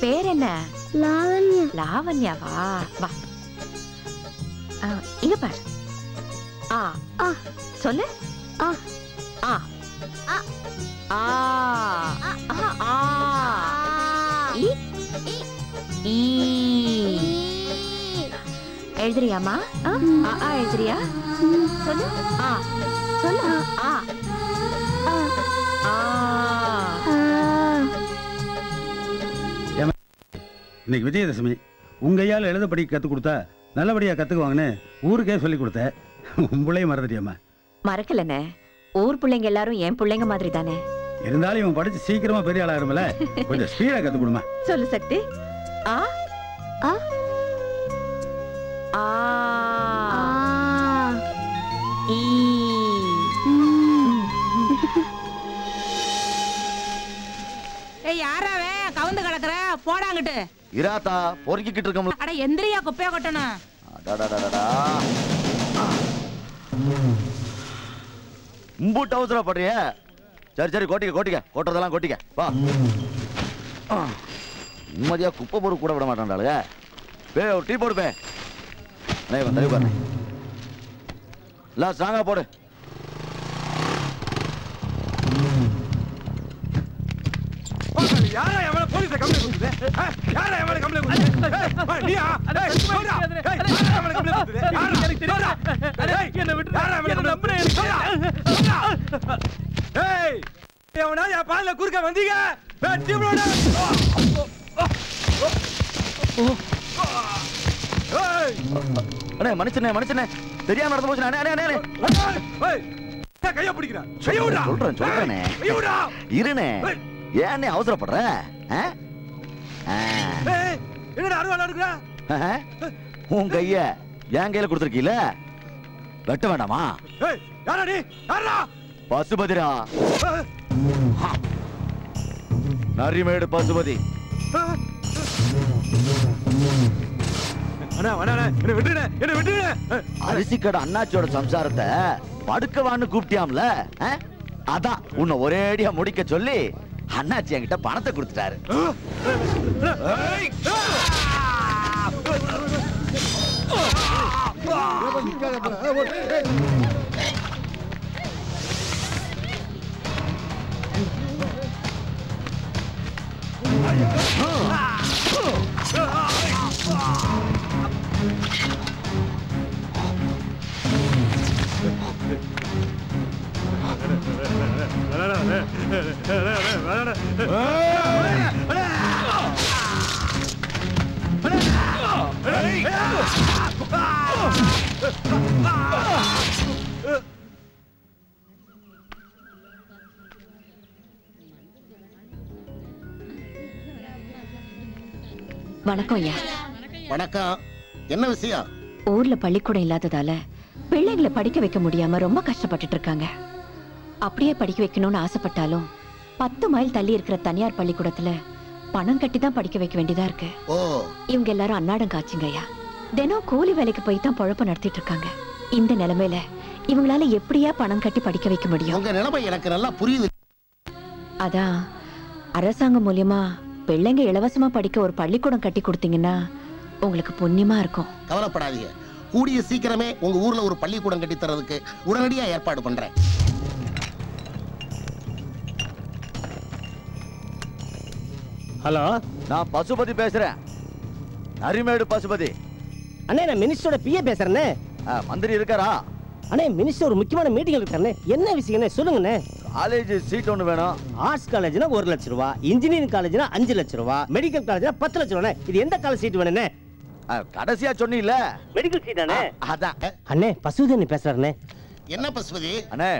பேர் என்ன லாவண்யா லாவண்யாவா வா இங்க பாரு ஆ ஆ சொல்லு ஆ ஆ ஆ ஆ இ ஈ எழுதுறியாமா ஆ, ஆ எழுதுறியா சொல்லு ஆ சொல்லு ஆ ஆ ஆ இன்னைக்கு விஜயதசமி. உங்க ஐயால் எழுத படிக்க கற்றுக் கொடுத்தா நல்லபடியா கற்றுக்குவாங்கன்னு ஊருக்கே சொல்லி கொடுத்தேன் உங்களையும் மறந்துட்டியம்மா. மறக்கலண்ணே. ஊர் பிள்ளைங்க எல்லாரும் என் பிள்ளைங்க மாதிரி தானே இருந்தாலும் இவன் படிச்சு சீக்கிரமா பெரிய ஆளாயிருமல கொஞ்சம் ஸ்பீடா கற்றுக் கொடுமா சொல்லு சக்தி. ஆ? ஆ? ஆ. ஈ. ஏய் யாராவே? கவுந்து கிடக்குற? போடாங்கிட்டு இராத்தா பொறுக்கிக்கிட்டு இருக்கோம்ல அட எந்திரியா குப்பைய கொட்டணும். இம்புட்டு அவசரப்படுறிய சரி சரி கோட்டிக்க கோட்டிக்க. கோட்டுறதெல்லாம் கோட்டிக்க. வா. நிம்மதியா குப்பை பொறுக்க கூட விட மாட்டான்டாளுங்க பே ஒரு டீ போடு பே. இவன் தள்ளி பாரு எல்லாம் ஸ்ட்ராங்கா போடு. யாரா எவன போலீஸ கம்ப்ளைண்ட் கொடுத்தது? யாரா எவன கம்ப்ளைண்ட் கொடுத்தது நீயா? டேய் போடா டேய் யாரா எவன கம்ப்ளைண்ட் கொடுத்தது யாரா? எனக்கு தெரியாதா. டேய் என்ன விட்டு யாரா எவன நம்புறே எனக்கு சொல்றா. டேய் எவனா என் பால்ல குறுக்க வந்தீங்க? வெட்டி போடா அண்ணே மனுஷனே மனுஷனே. தெரியாம நடந்து போச்சு அண்ணே அண்ணே அண்ணே கைய பிடிக்கிறா கைய விடுடா. சொல்றேன் இருனே ஏன்னே அவசரப்படுற. உன் கைய என் கையில கொடுத்துருக்கீல? வெட்ட வேண்டாமா? பசுபதிரா. நரிமேடு பசுபதி. அண்ணா அண்ணா அண்ணா, என்ன விட்டுடுண்ணே என்ன விட்டுடுண்ணே அரிசி கடை அண்ணாச்சியோட சம்சாரத்தை படுக்கவான்னு கூப்பிட்டியாம்ல? அதான் உன்னை ஒரேடியா முடிக்க சொல்லி அண்ணாச்சி என்கிட்ட பணத்தை கொடுத்துட்டாரு. வணக்கம் ஐயா. வணக்கம். என்ன விஷயம்? ஊர்ல பள்ளிக்கூடம் இல்லாததால பிள்ளைங்களை படிக்க வைக்க முடியாம ரொம்ப கஷ்டப்பட்டுட்டு இருக்காங்க. அப்படியே படிக்க வைக்கணும்னு ஆசைப்பட்டாலும் பத்து மைல் தள்ளி இருக்கிற தனியார் பள்ளிக்கூடத்துல பணம் கட்டி தான் படிக்க வைக்க வேண்டியதா இருக்கு. இவங்க எல்லாரும் அன்னாடம் காய்ச்சுங்க ஐயா. தினம் கூலி வேலைக்கு போய் தான் பொழப்பு நடத்திட்டு இருக்காங்க. இந்த நிலைமையில இவங்களால எப்படியா பணம் கட்டி படிக்க வைக்க முடியும்? உங்க நிலைமை எனக்கு நல்லா புரியுது. அதான் அரசாங்கம் மூலியமா பிள்ளைங்க இலவசமா படிக்க ஒரு பள்ளிக்கூடம் கட்டி கொடுத்தீங்கன்னா உங்களுக்கு புண்ணியமா இருக்கும். கவலைப்படாதீங்க. கூடிய சீக்கிரமே உங்க ஊர்ல ஒரு பள்ளிக்கூடம் கட்டி தரதுக்கு உடனடியா ஏற்பாடு பண்றேன். ஹலோ? நான் பசுபதி பேசுறேன். நரிமேடு பசுபதி. அண்ணே நான் மினிஸ்டரோட பிஏ பேசுறேனே. மந்திரி இருக்காரா? அண்ணே மினிஸ்டர் ஒரு முக்கியமான மீட்டிங் இருக்கானே என்ன விஷயம்னே சொல்லுங்கண்ணே. காலேஜ் சீட் ஒன்று வேணும். ஆர்ட்ஸ் காலேஜ்னா ஒரு லட்ச ரூபா இன்ஜினியரிங் காலேஜ்னா அஞ்சு லட்ச ரூபா மெடிக்கல் காலேஜ்னா பத்து லட்ச ரூபாண்ணே. இது எந்த காலேஜ் சீட் வேணுண்ணே கடைசியா சொன்னீல மெடிக்கல் சீட் அண்ணே அதான். அண்ணே பசுதண்ணி பேசுறாருண்ணே. என்ன பசுபதி? அண்ணே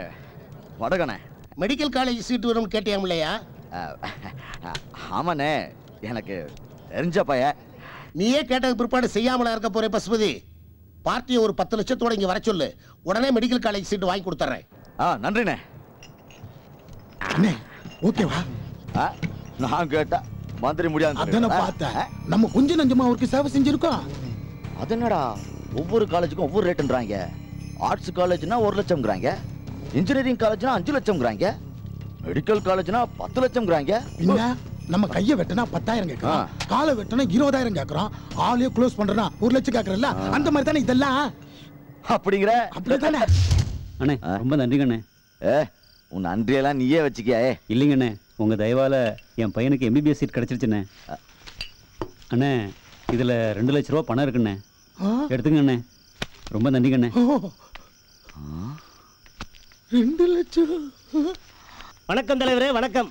வடகண்ணே. மெடிக்கல் காலேஜ் சீட் வரும்னு கேட்டியாம் இல்லையா ஆமாண்ணே எனக்கு தெரிஞ்ச பைய நீயே கேட்டதுக்கு பிற்பாடு செய்யாமலா இருக்க போறே பசுபதி. பார்ட்டியை ஒரு பத்து லட்சத்தோட இங்க வர சொல்லு. உடனே மெடிக்கல் காலேஜ் சீட்டு வாங்கி கொடுத்துறேன். ஆ நன்றிண்ணே. அண்ணே ஓகேவா நான் கேட்டா மந்திரி முடியாது அதானே பார்த்தேன். நம்ம கொஞ்சம் நஞ்சமா அவருக்கு சேவை செஞ்சிருக்கோம். அது என்னடா ஒவ்வொரு காலேஜுக்கும் ஒவ்வொரு ரேட்டுன்றாங்க ஆர்ட்ஸ் காலேஜ்னா ஒரு லட்சம்ங்கிறாங்க. இன்ஜினியரிங் காலேஜ்னா அஞ்சு லட்சம்ங்கிறாங்க. மெடிக்கல் காலேஜ்னா பத்து லட்சம்ங்கிறாங்க பின்ன நம்ம கைய வெட்டினா பத்தாயிரம் கேட்கறோம் காலை வெட்டினா இருபதாயிரம் கேட்கறோம் ஆளையே க்ளோஸ் பண்றனா ஒரு லட்சம் கேட்கறல அந்த மாதிரி தானே இதெல்லாம்? அப்படிங்கிற? அப்படிதானே? அண்ணே ரொம்ப நன்றிங்கண்ணே ஏ உன் நன்றியெல்லாம் நீயே வச்சுக்கியா ஏ? இல்லைங்கண்ணே உங்கள் தயவால என் பையனுக்கு எம்பிபிஎஸ் சீட் கிடச்சிருச்சுண்ணே அண்ணே. இதில் ரெண்டு லட்ச ரூபா பணம் இருக்குண்ணே. எடுத்துங்கண்ணே ரொம்ப நன்றிங்கண்ணே ரெண்டு லட்சம். வணக்கம் தலைவரே வணக்கம்.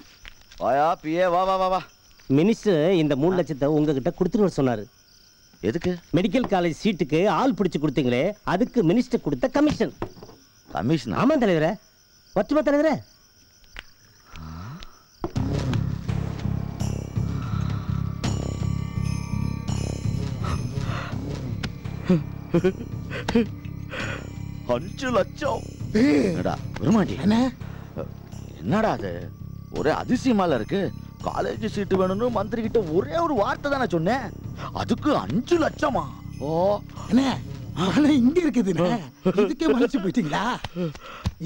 வாயா பிஏ வா வா வா வா. மினிஸ்டர் இந்த மூணு லட்சத்தை உங்ககிட்ட கொடுத்துட்டு சொன்னாரு. எதுக்கு? மெடிக்கல் காலேஜ் சீட்டுக்கு ஆள் பிடிச்சு கொடுத்தீங்களே அதுக்கு மினிஸ்டர் கொடுத்த கமிஷன் கமிஷன் ஆமா தலைவரே. பத்துமா தலைவரே. அஞ்சு லட்சம். வருமாண்டி என்னடா அது? ஒரே அதிசயமால இருக்கு. காலேஜ் சீட்டு வேணும்னு மந்திரி கிட்ட ஒரே ஒரு வார்த்தை தானே சொன்னேன். அதுக்கு அஞ்சு லட்சமா? ஓ அண்ணே ஆனா இங்க இருக்குதுண்ணே இதுக்கே மலைச்சு போயிட்டீங்களா?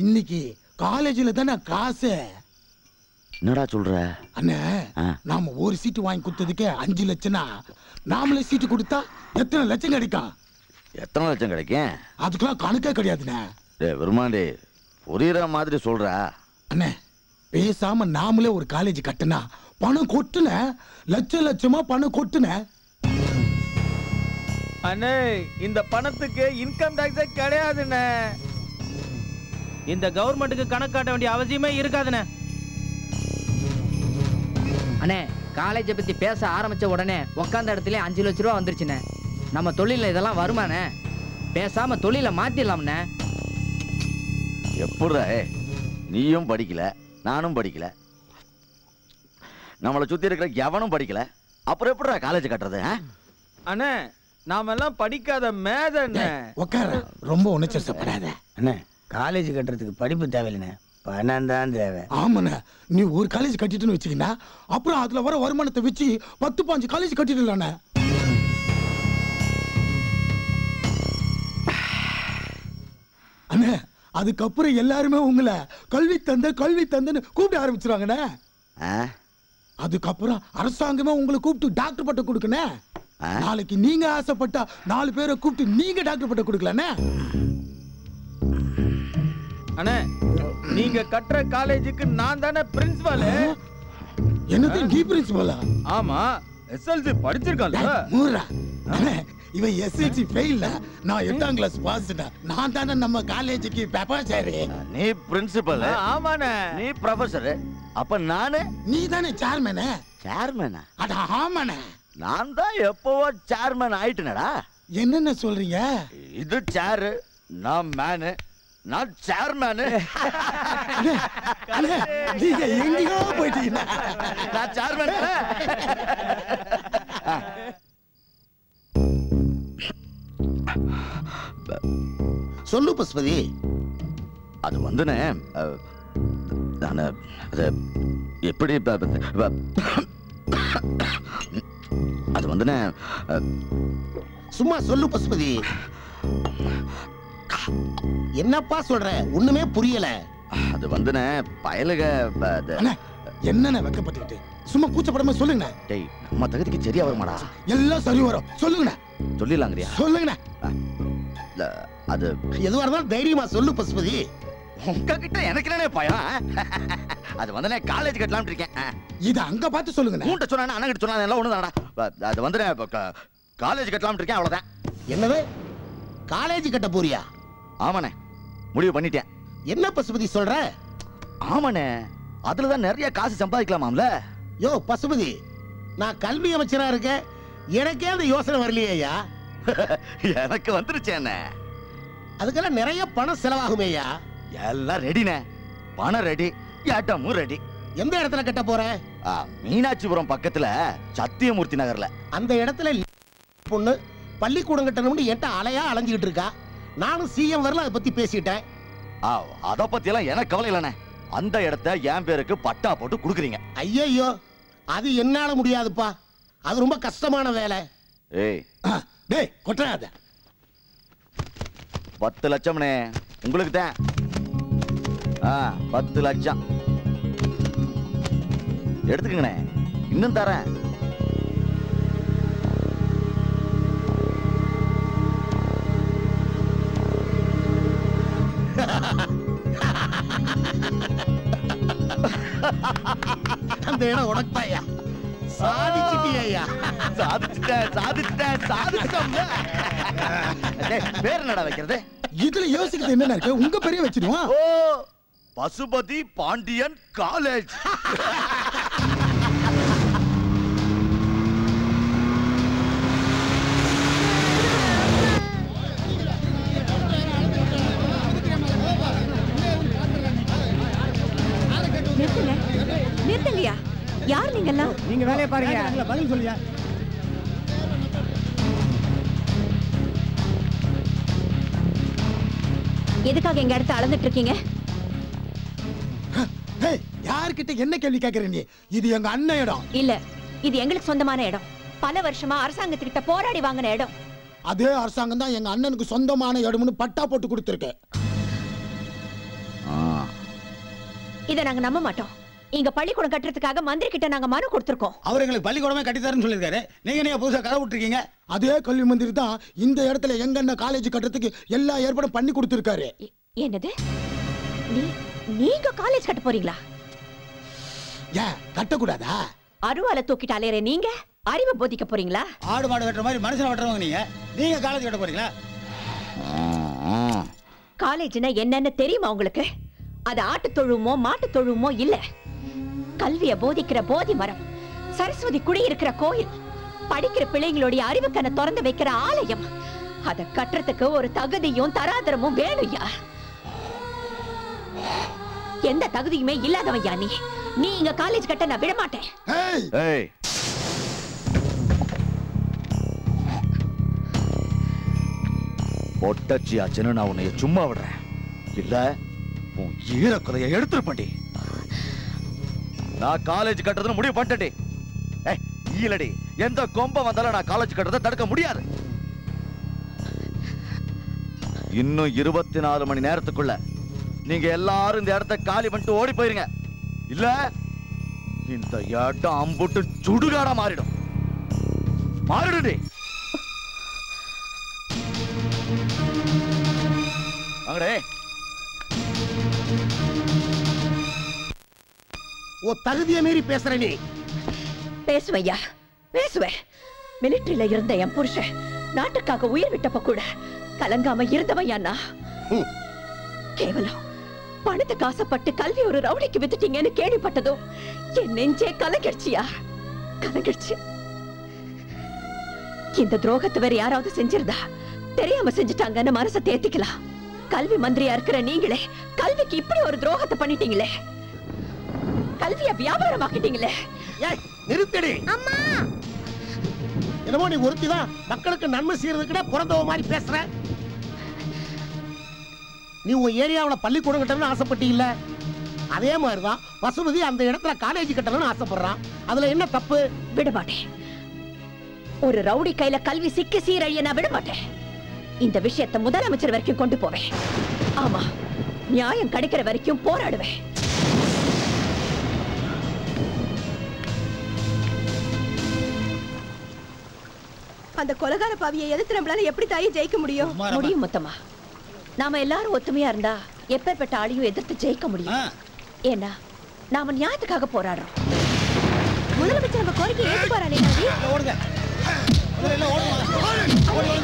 இன்னைக்கு காலேஜ்ல தானே காசு? என்னடா சொல்ற? அண்ணே. நாம ஒரு சீட்டு வாங்கி கொடுத்ததுக்கே அஞ்சு லட்சம்னா நாமளே சீட்டு கொடுத்தா எத்தனை லட்சம் கிடைக்கும்? எத்தனை லட்சம் கிடைக்கும்? அதுக்கெல்லாம் கணக்கே கிடையாதுண்ணே. டேய் வருமாண்டி புரியுற மாதிரி சொல்ற. அண்ணே பேசாம நாமளே ஒரு காலேஜ் கட்டுனா பணம் கொட்டுன? லட்சம் லட்சமா பணம் கொட்டுன? அண்ணே இந்த பணத்துக்கு இன்கம் டாக்ஸே கிடையாதுண்ணே. இந்த கவர்மெண்ட்டுக்கு கணக்கு காட்ட வேண்டிய அவசியமே இருக்காதுண்ணே. அண்ணே காலேஜை பத்தி பேச ஆரம்பிச்ச உடனே உக்காந்த இடத்துல அஞ்சு லட்ச ரூபா வந்துருச்சுண்ணே. நம்ம தொழில இதெல்லாம் வருமாண்ணே. பேசாம தொழிலை மாத்திடலாம்ண்ணே. எப்படா நீயும் படிக்கல. நானும் படிக்கல. நம்மளை சுத்தி இருக்கிற எவனும் படிக்கல. அப்புறம் எப்படிடா காலேஜ் கட்டுறது? அண்ணே நாமெல்லாம் படிக்காத மேதண்ணே உட்கார ரொம்ப உணர்ச்சப்படாத அண்ணே காலேஜ் கட்டுறதுக்கு படிப்பு தேவையில்லைண்ணே. பணம் தான் தேவை. ஆமாண்ணே. நீ ஒரு காலேஜ் கட்டிட்டுன்னு வச்சுக்கினா அப்புறம் அதுல வர வருமானத்தை வச்சு பத்து பாஞ்சு காலேஜ் கட்டிடலாண்ணே. அண்ணே அதுக்கப்புறம் எல்லாருமே உங்களை கல்வி தந்த கல்வி தந்தன்னு கூப்பிட ஆரம்பிச்சிருவாங்கண்ணே? அதுக்கப்புறம் அரசாங்கமே உங்களை கூப்பிட்டு டாக்டர் பட்டம் கொடுக்கணே நாளைக்கு நீங்க ஆசைப்பட்டா நாலு பேரை கூப்பிட்டு நீங்க டாக்டர் பட்டம் கொடுக்கலண்ணே. அண்ணே நீங்க கட்டுற காலேஜுக்கு நான் தானே பிரின்சிபால் என்னது நீ பிரின்சிபலா ஆமா எஸ்எல்சி படிச்சிருக்கான்ல மூரா அண்ணே, இவன் எஸ்எல்சி ஃபெயில்ல நான் எட்டாம் கிளாஸ் பாஸ்டா நான் தானே நம்ம காலேஜுக்கு பெப்பாச்சாரி நீ பிரின்சிபல் ஆமாண்ணே. நீ ப்ரொஃபசர் அப்ப நானு? நீ தானே சேர்மேனே சேர்மேனா அட ஆமாண்ணே. நான் தான் எப்பவோ சேர்மேன் ஆயிட்டேனடா. என்னென்ன சொல்றீங்க? இது சேரு நான் மேனு நான் சேர்மேனு அண்ணே, நீங்க எங்கேயோ போயிட்டீங்க. நான் சேர்மேன் சொல்லு பசுபதி. அது வந்துனே நான் அது எப்படி அது வந்துனே சும்மா சொல்லு பசுபதி. என்னப்பா சொல்ற? ஒண்ணுமே புரியல. அது வந்துனே பயலுக என்னென்ன அது- வெக்கப்பட்டுக்கிட்டு? சும்மா கூச்சப்படாம சொல்லுங்கண்ணே. டேய் நம்ம தகுதிக்கு சரியா வருமாடா. எல்லாம் சரி வரும். சொல்லுங்கண்ணே. சொல்லிடலாங்கறியா? சொல்லுங்கண்ணே. இல்ல, அது எதுவா இருந்தாலும் தைரியமா சொல்லு பசுபதி. உங்ககிட்ட எனக்கு என்னனே பயம்? அது வந்து நான் காலேஜ் கட்டலாம்னு இருக்கேன். இத அங்க பார்த்து சொல்லுங்கண்ணே. உன்கிட்ட சொன்னா அண்ணன் கிட்ட சொன்னா எல்லாம் ஒண்ணுதானடா. அது வந்து காலேஜ் கட்டலாம்னு இருக்கேன் அவ்வளவுதான். என்னது? காலேஜ் கட்ட போறியா? ஆமாண்ணே முடிவு பண்ணிட்டேன். என்ன பசுபதி சொல்ற? ஆமாண்ணே அதுல தான் நிறைய காசு சம்பாதிக்கலாமாம்ல? யோ பசுபதி நான் கல்வி அமைச்சரா இருக்கேன். எனக்கே அந்த யோசனை வரலையா எனக்கு வந்துருச்சு என்ன? அதுக்கெல்லாம் நிறைய பணம் செலவாகுமேயா எல்லாம் ரெடிண்ணே. பணம் ரெடி ஏட்டமும் ரெடி. எந்த இடத்துல கட்ட போற? மீனாட்சிபுரம் பக்கத்துல சத்தியமூர்த்தி நகர்ல. அந்த இடத்துல பொண்ணு பள்ளிக்கூடம் கட்டணும்னு என்கிட்ட அலையா அலைஞ்சுக்கிட்டு இருக்கா. நானும் சிஎம் வரல அதை பத்தி பேசிட்டேன். ஆ, அத பத்தி எல்லாம் எனக்கு கவலை இல்லைண்ணே. அந்த இடத்த என் பேருக்கு பட்டா போட்டு கொடுக்குறீங்க. ஐயையோ அது என்னால முடியாதுப்பா. அது ரொம்ப கஷ்டமான வேலை. ஏய். டேய் கொட்டாத பத்து லட்சம்ண்ணே உங்களுக்கு தான். ஆ பத்து லட்சம். எடுத்துக்கங்கண்ணே. இன்னும் தரேன். அந்த இடம் உனக்குதாயா சாதிச்சிட்டியா சாதிச்சிட்டேன் சாதிச்சிட்டேன் சாதிச்சிட்டோம்ல டேய், பேர் என்னடா வைக்கிறது இதுல யோசிக்கிறது என்ன இருக்கு உங்க பெரிய வச்சிருவோம் ஓ பசுபதி பாண்டியன் காலேஜ் யார் நீங்கெல்லாம்? நீங்க வேலையை பாருங்க. பதில் சொல்லியா எதுக்காக எங்க இடத்த அளந்துட்டு இருக்கீங்க யார்கிட்ட என்ன கேள்வி கேக்குற நீ? இது எங்க அண்ணன் இடம். இல்ல இது எங்களுக்கு சொந்தமான இடம். பல வருஷமா அரசாங்கத்துக்கிட்ட போராடி வாங்கின இடம். அதே அரசாங்கம் தான் எங்க அண்ணனுக்கு சொந்தமான இடம்னு பட்டா போட்டு கொடுத்துருக்கு. இதை நாங்க நம்ப மாட்டோம். இங்க பள்ளிக்கூடம் கட்டுறதுக்காக மந்திரி கிட்ட நாங்க மனு கொடுத்திருக்கோம். அவர் எங்களுக்கு பள்ளிக்கூடமே கட்டித்தரேன்னு சொல்லியிருக்காரு. நீங்க நீங்க புதுசா கதை விட்டுருக்கீங்க? அதே கல்வி மந்திரி தான் இந்த இடத்துல எங்க அண்ணன் காலேஜ் கட்டுறதுக்கு எல்லா ஏற்பாடும் பண்ணி கொடுத்துருக்காரு. என்னது? நீ நீங்க காலேஜ் கட்ட போறீங்களா? ஏன் கட்டக்கூடாதா? அருவால தூக்கிட்டு அலையற நீங்க? அறிவை போதிக்க போறீங்களா? ஆடு மாடு வெட்டுற மாதிரி மனுஷனை வெட்டுறவங்க நீங்க. நீங்க காலேஜ் கட்ட போறீங்களா? காலேஜ்னா என்னன்னு தெரியுமா உங்களுக்கு? அது ஆட்டு தொழுமோ மாட்டு தொழுமோ இல்ல? கல்விய போதிக்கிற போதி மரம் சரஸ்வதி குடி இருக்கிற கோயில் படிக்கிற பிள்ளைங்களுடைய அறிவுக்கண்ணை திறந்து வைக்கிற ஆலயம் அத கட்டுறதுக்கு ஒரு தகுதியும் தராதரமும் வேணும்யா எந்த தகுதியுமே இல்லாதவையா நீ. நீ இங்க காலேஜ் கட்ட நான் விட மாட்டேன் ஏய்! பொட்டச்சியாச்சுன்னு நான் உன்னைய சும்மா விடுறேன். இல்ல உன் ஈரக்குறைய எடுத்துருப்பண்டி. நான் காலேஜ் கட்டுறதுன்னு முடிவு பண்ணிட்டேன் ஏய் ஈலடி எந்த கொம்ப வந்தாலும் நான் காலேஜ் கட்டுறதை தடுக்க முடியாது. இன்னும் இருபத்தி நாலு மணி நேரத்துக்குள்ள நீங்க எல்லாரும் இந்த இடத்த காலி பண்ணிட்டு ஓடி போயிருங்க. இல்ல இந்த இடம் அம்புட்டு சுடுகாடா மாறிடும். மாறிடுடி அங்கடே ஓ தகுதியை மீறி பேசுற நீ. பேசுவையா? பேசுவேன் மிலிட்டரியில இருந்த என் புருஷன் நாட்டுக்காக உயிர் விட்டப்ப கூட கலங்காம இருந்தவையா நான் கேவலம். பணத்துக்கு ஆசைப்பட்டு கல்வி ஒரு ரவுடிக்கு வித்துட்டீங்கன்னு கேள்விப்பட்டதும் என் நெஞ்சே கலங்கிடுச்சியா? கலங்கிடுச்சு. இந்த துரோகத்தை வேற யாராவது செஞ்சிருந்தா தெரியாம செஞ்சுட்டாங்கன்னு மனசை தேத்திக்கலாம். கல்வி மந்திரியா இருக்கிற நீங்களே கல்விக்கு இப்படி ஒரு துரோகத்தை பண்ணிட்டீங்களே. கல்விய வியாபாரமாக்கிட்டீங்களே. நிறுத்தடி. அம்மா! என்னமோ நீ ஒருத்திதான் மக்களுக்கு நன்மை செய்யறதுக்கிட்ட பிறந்தவ மாதிரி பேசுற. நீ உன் ஏரியாவுல பள்ளிக்கூடம் கட்டணும்னு ஆசைப்பட்டீல்ல? அதே மாதிரிதான் பசுபதி அந்த இடத்துல காலேஜ் கட்டணும்னு ஆசைப்படுறான். அதுல என்ன தப்பு? விட மாட்டேன் ஒரு ரவுடி கையில கல்வி சிக்கி சீரழிய நான் விட மாட்டேன் இந்த விஷயத்தை முதலமைச்சர் வரைக்கும் கொண்டு போவேன். ஆமா நியாயம் கிடைக்கிற வரைக்கும் போராடுவேன். அந்த கொலகார பாவியை எதிர்த்து நம்மளால எப்படி தாயே ஜெயிக்க முடியும் முடியும் மொத்தமா நாம எல்லாரும் ஒத்துமையா இருந்தா எப்பேற்பட்ட ஆளையும் எதிர்த்து ஜெயிக்க முடியும் ஏன்னா நாம நியாயத்துக்காக போராடுறோம் முதலமைச்சர் நம்ம கோரிக்கை ஏற்றுப்பாரானே ஓடுங்க ஓடுங்க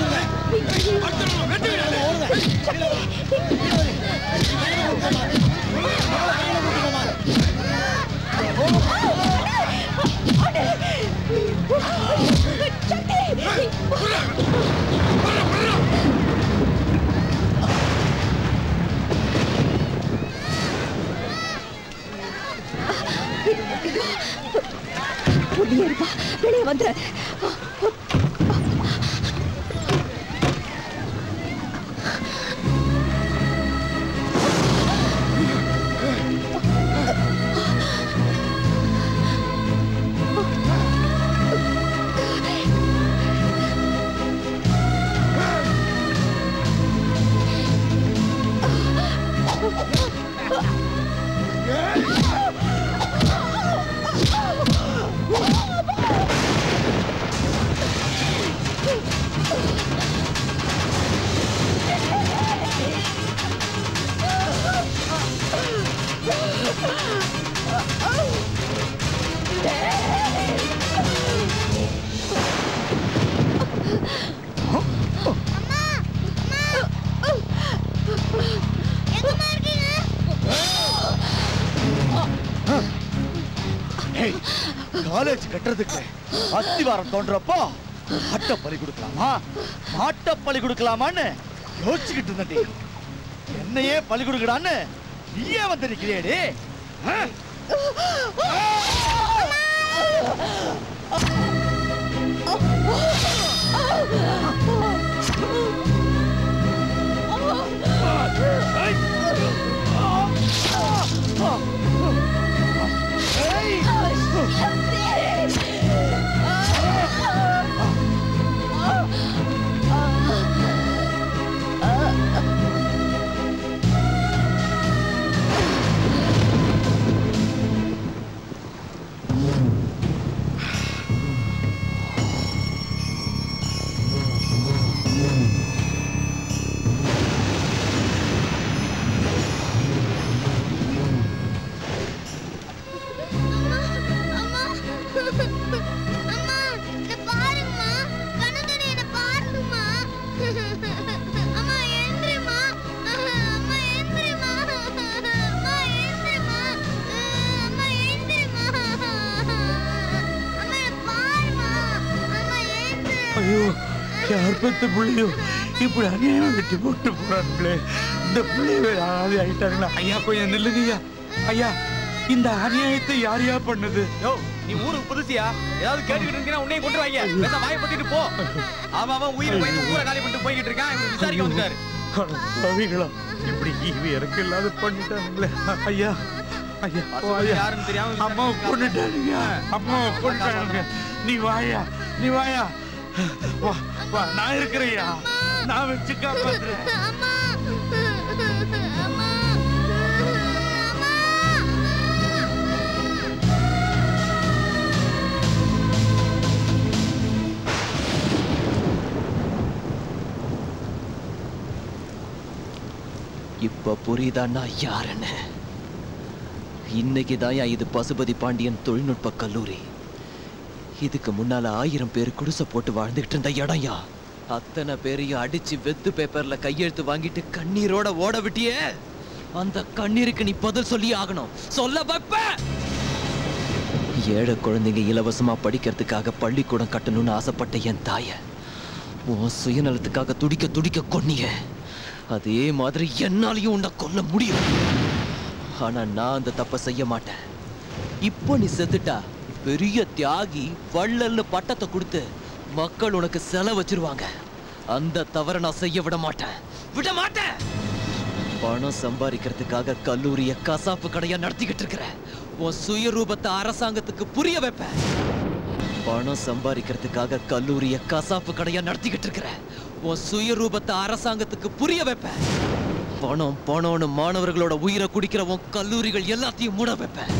வெளியே இருப்பா. வெளியே வந்துற காலேஜ் கட்டுறதுக்கு அத்திவாரம் தோன்றப்போ மாட்ட பலி கொடுக்கலாமா? மாட்ட பலி கொடுக்கலாமான்னு யோசிச்சுக்கிட்டு இருந்தேன்டி என்னையே பலி கொடுக்கடான்னு நீயே வந்து நிக்கிறியேடி ஆ? ஐயோ யார் பெத்த பிள்ளையோ இப்படி அநியாயம் வெட்டி போட்டு போறாங்களே இந்த பிள்ளைய யாராவது ஆயிட்டாங்களா ஐயா கொஞ்சம் நில்லுங்கய்யா ஐயா. இந்த அநியாயத்தை யார் யா பண்ணது? யோ நீ ஊருக்கு புதுசியா? ஏதாவது கேட்டுக்கிட்டு இருந்தீங்கன்னா உன்னையும் கொண்டு வாங்க பேச வாயை பத்திட்டு போ. அவன் அவன் உயிர் பயந்து ஊரை காலி பண்ணிட்டு போய்கிட்டு இருக்கான். இவன் விசாரிக்க வந்துட்டாரு. கவிகளா இப்படி ஈவி இறக்க இல்லாத பண்ணிட்டானுங்களே. ஐயா ஐயா யாருன்னு தெரியாம அம்மாவை கொண்டுட்டானுங்க அம்மாவை கொண்டுட்டானுங்க நீ வாயா நீ வாயா. வா வா நான் இருக்கிறேயா நான் வச்சு காப்பாத்துறேன். இப்ப புரியுதா நான் யாருன்னு? இன்னைக்கு தான் இது பசுபதி பாண்டியன் தொழில்நுட்ப கல்லூரி. இதுக்கு முன்னால ஆயிரம் பேர் குடிசை போட்டு வாழ்ந்துகிட்டு இருந்த இடம்யா அத்தனை பேரையும் அடிச்சு வெத்து பேப்பர்ல கையெழுத்து வாங்கிட்டு கண்ணீரோட ஓட விட்டியே? அந்த கண்ணீருக்கு நீ பதில் சொல்லி ஆகணும். சொல்ல வைப்ப ஏழை குழந்தைங்க இலவசமா படிக்கிறதுக்காக பள்ளிக்கூடம் கட்டணும்னு ஆசைப்பட்ட என் தாய. உன் சுயநலத்துக்காக துடிக்க துடிக்க கொன்னிய. அதே மாதிரி என்னாலையும் உன்னை கொல்ல முடியும். ஆனா நான் அந்த தப்பை செய்ய மாட்டேன். இப்போ நீ செத்துட்டா பெரிய தியாகி வள்ளல்னு பட்டத்தை கொடுத்து மக்கள் உனக்கு செலவு வச்சிருவாங்க. அந்த தவறை நான் செய்ய விட மாட்டேன். விட மாட்டேன்! பணம் சம்பாதிக்கிறதுக்காக கல்லூரிய கசாப்பு கடையா நடத்திக்கிட்டு இருக்கிற. உன் சுயரூபத்தை அரசாங்கத்துக்கு புரிய வைப்பேன். பணம் சம்பாதிக்கிறதுக்காக கல்லூரிய கசாப்பு கடையா நடத்திக்கிட்டு இருக்கிற. உன் சுயரூபத்தை அரசாங்கத்துக்கு புரிய வைப்பேன். பணம் பணம்னு மாணவர்களோட உயிரை குடிக்கிற உன் கல்லூரிகள் எல்லாத்தையும் மூட வைப்பேன்.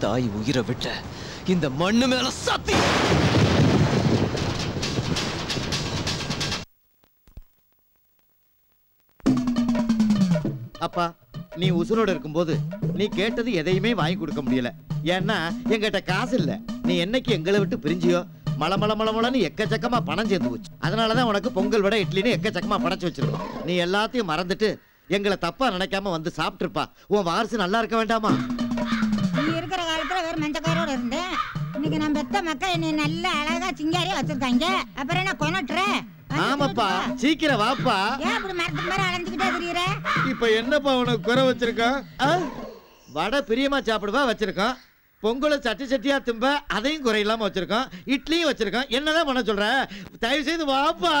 தாய் உயிரை விட்ட இந்த மண்ணு மேல சத்தி! அப்பா நீ உசுரோட இருக்கும்போது நீ கேட்டது எதையுமே வாங்கி கொடுக்க முடியல. ஏன்னா எங்கிட்ட காசு இல்ல. நீ என்னைக்கு எங்களை விட்டு பிரிஞ்சியோ மல மல மல மலன்னு எக்கச்சக்கமா பணம் சேர்ந்து போச்சு. அதனாலதான் உனக்கு பொங்கல் விட இட்லின்னு எக்கச்சக்கமா படைச்சு வச்சிருக்கோம். நீ எல்லாத்தையும் மறந்துட்டு எங்களை தப்பா நினைக்காம வந்து சாப்பிட்டுருப்பா. உன் வாரிசு நல்லா இருக்க வேண்டாமா? இருக்கிற காலத்துல வேற மஞ்சக்காரோட இருந்தேன் இன்னைக்கு நான் பெத்த மக்கள் என்னை நல்ல அழகா சிங்காரியா வச்சிருக்காங்க. அப்புறம் என்ன கொனட்டுற ஆமாப்பா சீக்கிரம் வாப்பா. ஏன் அப்படி மரத்துக்கு மேல அலைஞ்சுக்கிட்டே தெரியுற இப்ப என்னப்பா உனக்கு குறை வச்சிருக்கோம்? வடை பிரியமா சாப்பிடுவா வச்சிருக்கோம். பொங்கலை சட்டி சட்டியா திம்ப அதையும் குறையில்லாம வச்சிருக்கோம். இட்லியும் வச்சிருக்கோம். என்னதான் பண்ண சொல்ற? தயவு செய்து வாப்பா.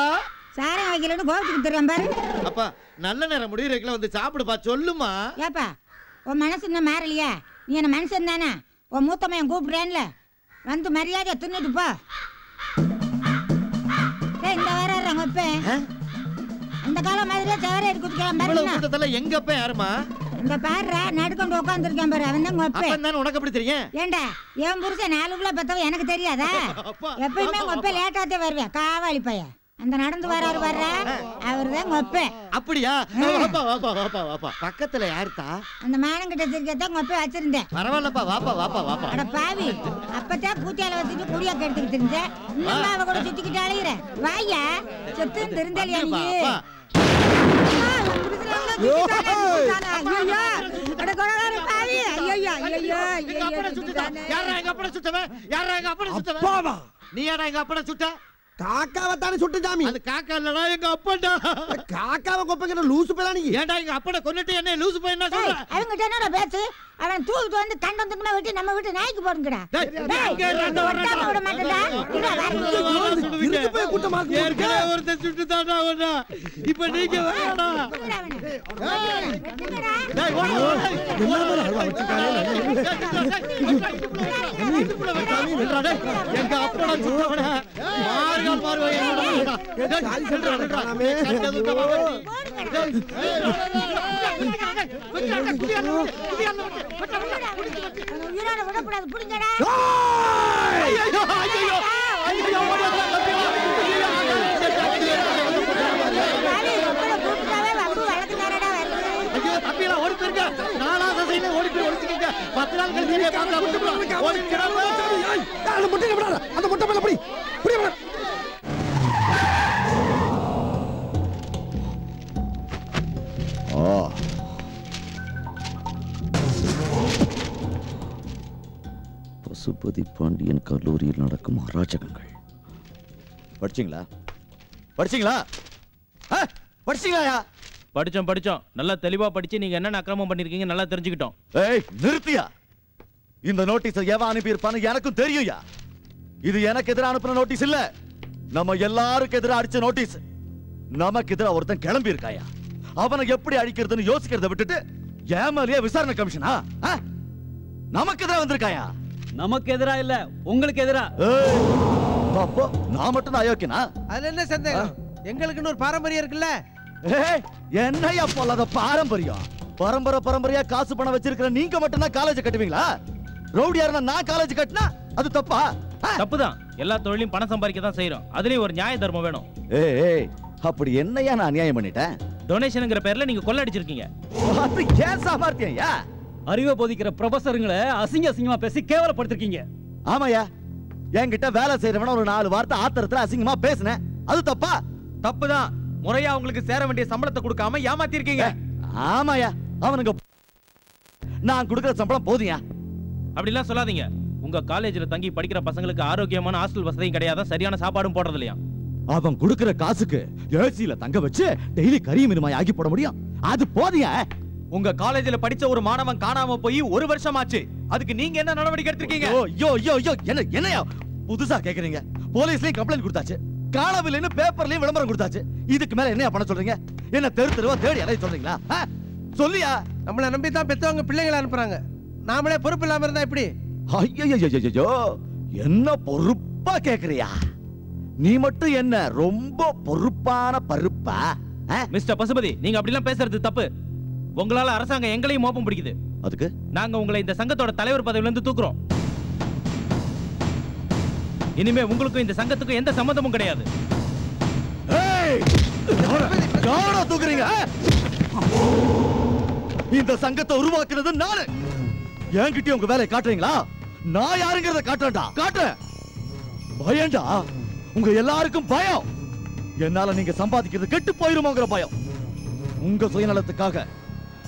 சாரம் வைக்கலன்னு கோபத்துக்கு தெரியும் பாரு. அப்பா நல்ல நேரம் முடிவுறதுக்குள்ள வந்து சாப்பிடுப்பா சொல்லுமா ஏப்பா உன் மனசு இன்னும் மாறலையா? நீ என்ன மனுஷன் தானே? உன் மூத்தமையன் கூப்பிடுறேன்ல. வந்து மரியாதையா தின்னுட்டு போ. இந்த வேற உங்க அப்பன் அந்த காலம் மாதிரியே இவ்வளவு பாருங்க கூட்டத்துல எங்க அப்ப யாருமா இந்த பாருடா நடுக்கொண்டு உட்காந்துருக்கேன் பாரு. அவன் தான் அப்பன் தானே உனக்கு எப்படி தெரியும்? ஏண்டா என் புருஷன் நாலுக்குள்ள பெத்தவன் எனக்கு தெரியாதா? எப்பயுமே அப்பன் லேட்டாத்தே வருவேன். காவாளி பையன். அந்த நடந்து வராரு வர்ற அவர் தான் உங்க அப்பன் அப்படியா? வாப்பா வாப்பா வாப்பா வாப்பா பக்கத்துல யாருத்தா? அந்த மானங்கிட்ட திருக்கத்தான் அப்பன் வச்சிருந்தேன். பரவாயில்லப்பா வாப்பா வாப்பா வாப்பா. அட பாவி. அப்பதான் பூத்தியால வச்சுட்டு குடியா கெடுத்துக்கிட்டு இருந்தேன். இன்னும் அவ கூட சுத்திக்கிட்டு அலையிற. வாயா? செத்து திருந்தலியா நீ? நீ யாரா எங்க அப்பனை சுட்ட? காக்காவை தானே சுட்டு ஜாமி அது காக்கா இல்லடா எங்க அப்பன்டா காக்காவை கொப்பங்கிற லூசு எங்க அப்பனை கொன்னுட்டு என்ன லூசு போய் என்ன சொல்ற அவங்கிட்ட என்னடா பேச்சு அவன் தூக்கிட்டு வந்து கண்டம் துண்டமா விட்டு நம்ம வீட்டு நாய்க்கு. ஒட்டாம விட. இருக்கு போய் இருக்கு. ஏற்கனவே ஒருத்தன் சுட்டு தாண்டா ஒண்ணா இப்ப நீங்க வேணா டேய் ஓடு ஓடு எங்க அப்பனா சுட்டவன உயிரோட விடக்கூடாது. ஐயோ பத்து நாள் கழிச்சு ஓடி ஏய், அந்த முட்டையை விடாத. அந்த முட்டை மேல புடி. புடி மேல. ஆ பசுபதி பாண்டியன் கல்லூரியில் நடக்கும் அராஜகங்கள். படிச்சீங்களா? படிச்சீங்களா? ஆ, படிச்சீங்களாயா படிச்சோம் படிச்சோம். நல்லா தெளிவா படிச்சு நீங்க என்னென்ன அக்கிரமம் பண்ணிருக்கீங்க நல்லா தெரிஞ்சுக்கிட்டோம். ஏய் நிறுத்தியா? இந்த நோட்டீஸ் எவன் அனுப்பியிருப்பான்னு எனக்கும் தெரியும்யா இது எனக்கு எதிராக அனுப்பின நோட்டீஸ் இல்ல. நம்ம எல்லாருக்கும் எதிராக அடிச்ச நோட்டீஸ் நமக்கு எதிராக ஒருத்தன் கிளம்பி இருக்காயா? அவனை எப்படி அழிக்கிறதுன்னு யோசிக்கிறத விட்டுட்டு ஏமாலியா விசாரணை கமிஷனா ஆ? நமக்கு எதிராக வந்திருக்காயா? நமக்கு எதிரா இல்ல உங்களுக்கு எதிரா? அப்போ நான் மட்டும் தான் அயோக்கியனா? அதுல என்ன சந்தேகம்? எங்களுக்குன்னு ஒரு பாரம்பரியம் இருக்குல்ல? ஏய், என்னய்யா பொல்லாத பாரம்பரியம்? பரம்பரை பரம்பரையா காசு பணம் வச்சிருக்கிற நீங்க மட்டும் தான் காலேஜ் கட்டுவீங்களா? ரவுடியா இருந்தா நான் காலேஜ் கட்டினா அது தப்பா? தப்புதான். எல்லா தொழிலையும் பணம் சம்பாதிக்க தான் செய்யறோம் அதுலயும் ஒரு நியாய தர்மம் வேணும். ஏய் அப்படி என்னையா நான் அநியாயம் பண்ணிட்டேன் டொனேஷனுங்கிற பேர்ல நீங்க கொள்ளடிச்சிருக்கீங்க. அது ஏன் சாமர்த்தியம்யா அறிவை போதிக்கிற ப்ரொஃபஸருங்களை அசிங்க அசிங்கமா பேசி கேவலப்படுத்திருக்கீங்க. ஆமாயா என்கிட்ட வேலை செய்யறவன ஒரு நாலு வார்த்தை ஆத்திரத்துல அசிங்கமா பேசுனேன். அது தப்பா? தப்புதான். முறையா உங்களுக்கு சேர வேண்டிய சம்பளத்தை கொடுக்காம ஏமாத்திருக்கீங்க. ஆமாயா அவனுங்க நான் கொடுக்கிற சம்பளம் போதியா அப்படிலாம் சொல்லாதீங்க. உங்க காலேஜ்ல தங்கி படிக்கிற பசங்களுக்கு ஆரோக்கியமான ஹாஸ்டல் வசதியும் கிடையாது? சரியான சாப்பாடும் போடுறது இல்லையா அவன் கொடுக்கிற காசுக்கு ஏசியில தங்க வச்சு டெய்லி கறி மீனுமாய் ஆக்கி போட முடியும். அது போதியா உங்க காலேஜ்ல படிச்ச ஒரு மாணவன் காணாம போய் ஒரு வருஷம் ஆச்சு அதுக்கு நீங்க என்ன நடவடிக்கை எடுத்திருக்கீங்க? ஐயோ ஐயோ ஐயோ ஐயோ என்ன என்னையா? புதுசா கேக்குறீங்க. போலீஸ்லயும் கம்ப்ளைண்ட் கொடுத்தாச்சு. காணவில்லைன்னு பேப்பர்லயும் விளம்பரம் கொடுத்தாச்சு. இதுக்கு மேல என்னையா பண்ண சொல்றீங்க? என்ன தெரு தெருவா தேடி அலைய சொல்றீங்களா? சொல்லியா? நம்மள நம்பி தான் பெத்தவங்க பிள்ளைங்களை அனுப்புறாங்க. நாமளே பொறுப்பு இல்லாம இருந்தா எப்படி? ஐயோ என்ன பொறுப்பா கேக்குறியா? நீ மட்டும் என்ன ரொம்ப பொறுப்பான பருப்பா? மிஸ்டர் பசுபதி நீங்க அப்படிலாம் பேசுறது தப்பு. உங்களால அரசாங்கம் எங்களையும் மோப்பம் பிடிக்குது. அதுக்கு? நாங்க உங்களை இந்த சங்கத்தோட தலைவர் பதவியில இருந்து தூக்குறோம். இனிமே உங்களுக்கும் இந்த சங்கத்துக்கும் எந்த சம்மந்தமும் கிடையாது. தூக்குறீங்க? இந்த சங்கத்தை உருவாக்குறது நானு. என்கிட்ட உங்க வேலையை காட்டுறீங்களா? நான் யாருங்கிறத காட்டுறேன்டா. காட்டுறேன். பயம்டா. உங்க எல்லாருக்கும் பயம். என்னால நீங்க சம்பாதிக்கிறது கெட்டு போயிருமோங்கிற பயம். உங்க சுயநலத்துக்காக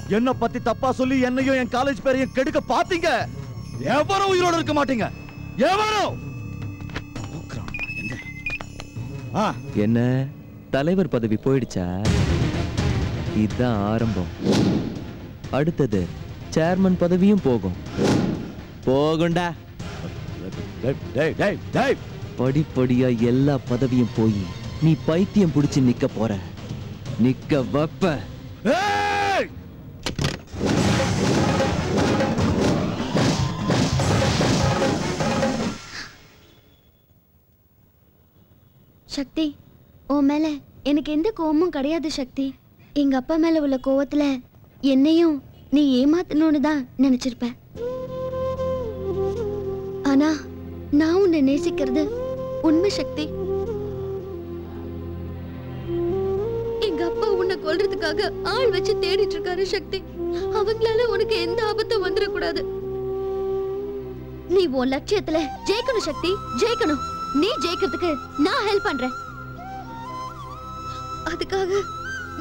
என்ன பத்தி தப்பா சொல்லி என்னையும் என் காலேஜ் பேரையும் கெடுக்க பாத்தீங்க. எவரும் உயிரோட இருக்க மாட்டீங்க. எவரும். ஆ. என்ன? தலைவர் பதவி போயிடுச்சா? இதுதான் ஆரம்பம். அடுத்தது சேர்மன் பதவியும் போகும். போகும்டா படிப்படியா எல்லா பதவியும் போய் நீ பைத்தியம் பிடிச்சு நிக்க போற. நிக்க வப்ப. சக்தி உன் மேல எனக்கு எந்த கோவமும் கிடையாது சக்தி. எங்க அப்பா மேல உள்ள கோவத்துல என்னையும் நீ ஏமாத்தணும்னு தான் நினைச்சிருப்ப ஆனா நான் உன்னை நேசிக்கிறது உண்மை சக்தி. எங்க அப்பா உன்னை கொல்றதுக்காக ஆள் வச்சு தேடிட்டு இருக்காரு சக்தி. அவங்களால உனக்கு எந்த ஆபத்தும் வந்துடக்கூடாது நீ உன் லட்சியத்துல ஜெயிக்கணும் சக்தி ஜெயிக்கணும். நீ ஜெயிக்கிறதுக்கு நான் ஹெல்ப் பண்றேன். அதுக்காக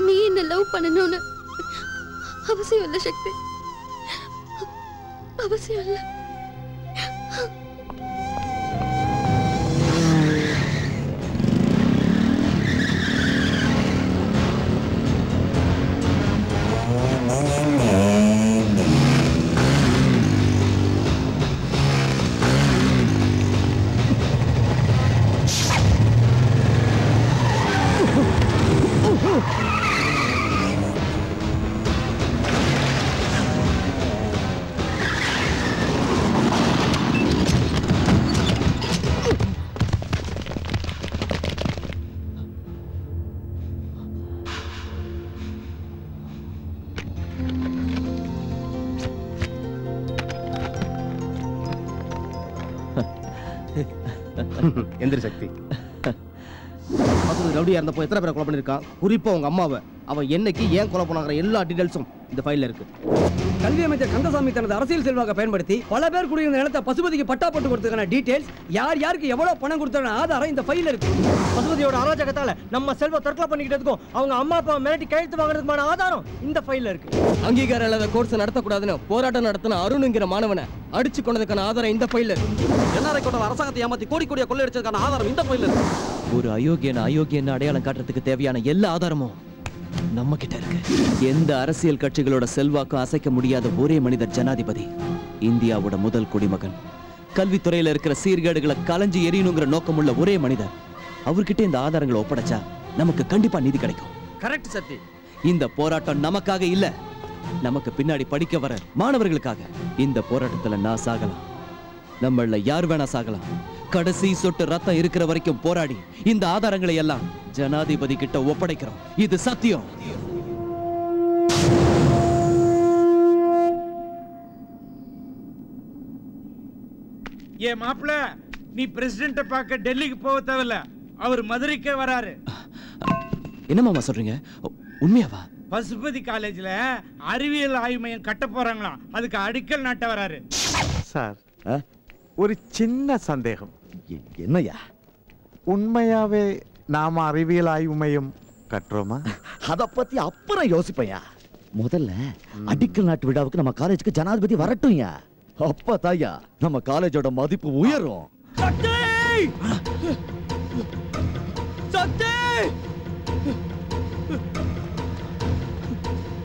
நீ என்ன லவ் பண்ணணும்னு அவசியம் இல்லை சக்தி. அவசியம் இல்லை. இறந்தப்போ எத்தனை பேரை கொலை பண்ணியிருக்கான் குறிப்பாக அவங்க அம்மாவை. அவன் என்னைக்கு ஏன் கொலை பண்ணாங்கிற எல்லா டீடைல்ஸும் இந்த ஃபைலில் இருக்குது கல்வி அமைச்சர் கந்தசாமி தனது அரசியல் செல்வாக்கை பயன்படுத்தி பல பேர் குடியிருந்த நிலத்தை பசுபதிக்கு பட்டா போட்டு கொடுத்ததுக்கான டீடைல்ஸ் யார் யாருக்கு எவ்வளவு பணம் கொடுத்தன ஆதாரம் இந்த ஃபைல்ல இருக்கு. பசுபதியோட அராஜகத்தால நம்ம செல்வ தற்கொலை பண்ணிக்கிட்டதுக்கும் அவங்க அம்மா அப்பா மிரட்டி கையெழுத்து வாங்குறதுக்கான ஆதாரம் இந்த ஃபைல்ல இருக்கு. அங்கீகாரம் இல்லாத கோர்ஸ் நடத்தக்கூடாதுன்னு போராட்டம் நடத்தின அருணுங்கிற மாணவனை அடிச்சு கொண்டதுக்கான ஆதாரம் இந்த ஃபைல்ல இருக்கு. என்ஆர்ஐ கொண்ட அரசாங்கத்தை ஏமாத்தி கோடி கோடியா கொள்ளையடிச்சதுக்கான ஆதாரம் இந்த ஃபைல்ல இருக்கு. ஒரு அயோக்கியன் அயோக்கியன் அடையாளம் காட்டுறதுக்கு தேவையான எல்லா ஆதாரமும் நம்ம கிட்ட இருக்கு. எந்த அரசியல் கட்சிகளோட செல்வாக்கும் அசைக்க முடியாத ஒரே மனிதர் ஜனாதிபதி இந்தியாவோட முதல் குடிமகன். கல்வித்துறையில இருக்கிற சீர்கேடுகளை கலைஞ்சு எரியணுங்கிற நோக்கமுள்ள ஒரே மனிதர். அவர்கிட்ட இந்த ஆதாரங்களை ஒப்படைச்சா நமக்கு கண்டிப்பா நீதி கிடைக்கும். கரெக்ட் சக்தி இந்த போராட்டம் நமக்காக இல்ல. நமக்கு பின்னாடி படிக்க வர மாணவர்களுக்காக இந்த போராட்டத்துல நான் சாகலாம். நம்மள யார் வேணா சாகலாம். கடைசி சொட்டு ரத்தம் இருக்கிற வரைக்கும் போராடி இந்த ஆதாரங்களை எல்லாம் ஜனாதிபதி கிட்ட ஒப்படைக்கிறோம். இது சத்தியம். ஏ மாப்பிள நீ பிரசிடென்ட்ட பார்க்க டெல்லிக்கு போக தேவையில்ல. அவர் மதுரைக்கே வராரு. என்ன மாமா சொல்றீங்க? உண்மையாவா? பசுபதி காலேஜ்ல அறிவியல் ஆய்வு மையம் கட்ட போறாங்களாம். அதுக்கு அடிக்கல் நாட்ட வராரு. சார் ஒரு சின்ன சந்தேகம். என்னையா உண்மையாவே நாம அறிவியல் ஆய்வு மையம் கட்டுறோமா அத பத்தி அப்புறம் யோசிப்பையா? முதல்ல அடிக்கல் நாட்டு விழாவுக்கு நம்ம காலேஜுக்கு ஜனாதிபதி வரட்டும்யா? அப்ப தாயா நம்ம காலேஜோட மதிப்பு உயரும்.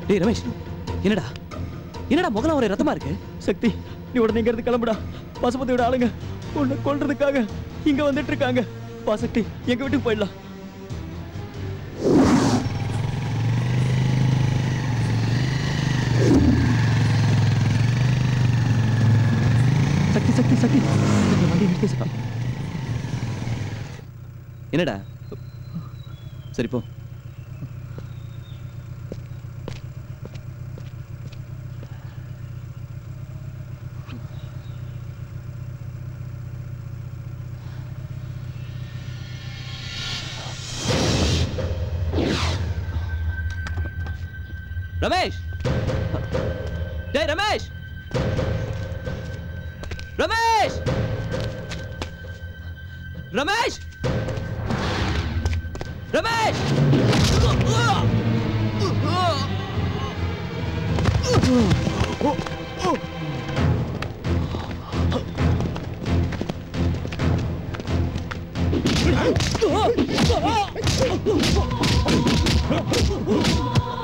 டேய் ரமேஷ் என்னடா? என்னடா முகலாம் ஒரே ரத்தமா இருக்கு? சக்தி நீ உடனே இங்க இருந்து கிளம்புடா. பசுபதியோட ஆளுங்க. உன்னை கொல்றதுக்காக இங்க வந்துட்டு இருக்காங்க. பாசக்தி எங்க வீட்டுக்கு போயிடலாம். சக்தி சக்தி சக்தி. சக்தி, வண்டியை சக்தி. என்னடா? சரி போ. रमेश! जय रमेश! रमेश! रमेश! रमेश!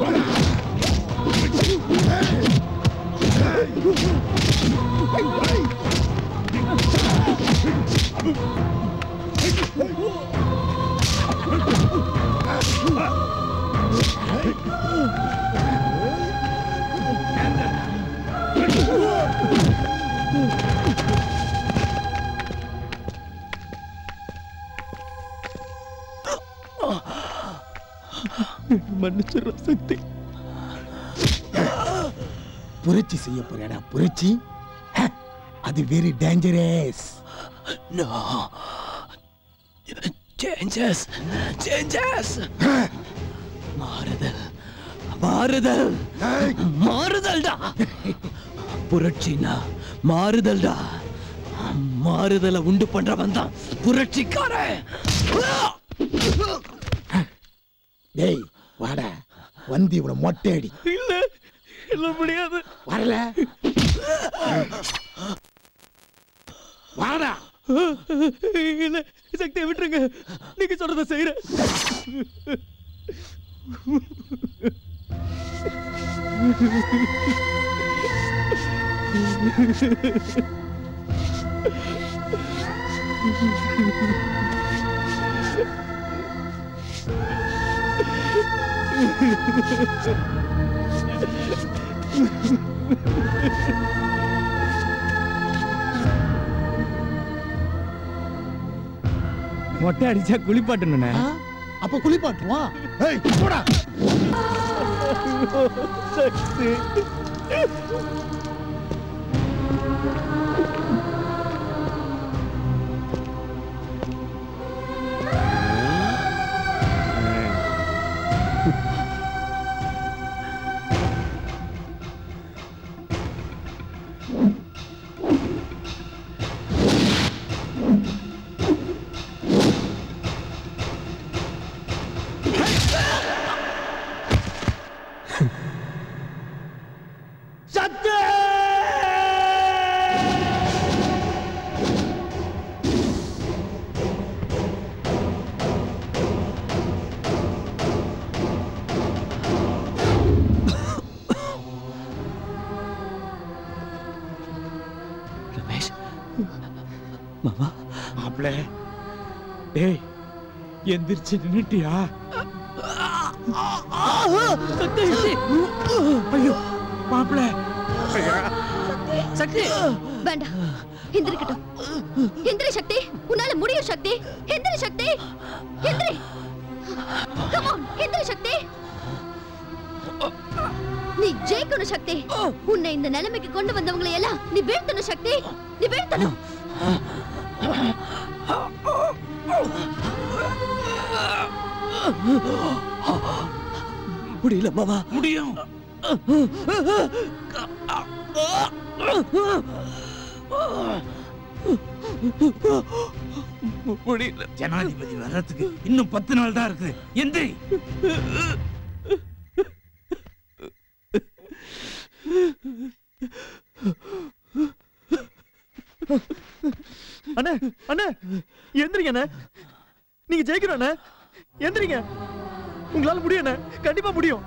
Oh! மன்னிச்சிடுற சக்தி புரட்சி செய்ய போறியாடா புரட்சி. அது very dangerous no changes changes மாறுதல் மாறுதல் மாறுதல்டா. புரட்சினா மாறுதல்டா. மாறுதலை உண்டு பண்றவன் தான் புரட்சிக்காரன். டேய் வாடா. வந்து இவனை மொட்டை அடி இல்ல. இல்ல முடியாது. வரல. வாடா. இல்ல சக்தியை விட்டுருங்க. நீங்க சொல்றத செய்யறேன் மொட்டை அடிச்சா குளிப்பாட்டணுண்ணே அப்ப குளிப்பாட்டுவான் ஏய் போடா. சக்தி. எந்திரிச்சு நின்னுட்டியா? சக்தி ஐயோ மாப்பிள. சக்தி வேண்டாம் எந்திரிக்கட்டும் எந்திரி சக்தி உன்னால முடியும் சக்தி. எந்திரி சக்தி எந்திரி. Come எந்திரி சக்தி. நீ ஜெயிக்கணும் சக்தி. உன்னை இந்த நிலைமைக்கு கொண்டு வந்தவங்களை எல்லாம் நீ வீழ்த்தணும் சக்தி. நீ வீழ்த்தணும். முடியல மாமா. முடியும். முடியல. ஜனாதிபதி வர்றதுக்கு இன்னும் பத்து நாள் தான் இருக்குது. எந்திரி. அண்ணே அண்ணே எந்திரிங்க அண்ணே. நீங்க ஜெயிக்கணும் அண்ணே. எந்திரிங்க. உங்களால முடியும் என்ன? கண்டிப்பா முடியும்.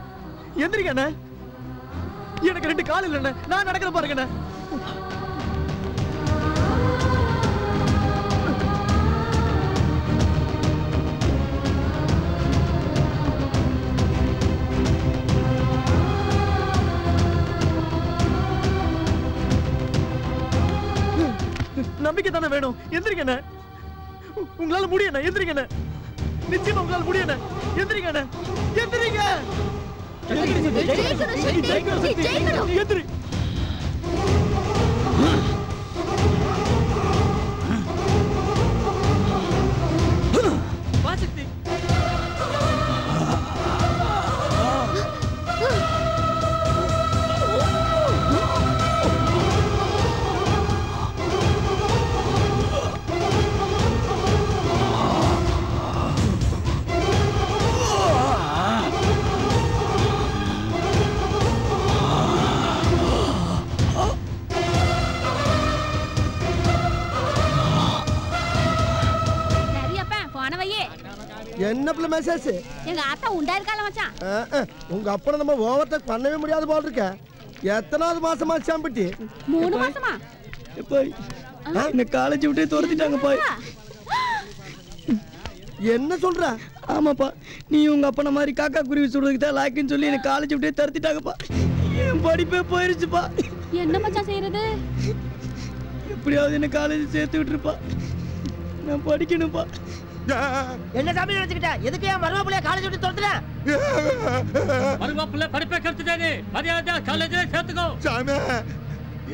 எந்திரிங்க என்ன எனக்கு ரெண்டு கால் இல்ல நான் நடக்கிற பாருங்க நம்பிக்கை தானே வேணும். எந்திரிங்க உங்களால முடியும் அண்ணே எந்திரிங்க நிச்சயமா உங்களால முடியும் எந்திரிங்க எந்திரிங்க. எந்திரி. என்ன பிள்ளை மெசேஜ் எங்க ஆத்தா உண்டா இருக்கால மச்சான்? உங்க அப்பனை நம்ம ஓவர்டேக் பண்ணவே முடியாது போல் இருக்க. எத்தனாவது மாசமா சாம்பிட்டி? மூணு மாசமா? என்ன காலேஜ் விட்டே துரத்திட்டாங்கப்பா என்ன சொல்ற? ஆமாப்பா. நீ உங்க அப்பன மாதிரி காக்கா குருவி சொல்றதுக்கு தான் லாக்கின்னு சொல்லி என்ன காலேஜ் விட்டே துரத்திட்டாங்கப்பா என் படிப்பே போயிருச்சுப்பா என்ன மச்சான் செய்யறது? எப்படியாவது என்ன காலேஜ் சேர்த்து விட்டுருப்பா நான் படிக்கணும்ப்பா என்ன சாமி நினைச்சுக்கிட்ட? எதுக்கு என் மருமப்பிள்ளைய காலேஜ் விட்டு துரத்துன? மருமாப்பிள்ளை படிப்பை கெடுத்துட்டானே மரியாதை காலேஜ்ல சேர்த்துக்கோ. சாமி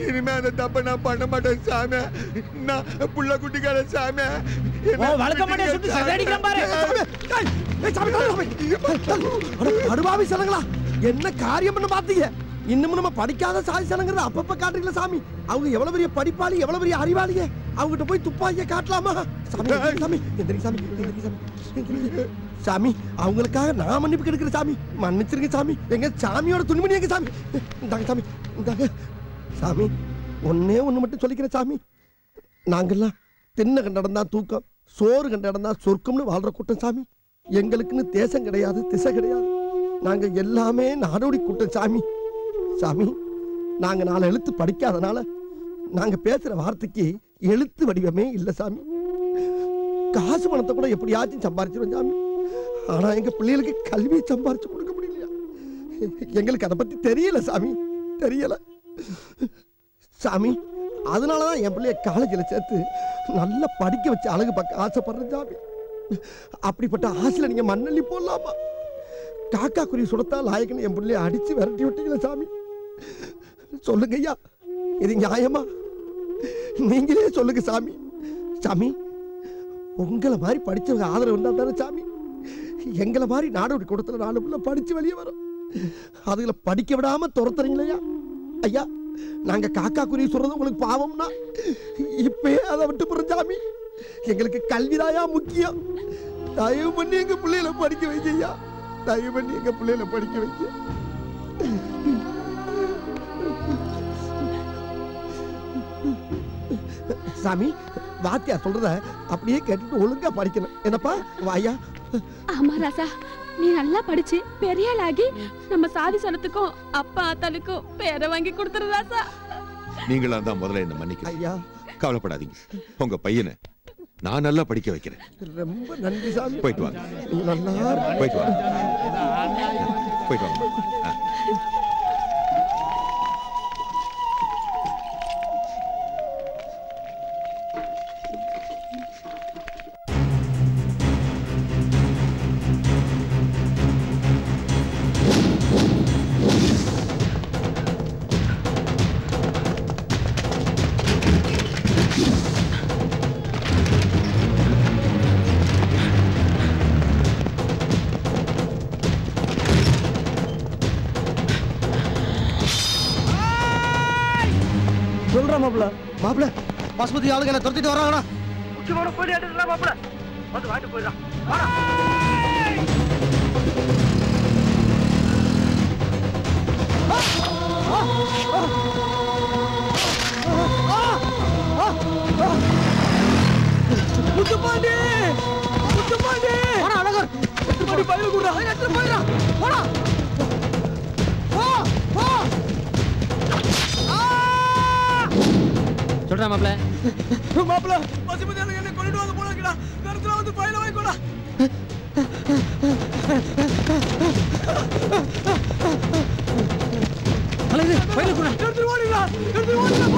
இனிமே அந்த தப்ப நான் பண்ண மாட்டேன் சாமி. நான் புள்ள குட்டிக்கார சாமி. வளர்க்க மாட்டேன் சுட்டு சதடிக்கிறேன் பாரு. அடுபாவி சனங்களா என்ன காரியம் பண்ண பாத்தீங்க? இன்னமும் நம்ம படிக்காத சாதி சனங்கிறத அப்பப்ப காட்டுறீங்களா சாமி? அவங்க எவ்வளவு பெரிய படிப்பாளி எவ்வளவு பெரிய அறிவாளிங்க அவங்ககிட்ட போய் துப்பாக்கிய காட்டலாமா? சாமி சாமி எந்திரிங்க சாமி எந்திரிங்க சாமி. சாமி. அவங்களுக்காக நான் மன்னிப்பு கெடுக்கிற சாமி. மன்னிச்சிருங்க சாமி. எங்க சாமியோட துணிமணி எங்க சாமி? இந்தாங்க சாமி இந்தாங்க. சாமி ஒன்னே ஒண்ணு மட்டும் சொல்லிக்கிறேன் சாமி. நாங்கெல்லாம் தின்ன கண்ட இடம்தான் தூக்கம் சோறு கண்ட இடம்தான் சொர்க்கம்னு வாழ்ற கூட்டம் சாமி. எங்களுக்குன்னு தேசம் கிடையாது திசை கிடையாது. நாங்க எல்லாமே நாடோடி கூட்டம் சாமி. சாமி நாங்கள் நாலு எழுத்து படிக்காதனால நாங்கள் பேசுகிற வார்த்தைக்கு எழுத்து வடிவமே இல்லை சாமி. காசு பணத்தை கூட எப்படியாச்சும் சம்பாரிச்சிடும் சாமி. ஆனால் எங்கள் பிள்ளைகளுக்கு கல்வியை சம்பாரிச்சு கொடுக்க முடியலையா? எங்களுக்கு அதை பற்றி தெரியல சாமி தெரியல. சாமி அதனால தான் என் பிள்ளைய காலேஜில் சேர்த்து நல்லா படிக்க வச்சு அழகு பார்க்க ஆசைப்படுறேன் சாமி. அப்படிப்பட்ட ஆசையில் நீங்கள் மண்ணள்ளி போடலாமா? காக்கா குருவி சுடத்தா லாயக்குன்னு என் பிள்ளைய அடித்து விரட்டி விட்டீங்களா சாமி. சொல்லுங்க ஐயா இது நியாயமா? நீங்களே சொல்லுங்க சாமி. சாமி உங்களை மாதிரி படிச்சவங்க ஆதரவு இருந்தால் தானே சாமி. எங்களை மாதிரி நாடோடி கூடத்தில் நாலு பிள்ளை படித்து வெளியே வரும். அதுகளை படிக்க விடாம துரத்துறீங்களா ஐயா நாங்கள் காக்கா குருவி சொல்றது உங்களுக்கு பாவம்னா இப்பயே அதை விட்டு போறோம் சாமி. எங்களுக்கு கல்விதாயா முக்கியம். தயவு பண்ணி எங்க பிள்ளைகளை படிக்க வைக்க ஐயா. தயவு பண்ணி எங்க பிள்ளைகளை படிக்க வைக்க சாமி வாத்தியார் சொல்றத அப்படியே கேட்டுட்டு ஒழுங்கா படிக்கணும். என்னப்பா வாயா ஆமா ராசா. நீ நல்லா படிச்சு பெரிய ஆளாகி நம்ம சாதி சனத்துக்கும் அப்பா ஆத்தாளுக்கும் பேரை வாங்கி கொடுத்துரு ராசா. நீங்களா தான் முதல்ல என்ன மன்னிக்கிறேன் ஐயா. கவலைப்படாதீங்க. உங்க பையனை நான் நல்லா படிக்க வைக்கிறேன். ரொம்ப நன்றி சாமி. போயிட்டு வாங்க. நல்லா. போயிட்டு வாங்க. போயிட்டு வாங்க. பசுபதி என்ன துரத்திட்டு வராங்கடா. முக்கியமான போய் எடுத்துலாம் மாப்பிள. வந்து வாங்கிட்டு போயிடலாம் முத்துப்பாண்டி! முத்துப்பாண்டி! போடா அழகர். எட்டு மணி பயில கூட எடுத்து போயிடா போடா சொல்றா மாப்ள மாப்பிள ஆளுங்க என்ன கொண்டுட்டு வந்து போனாங்கடா நேரத்துல வந்து பயில வாங்கிக்கோடா அழகு பயில கூட. எடுத்து ஓடிடா எடுத்து ஓடிடா.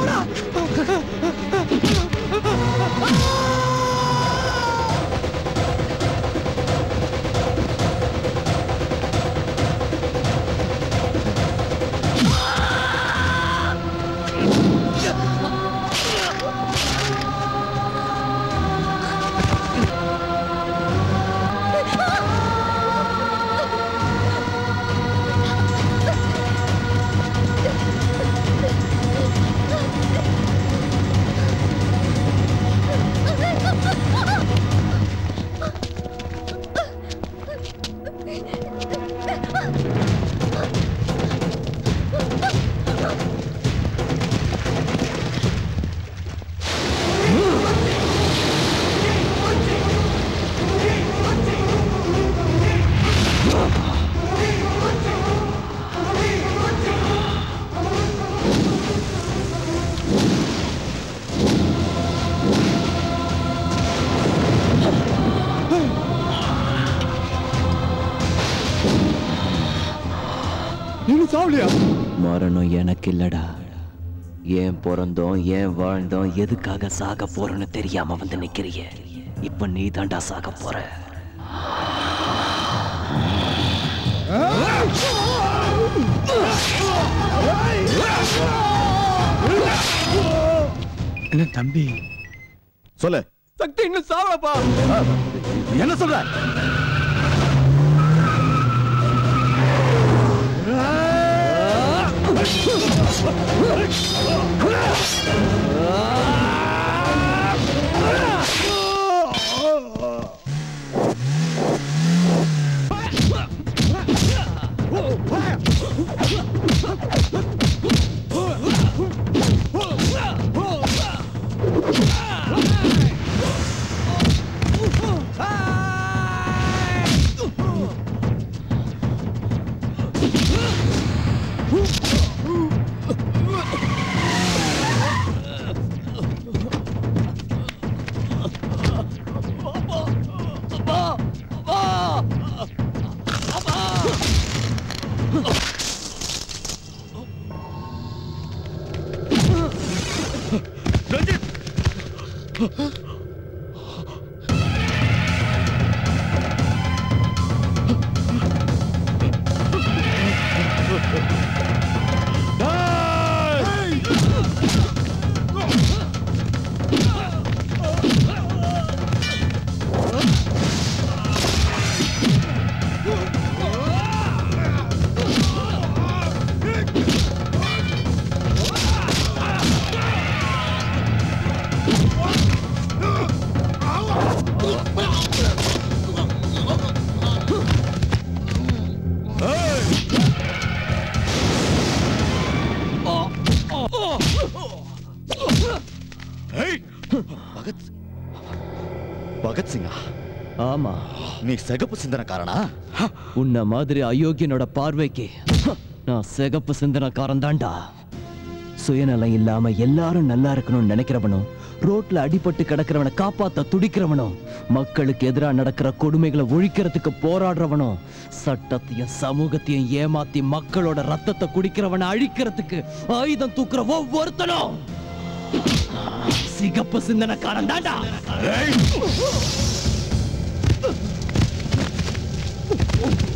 மரணம் எனக்கு இல்லடா. ஏன் பிறந்தோம் ஏன் வாழ்ந்தோம் எதுக்காக சாக போறோன்னு தெரியாம வந்து நிக்கிறிய? இப்ப நீ தாண்டா சாக போற. என்ன தம்பி? நீ சிகப்பு சிந்தனக்காரனா? உன்ன மாதிரி அயோக்கியனோட பார்வைக்கு நான் சிகப்பு சிந்தனக்காரன் தான்டா. சுயநலம் இல்லாம எல்லாரும் நல்லா இருக்கணும்னு நினைக்கிறவனும் ரோட்ல அடிபட்டு கிடக்கிறவனை காப்பாத்த துடிக்கிறவனும் மக்களுக்கு எதிரா நடக்கிற கொடுமைகளை ஒழிக்கிறதுக்கு போராடுறவனும் சட்டத்தையும் சமூகத்தையும் ஏமாத்தி மக்களோட ரத்தத்தை குடிக்கிறவனை அழிக்கிறதுக்கு ஆயுதம் தூக்குற ஒவ்வொருத்தனும் சிகப்பு சிந்தனக்காரன் தான்டா. Oh.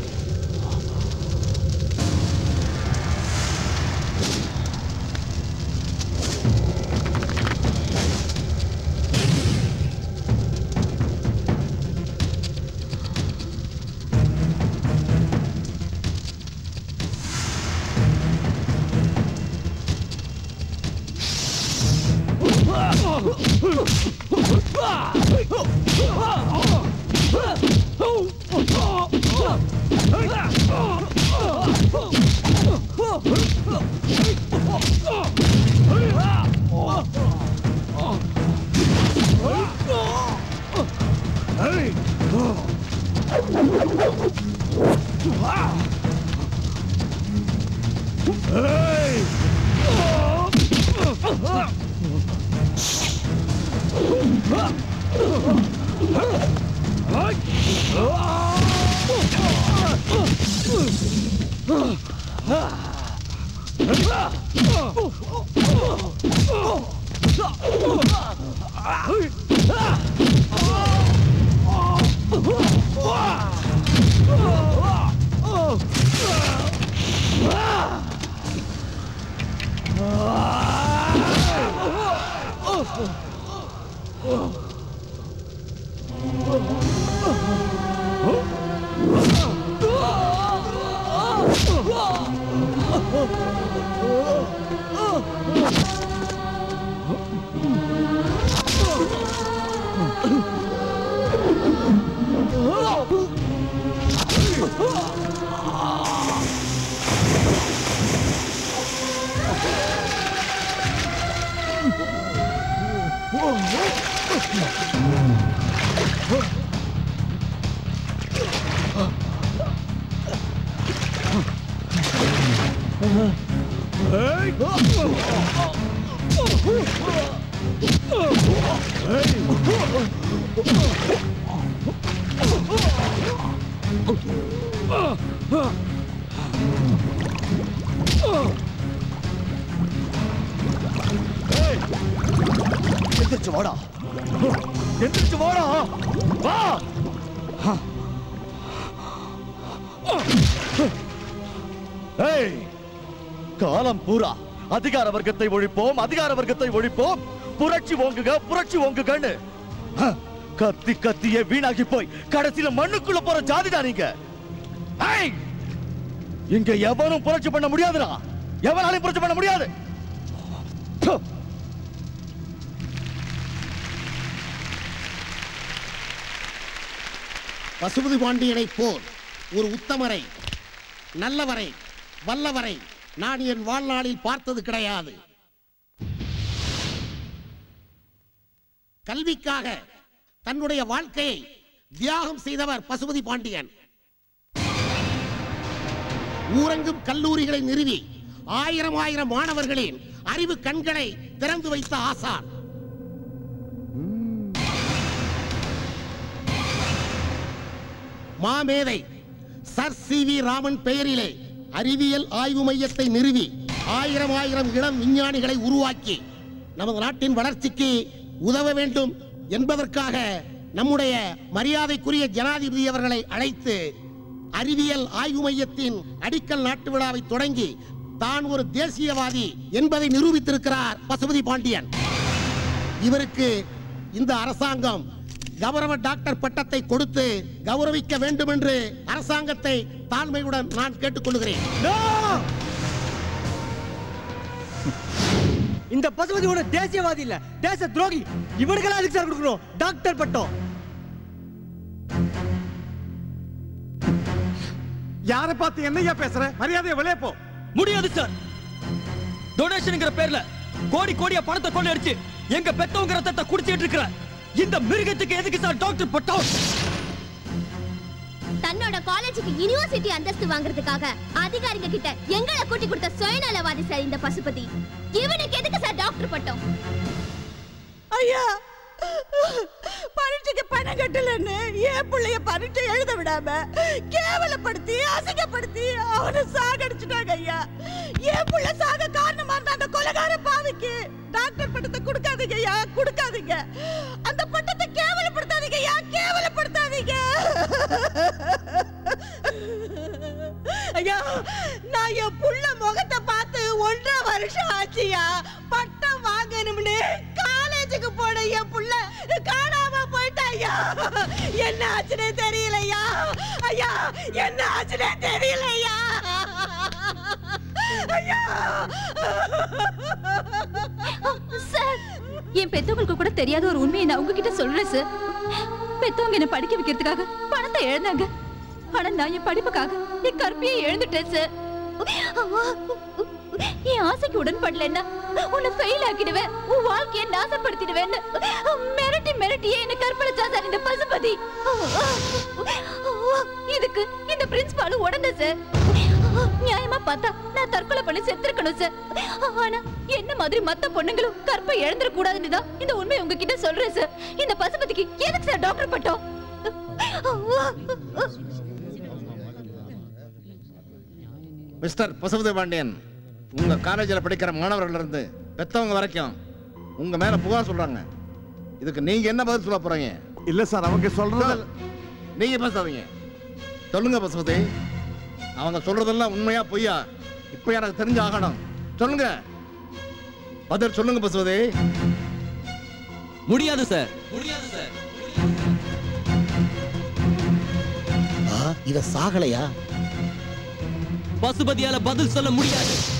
அதிகார வர்க்கத்தை ஒழிப்போம் அதிகார வர்க்கத்தை ஒழிப்போம். புரட்சி ஓங்குக புரட்சி ஓங்குகன்னு. கத்தி கத்தியே வீணாகி போய் கடைசியில மண்ணுக்குள்ள போற ஜாதிதான் நீங்க. இங்க எவனும் புரட்சி பண்ண முடியாதுடா. எவனாலையும் புரட்சி பண்ண முடியாது. பசுபதி பாண்டியனை போல் ஒரு உத்தமரை நல்லவரை வல்லவரை நான் என் வாழ்நாளில் பார்த்தது கிடையாது. கல்விக்காக தன்னுடைய வாழ்க்கையை தியாகம் செய்தவர் பசுபதி பாண்டியன். ஊரெங்கும் கல்லூரிகளை நிறுவி ஆயிரம் ஆயிரம் மாணவர்களின் அறிவு கண்களை திறந்து வைத்த ஆசான். மாமேதை சர் சி வி ராமன் பெயரிலே அறிவியல் ஆய்வு மையத்தை நிறுவி ஆயிரம் ஆயிரம் இளம் விஞ்ஞானிகளை உருவாக்கி நமது நாட்டின் வளர்ச்சிக்கு உதவ வேண்டும் என்பதற்காக நம்முடைய மரியாதைக்குரிய ஜனாதிபதி அவர்களை அழைத்து அறிவியல் ஆய்வு மையத்தின் அடிக்கல் நாட்டு விழாவை தொடங்கி தான் ஒரு தேசியவாதி என்பதை நிரூபித்திருக்கிறார் பசுபதி பாண்டியன். இவருக்கு இந்த அரசாங்கம் கௌரவ டாக்டர் பட்டத்தை கொடுத்து கௌரவிக்க வேண்டும் என்று அரசாங்கத்தை தாழ்மையுடன் நான் கேட்டுக்கொள்கிறேன். இந்த பசுபதி ஒரு தேசியவாதி இல்ல. தேச துரோகி. இவனுக்கெல்லாம் அதுக்கு சார் கொடுக்கணும்? டாக்டர் பட்டம். யாரை பார்த்து என்னையா பேசுற? மரியாதையை வெளியே போ. முடியாது சார் டொனேஷன்ங்கிற பேர்ல கோடி கோடியா பணத்தை கொள்ளையடிச்சு எங்க பெத்தவங்க ரத்தத்தை குடிச்சிட்டு இருக்கிற இந்த மிருகத்துக்கு எதுக்கு சார் டாக்டர் பட்டம் தன்னோட காலேஜுக்கு யுனிவர்சிட்டி அந்தஸ்து வாங்குறதுக்காக அதிகாரிங்க கிட்ட எங்களை கூட்டி கொடுத்த சுயநலவாதி சார் இந்த பசுபதி. இவனுக்கு எதுக்கு சார் டாக்டர் பட்டம் ஐயா பரீட்சைக்கு பணம் கட்டலன்னு என் பிள்ளைய பரீட்சை எழுத விடாம கேவலப்படுத்தி அசிங்கப்படுத்தி அவனை சாகடிச்சுட்டாங்க ஐயா. என் பிள்ளை சாக காரணமா இருந்த அந்த கொலகார பாவிக்கு. டாக்டர் பட்டத்தை கொடுக்காதீங்க ஐயா கொடுக்காதீங்க. அந்த பட்டத்தை கேவலப்படுத்தாதீங்க ஐயா கேவலப்படுத்தாதீங்க. ஐயா நான் என் புள்ள முகத்தை பார்த்து ஒன்றரை வருஷம் ஆச்சுயா பட்டம் வாங்கணும்னு காலேஜுக்கு போன என் புள்ள காணாம போயிட்டா ஐயா. என்ன ஆச்சுனே தெரியலையா ஐயா. என்ன ஆச்சுனே தெரியலையா ஐயா! சார் என் பெத்தவங்களுக்கு கூட தெரியாத ஒரு உண்மையை நான் உங்ககிட்ட சொல்றேன் சார். பெத்தவங்க என்ன படிக்க வைக்கிறதுக்காக பணத்தை எழுந்தாங்க ஆனா நான் என் படிப்புக்காக என் கற்பியை எழுந்துட்டேன் சார். என் ஆசைக்கு உடன்படலன்னா உன்னை ஃபெயில் ஆக்கிடுவேன். உன் வாழ்க்கையை நாசப்படுத்திடுவேன்னு மிரட்டி மிரட்டியே என்ன கற்பழிச்சா சார் இந்த பசுபதி. இதுக்கு இந்த பிரின்சிபாலும் உடனே சார். நியாயமா பார்த்தா நான் தற்கொலை பண்ணி செத்துருக்கணும் சார் ஆனா என்ன மாதிரி மத்த பொண்ணுங்களும் கற்பை இழந்துட கூடாதுன்னு தான் இந்த உண்மையை உங்ககிட்ட சொல்றேன் சார் இந்த பசுபதிக்கு எதுக்கு சார் டாக்டர் பட்டம்? மிஸ்டர் பசுபதி பாண்டியன் உங்க காலேஜில் படிக்கிற மாணவர்கள் இருந்து பெத்தவங்க வரைக்கும் உங்க மேல புகார் சொல்றாங்க. இதுக்கு நீங்க என்ன பதில் சொல்ல போறீங்க? இல்ல சார் அவங்க சொல்றது நீங்க பேசாதீங்க. சொல்லுங்க பசுபதி. அவங்க சொல்றதெல்லாம் உண்மையா பொய்யா? இப்போ எனக்கு தெரிஞ்சு ஆகணும். சொல்லுங்க. பதில் சொல்லுங்க பசுபதி. முடியாது சார். முடியாது சார். இத சாகலையா? பசுபதியால பதில் சொல்ல முடியாது.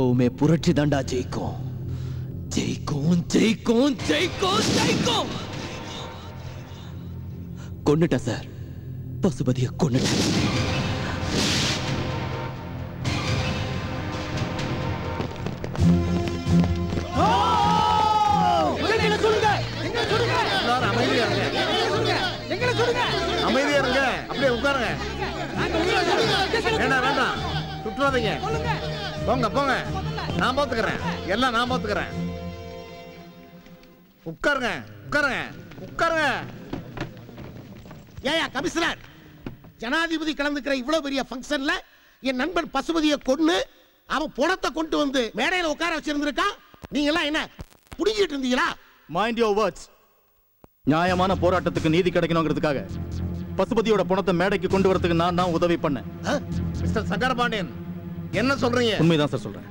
எப்பவுமே புரட்சி தாண்டா ஜெயிக்கும். ஜெயிக்கும் ஜெயிக்கும் ஜெயிக்கும் ஜெயிக்கும். கொன்னுட்டேன் சார். பசுபதிய எல்லாரும் அமைதியா இருங்க. அப்படியே உட்காருங்க. வேண்டாம் வேண்டாம். சுற்றுறாதீங்க போங்க போங்க. நான் பார்த்துக்கிறேன். எல்லாம் நான் பார்த்துக்கிறேன். உட்காருங்க உட்காருங்க உட்காருங்க. ஏயா கமிஷனர். ஜனாதிபதி கலந்துக்கிற இவ்வளவு பெரிய ஃபங்க்ஷன்ல என் நண்பன் பசுபதியை கொன்னு அவன் பணத்தை கொண்டு வந்து மேடையில உட்கார வச்சிருந்திருக்கான் நீங்க எல்லாம் என்ன புடிங்கிட்டு இருந்தீங்களா? மைண்ட் யோர் வேர்ட்ஸ் நியாயமான போராட்டத்துக்கு நீதி கிடைக்கணுங்கிறதுக்காக பசுபதியோட பணத்தை மேடைக்கு கொண்டு வரதுக்கு நான் தான் உதவி பண்ணேன். மிஸ்டர் சங்கரபாண்டியன். என்ன சொல்றீங்க? உண்மைதான் சார் சொல்றேன்.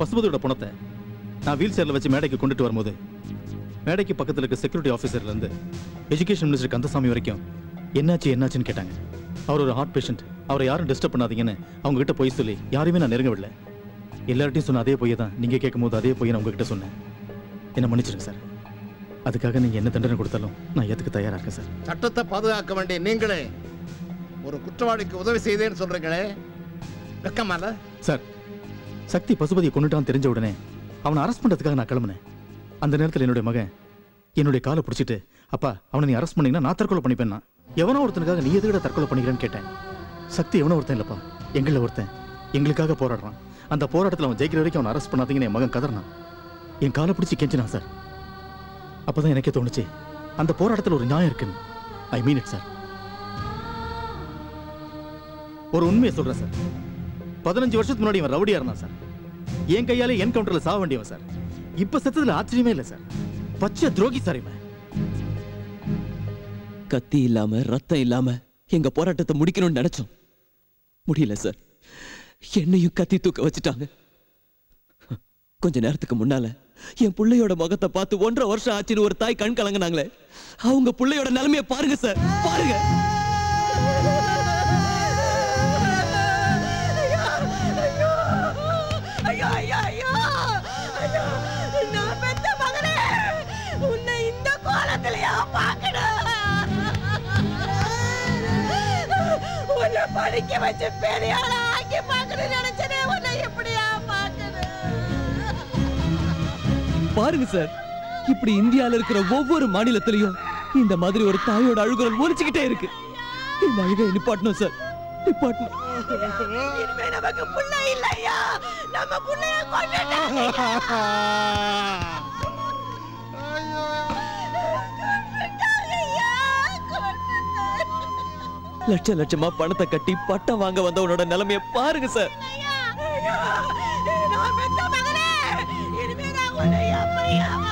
பசுபதியோட பணத்தை நான் வீல் சேர்ல வச்சு மேடைக்கு கொண்டுட்டு வரும்போது மேடைக்கு பக்கத்துல இருக்க செக்யூரிட்டி ஆஃபீஸர்ல இருந்து எஜுகேஷன் மினிஸ்டர் கந்தசாமி வரைக்கும் என்னாச்சு என்னாச்சுன்னு கேட்டாங்க. அவர் ஒரு ஹார்ட் பேஷண்ட் அவரை யாரும் டிஸ்டர்ப் பண்ணாதீங்கன்னு அவங்க கிட்ட போய் சொல்லி யாரையுமே நான் நெருங்க விடல எல்லார்ட்டையும் சொன்ன அதே பொய்யை தான் நீங்க கேட்கும் போது அதே பொய்யை நான் உங்ககிட்ட சொன்னேன். என்ன மன்னிச்சிருங்க சார். அதுக்காக நீங்க என்ன தண்டனை கொடுத்தாலும் நான் ஏத்துக்க தயாரா இருக்கேன் சார். சட்டத்தை பாதுகாக்க வேண்டிய நீங்களே ஒரு குற்றவாளிக்கு உதவி செய்தேன்னு சொல்றீங்களே வெக்கமால? சார் சக்தி பசுபதியை கொண்டுட்டான்னு தெரிஞ்ச உடனே அவனை அரெஸ்ட் பண்றதுக்காக நான் கிளம்புனேன். அந்த நேரத்தில் என்னுடைய மகன் என்னுடைய காலை பிடிச்சிட்டு அப்பா அவனை நீ அரெஸ்ட் பண்ணீங்கன்னா நான் தற்கொலை பண்ணிப்பேன்னா எவனோ ஒருத்தனுக்காக நீ எதுக்கிட்ட தற்கொலை பண்ணிக்கிறேன்னு கேட்டேன். சக்தி எவனோ ஒருத்தன் இல்லப்பா எங்களில் ஒருத்தன். எங்களுக்காக போராடுறான். அந்த போராட்டத்தில் அவன் ஜெயிக்கிற வரைக்கும் அவனை அரெஸ்ட் பண்ணாதீங்கன்னு என் மகன் கதறினான். என் காலை பிடிச்சி கெஞ்சினான் சார். அப்பதான் எனக்கே தோணுச்சு அந்த போராட்டத்தில் ஒரு நியாயம் இருக்குன்னு. ஐ மீன் இட் சார் ஒரு உண்மையை சொல்றேன் சார் பதினஞ்சு வருஷத்துக்கு முன்னாடி இவன் ரவுடியா இருந்தான் சார். என் கையாலே என்கவுண்டர்ல சாக வேண்டியவன் சார். இப்ப செத்ததுல ஆச்சரியமே இல்லை சார். பச்சை துரோகி சார் இவன். கத்தி இல்லாம ரத்தம் இல்லாம எங்க போராட்டத்தை முடிக்கணும்னு நினைச்சோம். முடியல சார். என்னையும் கத்தி தூக்க வச்சுட்டாங்க. கொஞ்ச நேரத்துக்கு முன்னால என் பிள்ளையோட முகத்தை பார்த்து ஒன்றரை வருஷம் ஆச்சுன்னு ஒரு தாய் கண் கலங்கினாங்களே. அவங்க பிள்ளையோட நிலைமைய பாருங்க சார். பாருங்க. படிக்க வச்சு பெரிய ஆளா ஆக்கி பார்க்கணும்னு நினைச்சனே உன்னை எப்படியா பார்க்கணும்? பாருங்க சார் இப்படி இந்தியால இருக்கிற ஒவ்வொரு மாநிலத்திலையும் இந்த மாதிரி ஒரு தாயோட அழுகுரல் ஒலிச்சுக்கிட்டே இருக்கு. இந்த அழுகை நிப்பாட்டணும் சார் நிப்பாட்டணும். இனிமே நமக்கு புள்ள இல்லையா? நம்ம புள்ளைய கொண்டுட்டாங்க லட்ச லட்சமா பணத்தை கட்டி பட்டம் வாங்க வந்தவனோட நிலைமைய பாருங்க சார்.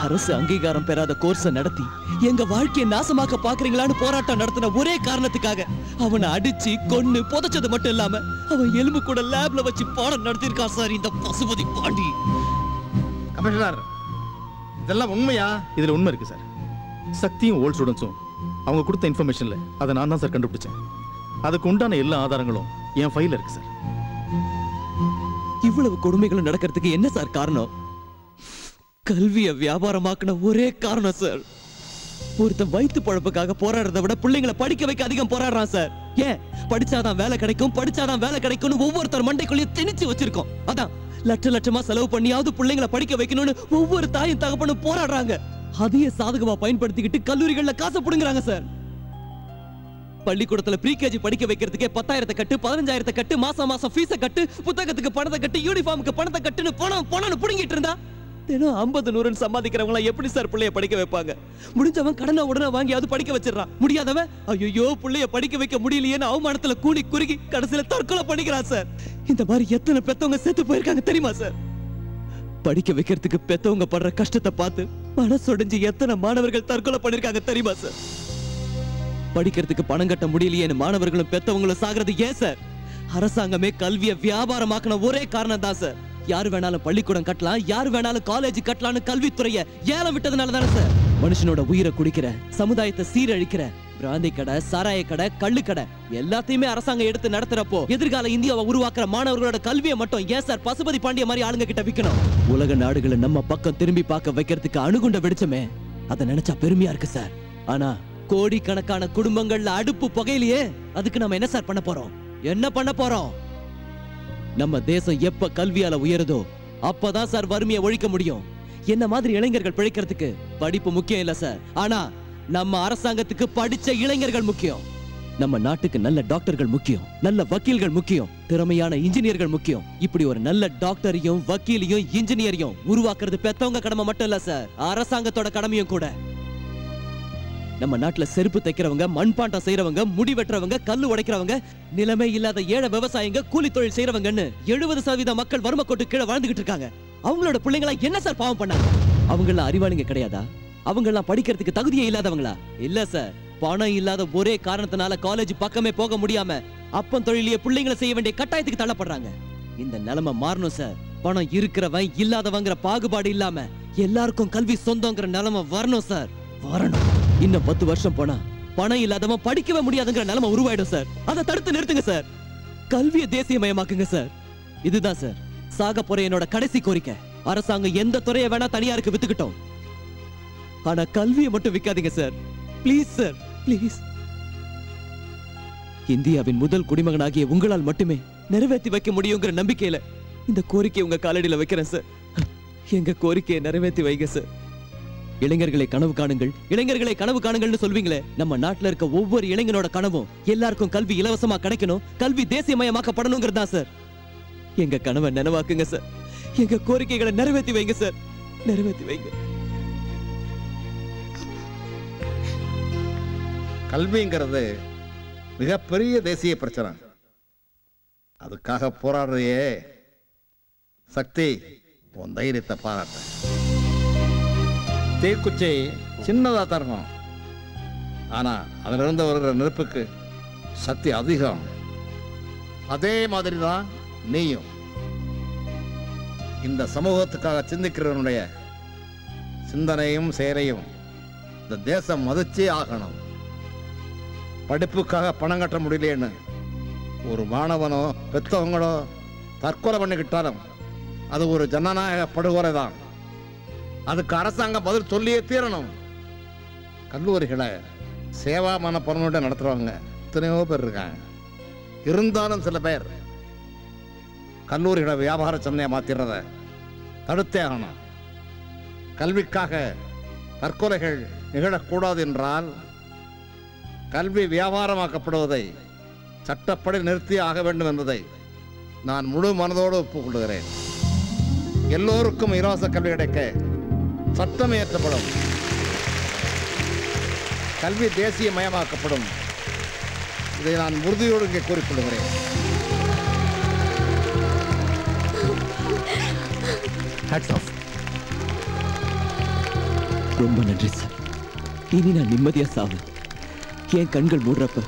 அரசு அங்கீகாரம் பெறாத கோர்ஸ நடத்தி எங்க வாழ்க்கையை நாசமாக்க பாக்குறீங்களான்னு போராட்டம் நடத்தின ஒரே காரணத்துக்காக அவனை அடிச்சு கொன்னு புதைச்சது மட்டும் இல்லாம அவன் எலும்பு கூட லேப்ல வச்சு பாடம் நடத்திருக்கான் சார் இந்த பசுபதி பாண்டி. கமிஷனர் இதெல்லாம் உண்மையா? இதுல உண்மை இருக்கு சார். சக்தியும் ஓல்ட் ஸ்டூடெண்ட்ஸும் அவங்க கொடுத்த இன்ஃபர்மேஷன்ல அதை நான் தான் சார் கண்டுபிடிச்சேன். அதுக்கு உண்டான எல்லா ஆதாரங்களும் என் ஃபைல இருக்கு சார் இவ்வளவு கொடுமைகளும் நடக்கிறதுக்கு என்ன சார் காரணம்? கல்வியை வியாபாரமாக்குன ஒரே காரணம் சார் ஒருத்தன் வயிற்று பழப்புக்காக போராடுறத விட பிள்ளைங்களை படிக்க வைக்க அதிகம் போராடுறான் சார் ஏன்? படிச்சாதான் வேலை கிடைக்கும் படிச்சாதான் வேலை கிடைக்கும்னு ஒவ்வொருத்தர் மண்டைக்குள்ளேயே திணிச்சு வச்சிருக்கோம். அதான் லட்ச லட்சமா செலவு பண்ணியாவது பிள்ளைங்களை படிக்க வைக்கணும்னு ஒவ்வொரு தாயும் தகப்பனும் போராடுறாங்க. அதையே சாதகமா பயன்படுத்திக்கிட்டு கல்லூரிகள்ல காசை புடுங்குறாங்க சார் பள்ளிக்கூடத்துல ப்ரீகேஜி படிக்க வைக்கிறதுக்கே பத்தாயிரத்தை கட்டு பதினஞ்சாயிரத்தை கட்டு மாசம் மாசம் ஃபீஸை கட்டு புத்தகத்துக்கு பணத்தை கட்டு யூனிஃபார்முக்கு பணத்தை கட்டுன்னு பணம் பணம்னு புடுங்கிட்டு இருந்தா தினம் ஐம்பது நூறுன்னு சம்பாதிக்கிறவங்களாம் எப்படி சார் பிள்ளைய படிக்க வைப்பாங்க? முடிஞ்சவன் கடனை உடனே வாங்கியாவது படிக்க வச்சிடறான். முடியாதவன் ஐயோ பிள்ளைய படிக்க வைக்க முடியலையேன்னு அவமானத்துல கூலி குறுகி கடைசியில தற்கொலை பண்ணிக்கிறான் சார் இந்த மாதிரி எத்தனை பெத்தவங்க செத்து போயிருக்காங்க தெரியுமா சார் படிக்க வைக்கிறதுக்கு பெத்தவங்க படுற கஷ்டத்தை பார்த்து மனசொடைஞ்சு எத்தனை மாணவர்கள் தற்கொலை பண்ணிருக்காங்க தெரியுமா சார் படிக்கிறதுக்கு பணம் கட்ட முடியலையேன்னு மாணவர்களும் பெத்தவங்களும் சாகிறது ஏன் சார்? அரசாங்கமே கல்வியை வியாபாரமாக்கின ஒரே காரணம் தான் சார். யார் வேணாலும் பள்ளிக்கூடம் கட்டலாம் யார் வேணாலும் காலேஜ் கட்டலாம்னு கல்வித்துறைய ஏலம் விட்டதுனால தானே சார். மனுஷனோட உயிரை குடிக்கிற சமுதாயத்தை சீரழிக்கிற பிராந்தி கடை சாராய கடை கள்ளு கடை எல்லாத்தையுமே அரசாங்கம் எடுத்து நடத்துறப்போ எதிர்கால இந்தியாவை உருவாக்குற மாணவர்களோட கல்வியை மட்டும் ஏன் சார் பசுபதி பாண்டிய மாதிரி ஆளுங்க கிட்ட விற்கணும் உலக நாடுகளை நம்ம பக்கம் திரும்பி பார்க்க வைக்கிறதுக்கு அணுகுண்ட வெடிச்சமே அதை நினைச்சா பெருமையா இருக்கு சார். ஆனா கோடிக்கணக்கான குடும்பங்கள்ல அடுப்பு புகையிலேயே அதுக்கு நம்ம என்ன சார் பண்ண போறோம்? என்ன பண்ண போறோம்? நம்ம தேசம் எப்ப கல்வியால உயருதோ அப்பதான் சார் வறுமையை ஒழிக்க முடியும். என்ன மாதிரி இளைஞர்கள் பிழைக்கிறதுக்கு படிப்பு முக்கியம் இல்ல சார் ஆனா நம்ம அரசாங்கத்துக்கு படிச்ச இளைஞர்கள் முக்கியம். நம்ம நாட்டுக்கு நல்ல டாக்டர்கள் முக்கியம். நல்ல வக்கீல்கள் முக்கியம். திறமையான இன்ஜினியர்கள் முக்கியம். இப்படி ஒரு நல்ல டாக்டரையும் வக்கீலையும் இன்ஜினியரையும் உருவாக்குறது பெத்தவங்க கடமை மட்டும் இல்ல சார் அரசாங்கத்தோட கடமையும் கூட. நம்ம நாட்டுல செருப்பு தைக்கிறவங்க மண்பாண்டம் செய்யறவங்க முடி வெட்டுறவங்க கல்லு உடைக்கிறவங்க நிலைமை இல்லாத ஏழை விவசாயிங்க கூலி தொழில் செய்யறவங்கன்னு எழுபது சதவீத மக்கள் வறுமை கோட்டு கீழே வாழ்ந்துகிட்டு இருக்காங்க. அவங்களோட பிள்ளைங்களா என்ன சார் பாவம் பண்ணாங்க? அவங்கள அறிவாளிங்க கிடையாதா? அவங்கெல்லாம் படிக்கிறதுக்கு தகுதியே இல்லாதவங்களா? இல்ல சார். பணம் இல்லாத ஒரே காரணத்தினால காலேஜ் பக்கமே போக முடியாம அப்பன் தொழிலையே பிள்ளைங்களை செய்ய வேண்டிய கட்டாயத்துக்கு தள்ளப்படுறாங்க. இந்த நிலைமை மாறணும் சார். பணம் இருக்கிறவன் இல்லாதவங்கிற பாகுபாடு இல்லாம எல்லாருக்கும் கல்வி சொந்தங்கிற நிலைமை வரணும் சார். வரணும். இன்னும் பத்து வருஷம் போனா பணம் இல்லாதவன் படிக்கவே முடியாதுங்கிற நிலைமை உருவாயிடும் சார். அதை தடுத்து நிறுத்துங்க சார். கல்வியை தேசியமயமாக்குங்க சார். இதுதான் சார். சாக போற என்னோட கடைசி கோரிக்கை. அரசாங்கம் எந்த துறையை வேணா தனியாருக்கு வித்துக்கிட்டோம். ஆனா கல்வியை மட்டும் விக்காதீங்க சார். Please sir. ப்ளீஸ். இந்தியாவின் முதல் குடிமகனாகிய உங்களால் மட்டுமே நிறைவேற்றி வைக்க முடியுங்கிற நம்பிக்கையில இந்த கோரிக்கை உங்க காலடியில வைக்கிறேன் சார். எங்க கோரிக்கையை நிறைவேற்றி வைங்க சார். இளைஞர்களை கனவு காணுங்கள். இளைஞர்களை கனவு காணுங்கள்னு சொல்வீங்களே. நம்ம நாட்டுல இருக்க ஒவ்வொரு இளைஞனோட கனவும் எல்லாருக்கும் கல்வி இலவசமா கிடைக்கணும். கல்வி தேசியமயமாக்கப்படணுங்கிறது தான் சார். எங்க கனவை நினைவாக்குங்க சார். எங்க கோரிக்கைகளை நிறைவேற்றி வைங்க சார். நிறைவேற்றி வைங்க. கல்விங்கிறது மிகப்பெரிய தேசிய பிரச்சனை. அதுக்காக போராடுறையே சக்தி உன் தைரியத்தை பாராட்ட. தீக்குச்சி சின்னதாக தான் இருக்கும் ஆனால் அதிலிருந்து வருகிற நெருப்புக்கு சக்தி அதிகம். அதே மாதிரி தான் நீயும். இந்த சமூகத்துக்காக சிந்திக்கிறவனுடைய சிந்தனையும் செயலையும் இந்த தேசம் மதிச்சே ஆகணும். படிப்புக்காக பணம் கட்ட முடியலையேன்னு ஒரு மாணவனோ பெத்தவங்களோ தற்கொலை பண்ணிக்கிட்டாலும் அது ஒரு ஜனநாயக படுகொலை தான் அதுக்கு அரசாங்கம் பதில் சொல்லியே தீரணும். கல்லூரிகளை சேவா மனப்பணனோட நடத்துறவங்க எத்தனையோ பேர் இருக்காங்க. இருந்தாலும் சில பேர் கல்லூரிகளை வியாபார சந்தையை மாத்திரத தடுத்தே ஆகணும். கல்விக்காக தற்கொலைகள் நிகழக்கூடாது என்றால் கல்வி வியாபாரமாக்கப்படுவதை சட்டப்படி நிறுத்தி ஆக வேண்டும் என்பதை நான் முழு மனதோடு ஒப்புக்கொள்கிறேன். எல்லோருக்கும் இலவச கல்வி கிடைக்க சட்டம் இயற்றப்படும் கல்வி தேசியமயமாக்கப்படும். இதை நான் உறுதியோடு இங்கே கூறிக்கொள்கிறேன் ரொம்ப நன்றி சார் இனி நான் நிம்மதியா சாவு. என் கண்கள் மூடுறப்ப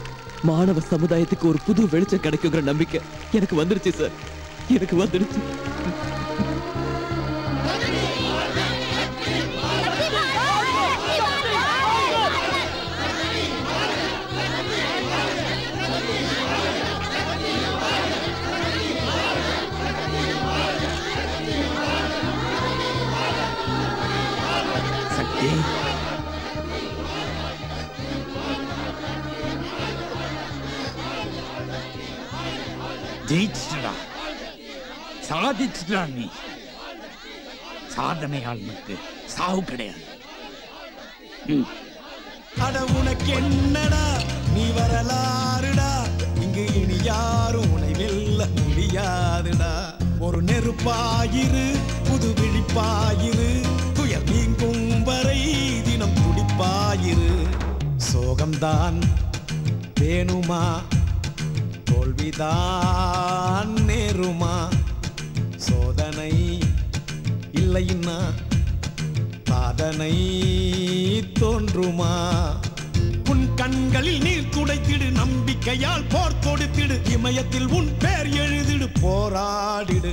மாணவ சமுதாயத்துக்கு ஒரு புது வெளிச்சம் கிடைக்குங்கிற நம்பிக்கை எனக்கு வந்துருச்சு சார் எனக்கு வந்துருச்சு. ஜெயிச்சிட்டா சாதிச்சிட்டா நீ சாதனையாளனுக்கு சாவு கிடையாது. அட உனக்கு என்னடா நீ வரலாறுடா. இங்கு இனி யாரும் உன்னை வெல்ல முடியாதுடா. ஒரு நெருப்பாயிரு புது விழிப்பாயிரு. துயர் நீங்கும் வரை தினம் துடிப்பாயிரு. சோகம்தான் வேணுமா? தோல்விதான் நேருமா? சோதனை இல்லைன்னா சாதனை தோன்றுமா? உன் கண்களில் நீர் துடைத்திடு நம்பிக்கையால் போர் தொடுத்திடு இமயத்தில் உன் பேர் எழுதிடு போராடிடு.